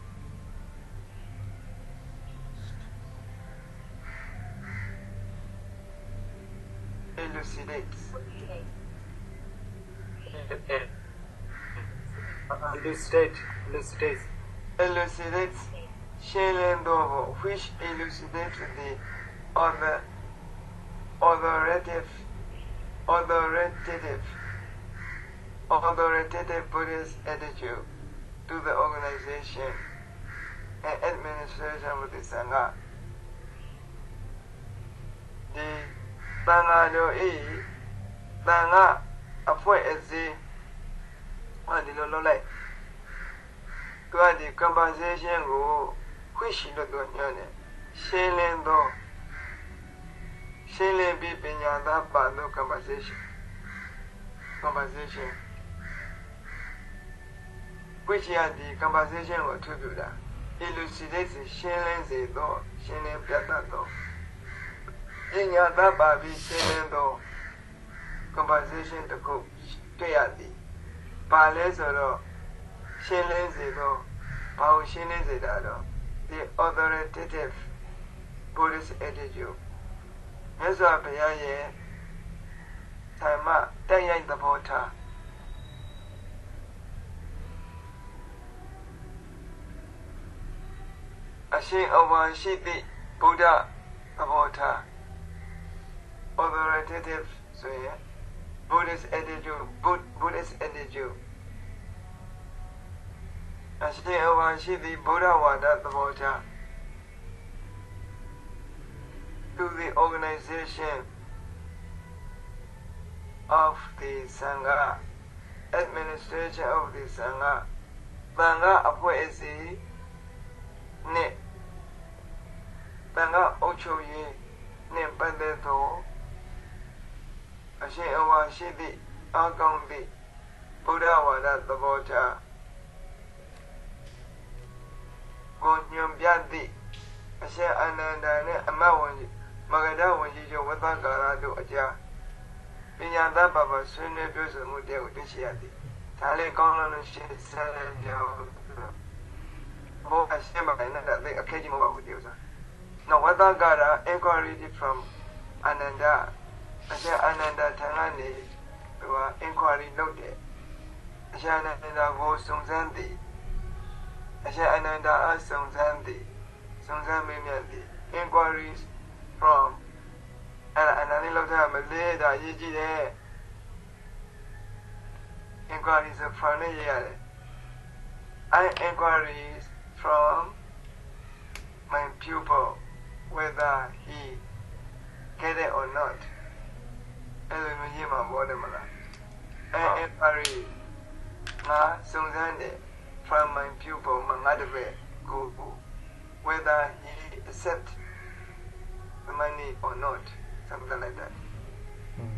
[SPEAKER 1] elucidates
[SPEAKER 6] elucidate elucidates
[SPEAKER 1] elucidates ရှင်းလင်း သော which elucidates the other authoritative authoritative authoritative Buddhist attitude to the organization and administration of the Sangha. The တန်ဃာတော်ဤတန်ဃာအဖွဲ့အစည်းဟောဒီလိုလုပ်လိုက်သူကဒီ compensation ကို ခွင့်ရှိလို့သူညွှန်တယ်ရှင်းလင်းသောရှင်းလင်းပြီးပညာသားပါသော compensation compensation ခွင့်ရှိရဒီ compensation ကိုအထူးပြုတာ elucidate ရှင်းလင်းစေသောရှင်းလင်းပြတ်သားသောပညာသားပါပြီးရှင်းလင်းသော compensation တစ်ခုတွေ့ရသည်ပါလဲဆိုတော့ရှင်းလင်းစေသောဘာကိုရှင်းလင်းစေတာတော့ the authoritative Buddhist attitude မြတ်စွာဘုရားရဲ့ဓမ္မတက်ရိုက်သဘောထားအရှင်အဝါရှိသည့်ဗုဒ္ဓသဘောထား authoritative ဆိုရင် Buddhist attitude Bud- Buddhist attitude အရှင်အဝါရှိသည့်ဗုဒ္ဓဝါဒသဘောထား to the organization of the Sangha administration of the Sangha သံဃာအဖွဲ့အစည်းနဲ့သံဃာအုပ်ချုပ်ရေးနဲ့ပတ်သက်သောအရှင်အဝါရှိသည့်အကောင်းသည့်ဗုဒ္ဓဝါဒသဘောထား ကိုညွန်ပြသည့်အရှင်အာနန္ဒာနှင့်အမတ်ဝန်ကြီးမဂဒဝန်ကြီးကျော်ဝသကာရတို့အကြားပညာသဘာဝဆွေးနွေးပြောဆိုမှုတရားကိုသိရှိရသည်ဒါလေးကောင်းလို့ရှင်းစမ်းကြအောင်ဘောအရှင်းပါနဲ့ဒါသိအခက်ကြီးမဟုတ်ဘူးဒီဥစ္စာနော်ဝသကာရ encouraged from Ananda အရှင်အာနန္ဒထံကနေသူက inquiry လုပ်တယ်အရှင်အာနန္ဒကိုစုံစမ်းသည် အရှင်အာနန္ဒအားစုံစမ်းသည်စုံစမ်းမေးမြန်းသည် inquiries from အဲ့ဒါအနန္ဒလောက်ထားမလေးဒါရေးကြည့်တယ် inquiries from နဲ့ရေးရတယ် I inquiries from my pupil whether he get it or not အဲ့လိုမျိုးရေးမှာပေါ်တယ်မလား I inquiry ငါစုံစမ်းတယ် from my pupil မငါတပည့်ကို whether he accept the money or not something like that
[SPEAKER 2] อืม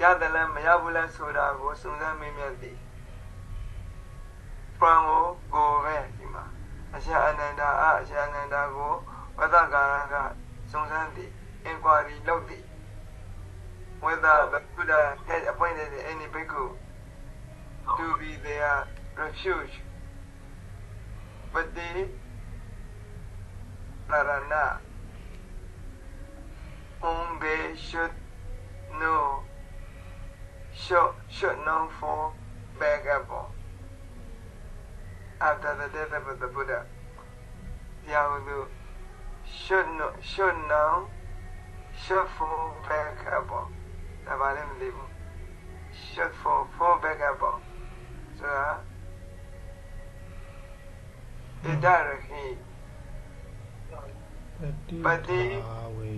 [SPEAKER 1] ရတယ်လားမရဘူးလားဆိုတာကိုစုံစမ်းမေးမြန်းသည် from ကိုကိုပဲဒီမှာအရှင်အနန္ဒာအအရှင်အနန္ဒာကိုဝဒကာရကစုံစမ်းသည် inquiry လုပ်သည် whether the Buddha had appointed any bhikkhu to be their refuge. But they Parana, whom they should know, should, should know for Bhagavad. After the death of the Buddha, Yahudu should know, should know, should for Bhagavad. The Balim Libu, should for, for Bhagavad. ဆိုတာဣဒရခိ
[SPEAKER 2] ပတိဒါဝေ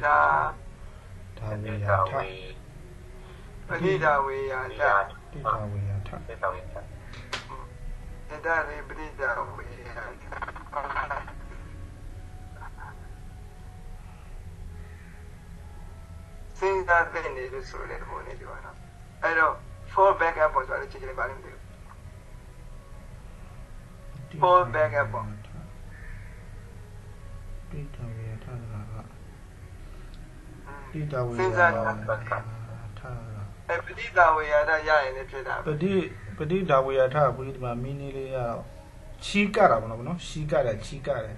[SPEAKER 1] သာ
[SPEAKER 2] ဒါဝေ
[SPEAKER 3] ဒေ
[SPEAKER 2] ယ
[SPEAKER 3] တာ
[SPEAKER 2] ထ
[SPEAKER 3] ဝေ
[SPEAKER 1] ပတိဒဝေယ
[SPEAKER 3] ယာ
[SPEAKER 1] တ
[SPEAKER 2] တိဒါဝေယထ
[SPEAKER 3] ဒေတာဝေတာ
[SPEAKER 1] ဣဒရေပတိဒဝေယစဉ်းစားတဲ့နေလို့ဆိုတဲ့ဘုံနဲ့ပြောတာအဲ့တော့ fall back up ဆိုတော့ကြည့်ကြည့်ပါလိမ့်မယ် ပုံပဲကပေါ့
[SPEAKER 2] တိတဝေထာလာကတိတဝေ
[SPEAKER 1] စဉ်းစားတာ
[SPEAKER 2] ထာလာ
[SPEAKER 1] အပတိတဝေယတာရရင်လည်းဖြစ်တာ
[SPEAKER 2] ပတိပတိတဝေယထာပရိသမမင်းလေးလေးရတော့ချီးကတာပေါ့နော်နော်ချီးကတာချီးကတယ်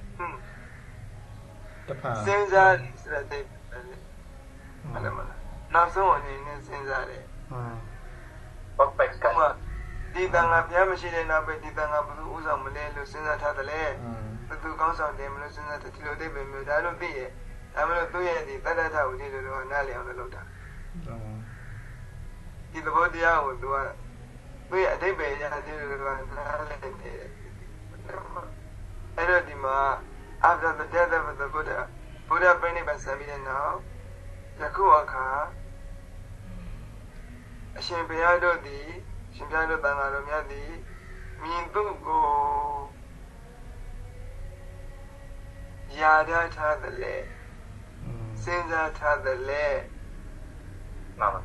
[SPEAKER 2] တဖန်
[SPEAKER 1] စဉ်းစားဆိုတဲ့ဟုတ်လားနောက်ဆုံးအနေနဲ့စဉ်းစားတယ်
[SPEAKER 2] ဟု
[SPEAKER 3] တ်ပောက်ပက်
[SPEAKER 1] က ဒီတန်ခါဘုရားမရှိတဲ့နောက်ပဲဒီတန်ခါဘုသူဥဆောင်မလဲလို့စဉ်းစားထားတယ်လေ
[SPEAKER 2] ဟမ်
[SPEAKER 1] ဘသူကောင်းဆောင်တယ်မလို့စဉ်းစားတယ်ဒီလိုအိဗယ်မျိုးဒါလို့သိရဲ့ဒါမလို့သူ့ရဲ့ဒီတတ္တထဝိသေလိုတော့နားလည်အောင်လုပ်တာဒီသဘောတရားကိုသူကသူ့ရဲ့အတိတ်ပဲရတဲ့လူကနားလည်နေတယ်အဲ့တော့ဒီမှာ after the death of the Buddha Buddha ပြိဋိဘံဆံပြီးတဲ့နောက်ယခုအခါအရှင်ဘုရားတို့သည် ရှင်ဘုရားတို့တန်ခါတော်များသည်မြင်သူကိုယာဒထားတယ်လေစဉ်းစားထားတယ်လေ
[SPEAKER 3] မှန်ပါ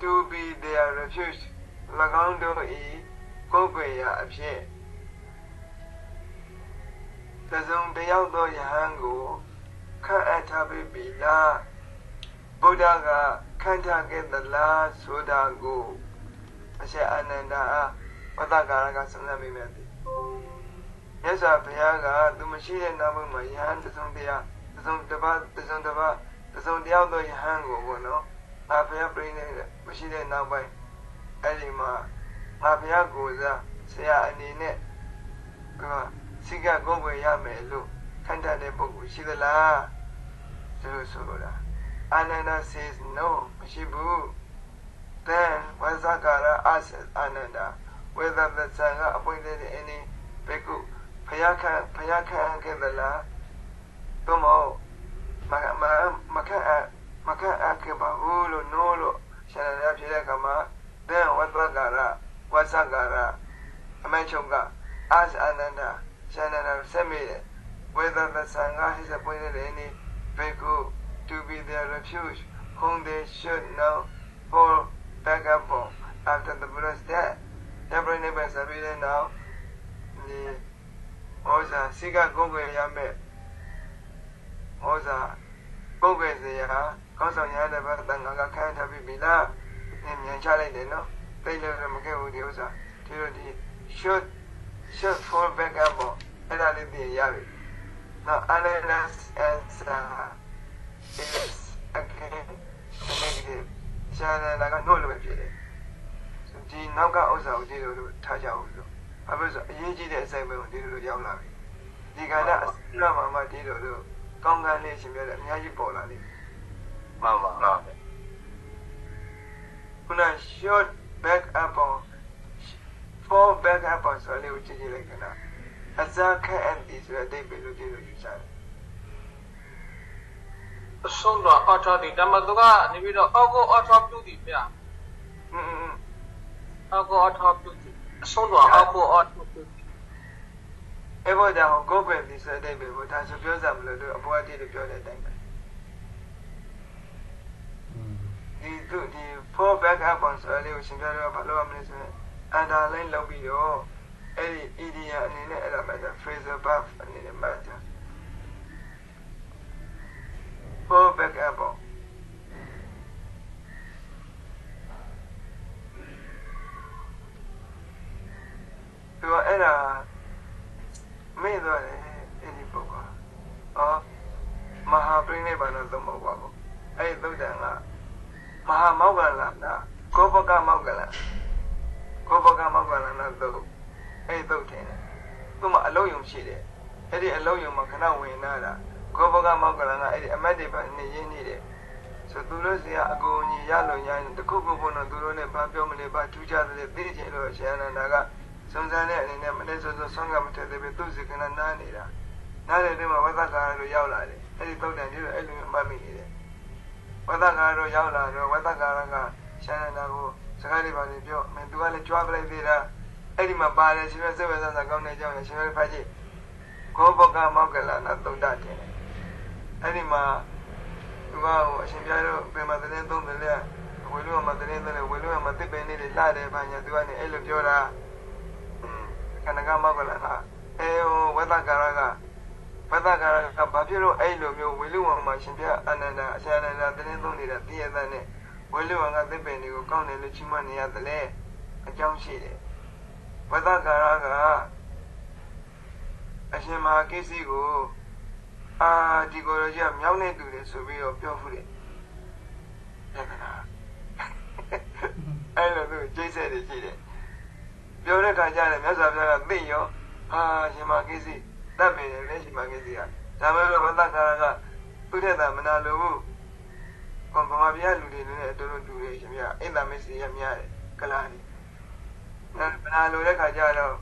[SPEAKER 1] to be their refuge ၎င်းတို့၏ကိုယ်ွယ်ရာအဖြစ်တစုံတယောက်သောယဟန်ကိုခန့်အပ်ထားပြီးပြီလားဗုဒ္ဓက ခန့်ထားခဲ့သလားဆိုတာကိုအရှင်အာနန္ဒာအားဝတ္တကာရကစဉ်းစားမိမယ်သည်မြတ်စွာဘုရားကသူမရှိတဲ့နောက်မှာယဟန်တစုံတရာတစုံတစ်ပါးတစုံတစ်ပါးတစုံတယောက်သောယဟန်ကိုပေါ့နော်ငါဘုရားပြိနေမရှိတဲ့နောက်ပိုင်းအဲ့ဒီမှာငါဘုရားကိုယ်စားဆရာအနေနဲ့ကစိကကိုယ်ွယ်ရမယ်လို့ခံတတ်တဲ့ပုဂ္ဂိုလ်ရှိသလားဒီလိုဆိုလိုတာ Ananda says no မရှိဘူး then Vasakara asks Ananda whether the Sangha appointed any bhikkhu ဘုရားခံဘုရားခံခဲ့သလားသို့မဟုတ်မမမခံအပ်မခန့်အပ်ခဲ့ပါဘူးလို့နိုးလို့ရှင်ရရဖြစ်တဲ့အခါမှာသင်ဝတ္တကာရဝဆကာရအမေချုံကအာဇအနန္ဒရှင်ရရဆက်မိတယ် whether the sangha is appointed any bhikkhu to be their refuge whom they should know for backup after the Buddha's death. Every neighbor is a reader now. The Oza Siga Gogo Yame Oza ပုဂ္ဂိုလ်စရာကောင်းဆောင်ရတဲ့ဘက်တန်ခါကခန့်ထားပြီးပြီလားနင်မြန်ချလိုက်တယ်နော်သိလို့လည်းမခဲ့ဘူးဒီဥစ္စာဒီလိုဒီ should should fall back up ပေါ့အဲ့ဒါလေးပြင်ရပြီ now analyze answer is again negative ရှားတယ်က no လို့ပဲဖြစ်တယ်ဒီနောက်ကဥစ္စာကိုဒီလိုလိုထားကြအောင်လို့ဘာဖြစ်လို့ဆိုအရေးကြီးတဲ့အစိမ့်ပဲကိုဒီလိုလိုရောက်လာပြီဒီကဏ္ဍအစရမှာမှဒီလိုလိုကောင်းကန်းလေးရှင်ပြတယ်အများကြီးပေါ်လာလိမ့်မယ်
[SPEAKER 4] မှန်ပါ
[SPEAKER 3] မှန်ပါ
[SPEAKER 1] ခုန short back up on fall back up on ဆိုလေးကိုကြည့်ကြည့်လိုက်ခဏအစားခက်အပ်ဒီဆိုတဲ့အတိတ်ပဲလို့ကြည့်လို့ယူစားတယ်
[SPEAKER 7] အဆုံးတော်အော်ထော်ဒီဓမ္မသူကနေပြီးတော့အောက်ကိုအော်ထော်ပြုသည်ဗျာ
[SPEAKER 1] อืม
[SPEAKER 7] အောက်ကိုအော်ထော်ပြုသည်အဆုံးတော်အောက်ကိုအော်ထော်ပြုသည်
[SPEAKER 1] အဲဘောကြောင့်ကိုယ်ပဲဒီစတဲ့အတိတ်ပဲဒါဆိုပြောစရာမလိုလို့အပေါ်အတိတ်တွေပြောတဲ့အတိုင်းပဲဒီသူဒီ four back up on ဆိုလေးကိုရှင်းပြတော့ဘာလို့ရမလဲဆိုရင် underline လုပ်ပြီးတော့အဲ့ဒီ ED အနေနဲ့အဲ့ဒါမှတ်တာ phrasal verb အနေနဲ့မှတ်တာ for back up on သူကအဲ့ဒါမေ့သွားတယ်အဲ့ဒီပုဂ္ဂိုလ်အော်မဟာပရိနိဗ္ဗာန်တော့မဟုတ်ပါဘူးအဲ့ဒီသုတ်တန်ကမဟာမောက္ကလနာကောပကမောက္ကလကောပကမောက္ကလနာသုတ်အဲ့ဒီသုတ်တယ်သူ့မှာအလုံးယုံရှိတယ်အဲ့ဒီအလုံးယုံမှာခဏဝင်လာတာ ကောပကမောက္ကလနာအဲ့ဒီအမတ်တွေပါနေရင်းနေတယ်ဆိုသူတို့စီကအကုန်ကြီးရလို့ညာတခုခုခုတော့သူတို့နဲ့ဘာပြောမလဲဘာထူးခြားတယ်သိချင်လို့ရှင်အနန္ဒာကစုံစမ်းတဲ့အနေနဲ့မနေ့စောစောဆောင်းကမထက်သေးပဲသူ့စီကနာနားနေတာနားတဲ့အတွင်းမှာဝသကာရတို့ရောက်လာတယ်အဲ့ဒီတုတ်တန်ကြီးတို့အဲ့လိုမှတ်မိနေတယ်ဝသကာရတို့ရောက်လာတော့ဝသကာရကရှန္ဒနာကိုစကားလေးပါလေးပြောမင်းသူကလည်းကြွားပလိုက်သေးတာအဲ့ဒီမှာပါတယ်ရှင်ရစိတ်ဝဆဆကောင်းတဲ့ကြောင့်ရှင်ရဖတ်ကြည့်ကောဘကမောက်ကလနာတုတ်တတ်တယ် အဲ့ဒီမှာသူကဟိုအရှင်ပြတို့ပြင်မှာတဲ့သုံးတယ်လေဝေလူမှာတဲ့တဲ့ဝေလူမှာတစ်ပင်လေးလာတယ်ဘာညာသူကနေအဲ့လိုပြောတာခန္ဓာကမောက်ကလကအဲဟိုဝတ္တကာရကဝတ္တကာရကဘာဖြစ်လို့အဲ့လိုမျိုးဝေလူဝံမှာရှင်ပြအနန္ဒအရှင်အနန္ဒတင်းသုံးနေတာတည်ရတဲ့နဲ့ဝေလူဝံကသစ်ပင်တွေကိုကောင်းတယ်လို့ချီးမွမ်းနေရတယ်လေအကြောင်းရှိတယ်ဝတ္တကာရကအရှင်မဟာကိစ္စကို အာဒီကိုရကြီးကမြောင်းနေတူတယ်ဆိုပြီးတော့ပြောဖူးတယ်လက္ခဏာအဲ့လိုသူကျိတ်ဆက်တယ်ရှိတယ်ပြောတဲ့ခါကျရင်မြတ်စွာဘုရားကသိရောအာရှင်မကိစီတတ်ပေတယ်လေရှင်မကိစီကဒါမဲ့လို့ဘသကာရကသူတဲ့တာမနာလို့ဘူးကွန်ဗမာပြည်လူတွေနဲ့အတူတူတူတယ်ရှင်ပြအိမ်သာမစ္စရိယများတယ်ကလာနေမနာလို့တဲ့ခါကျတော့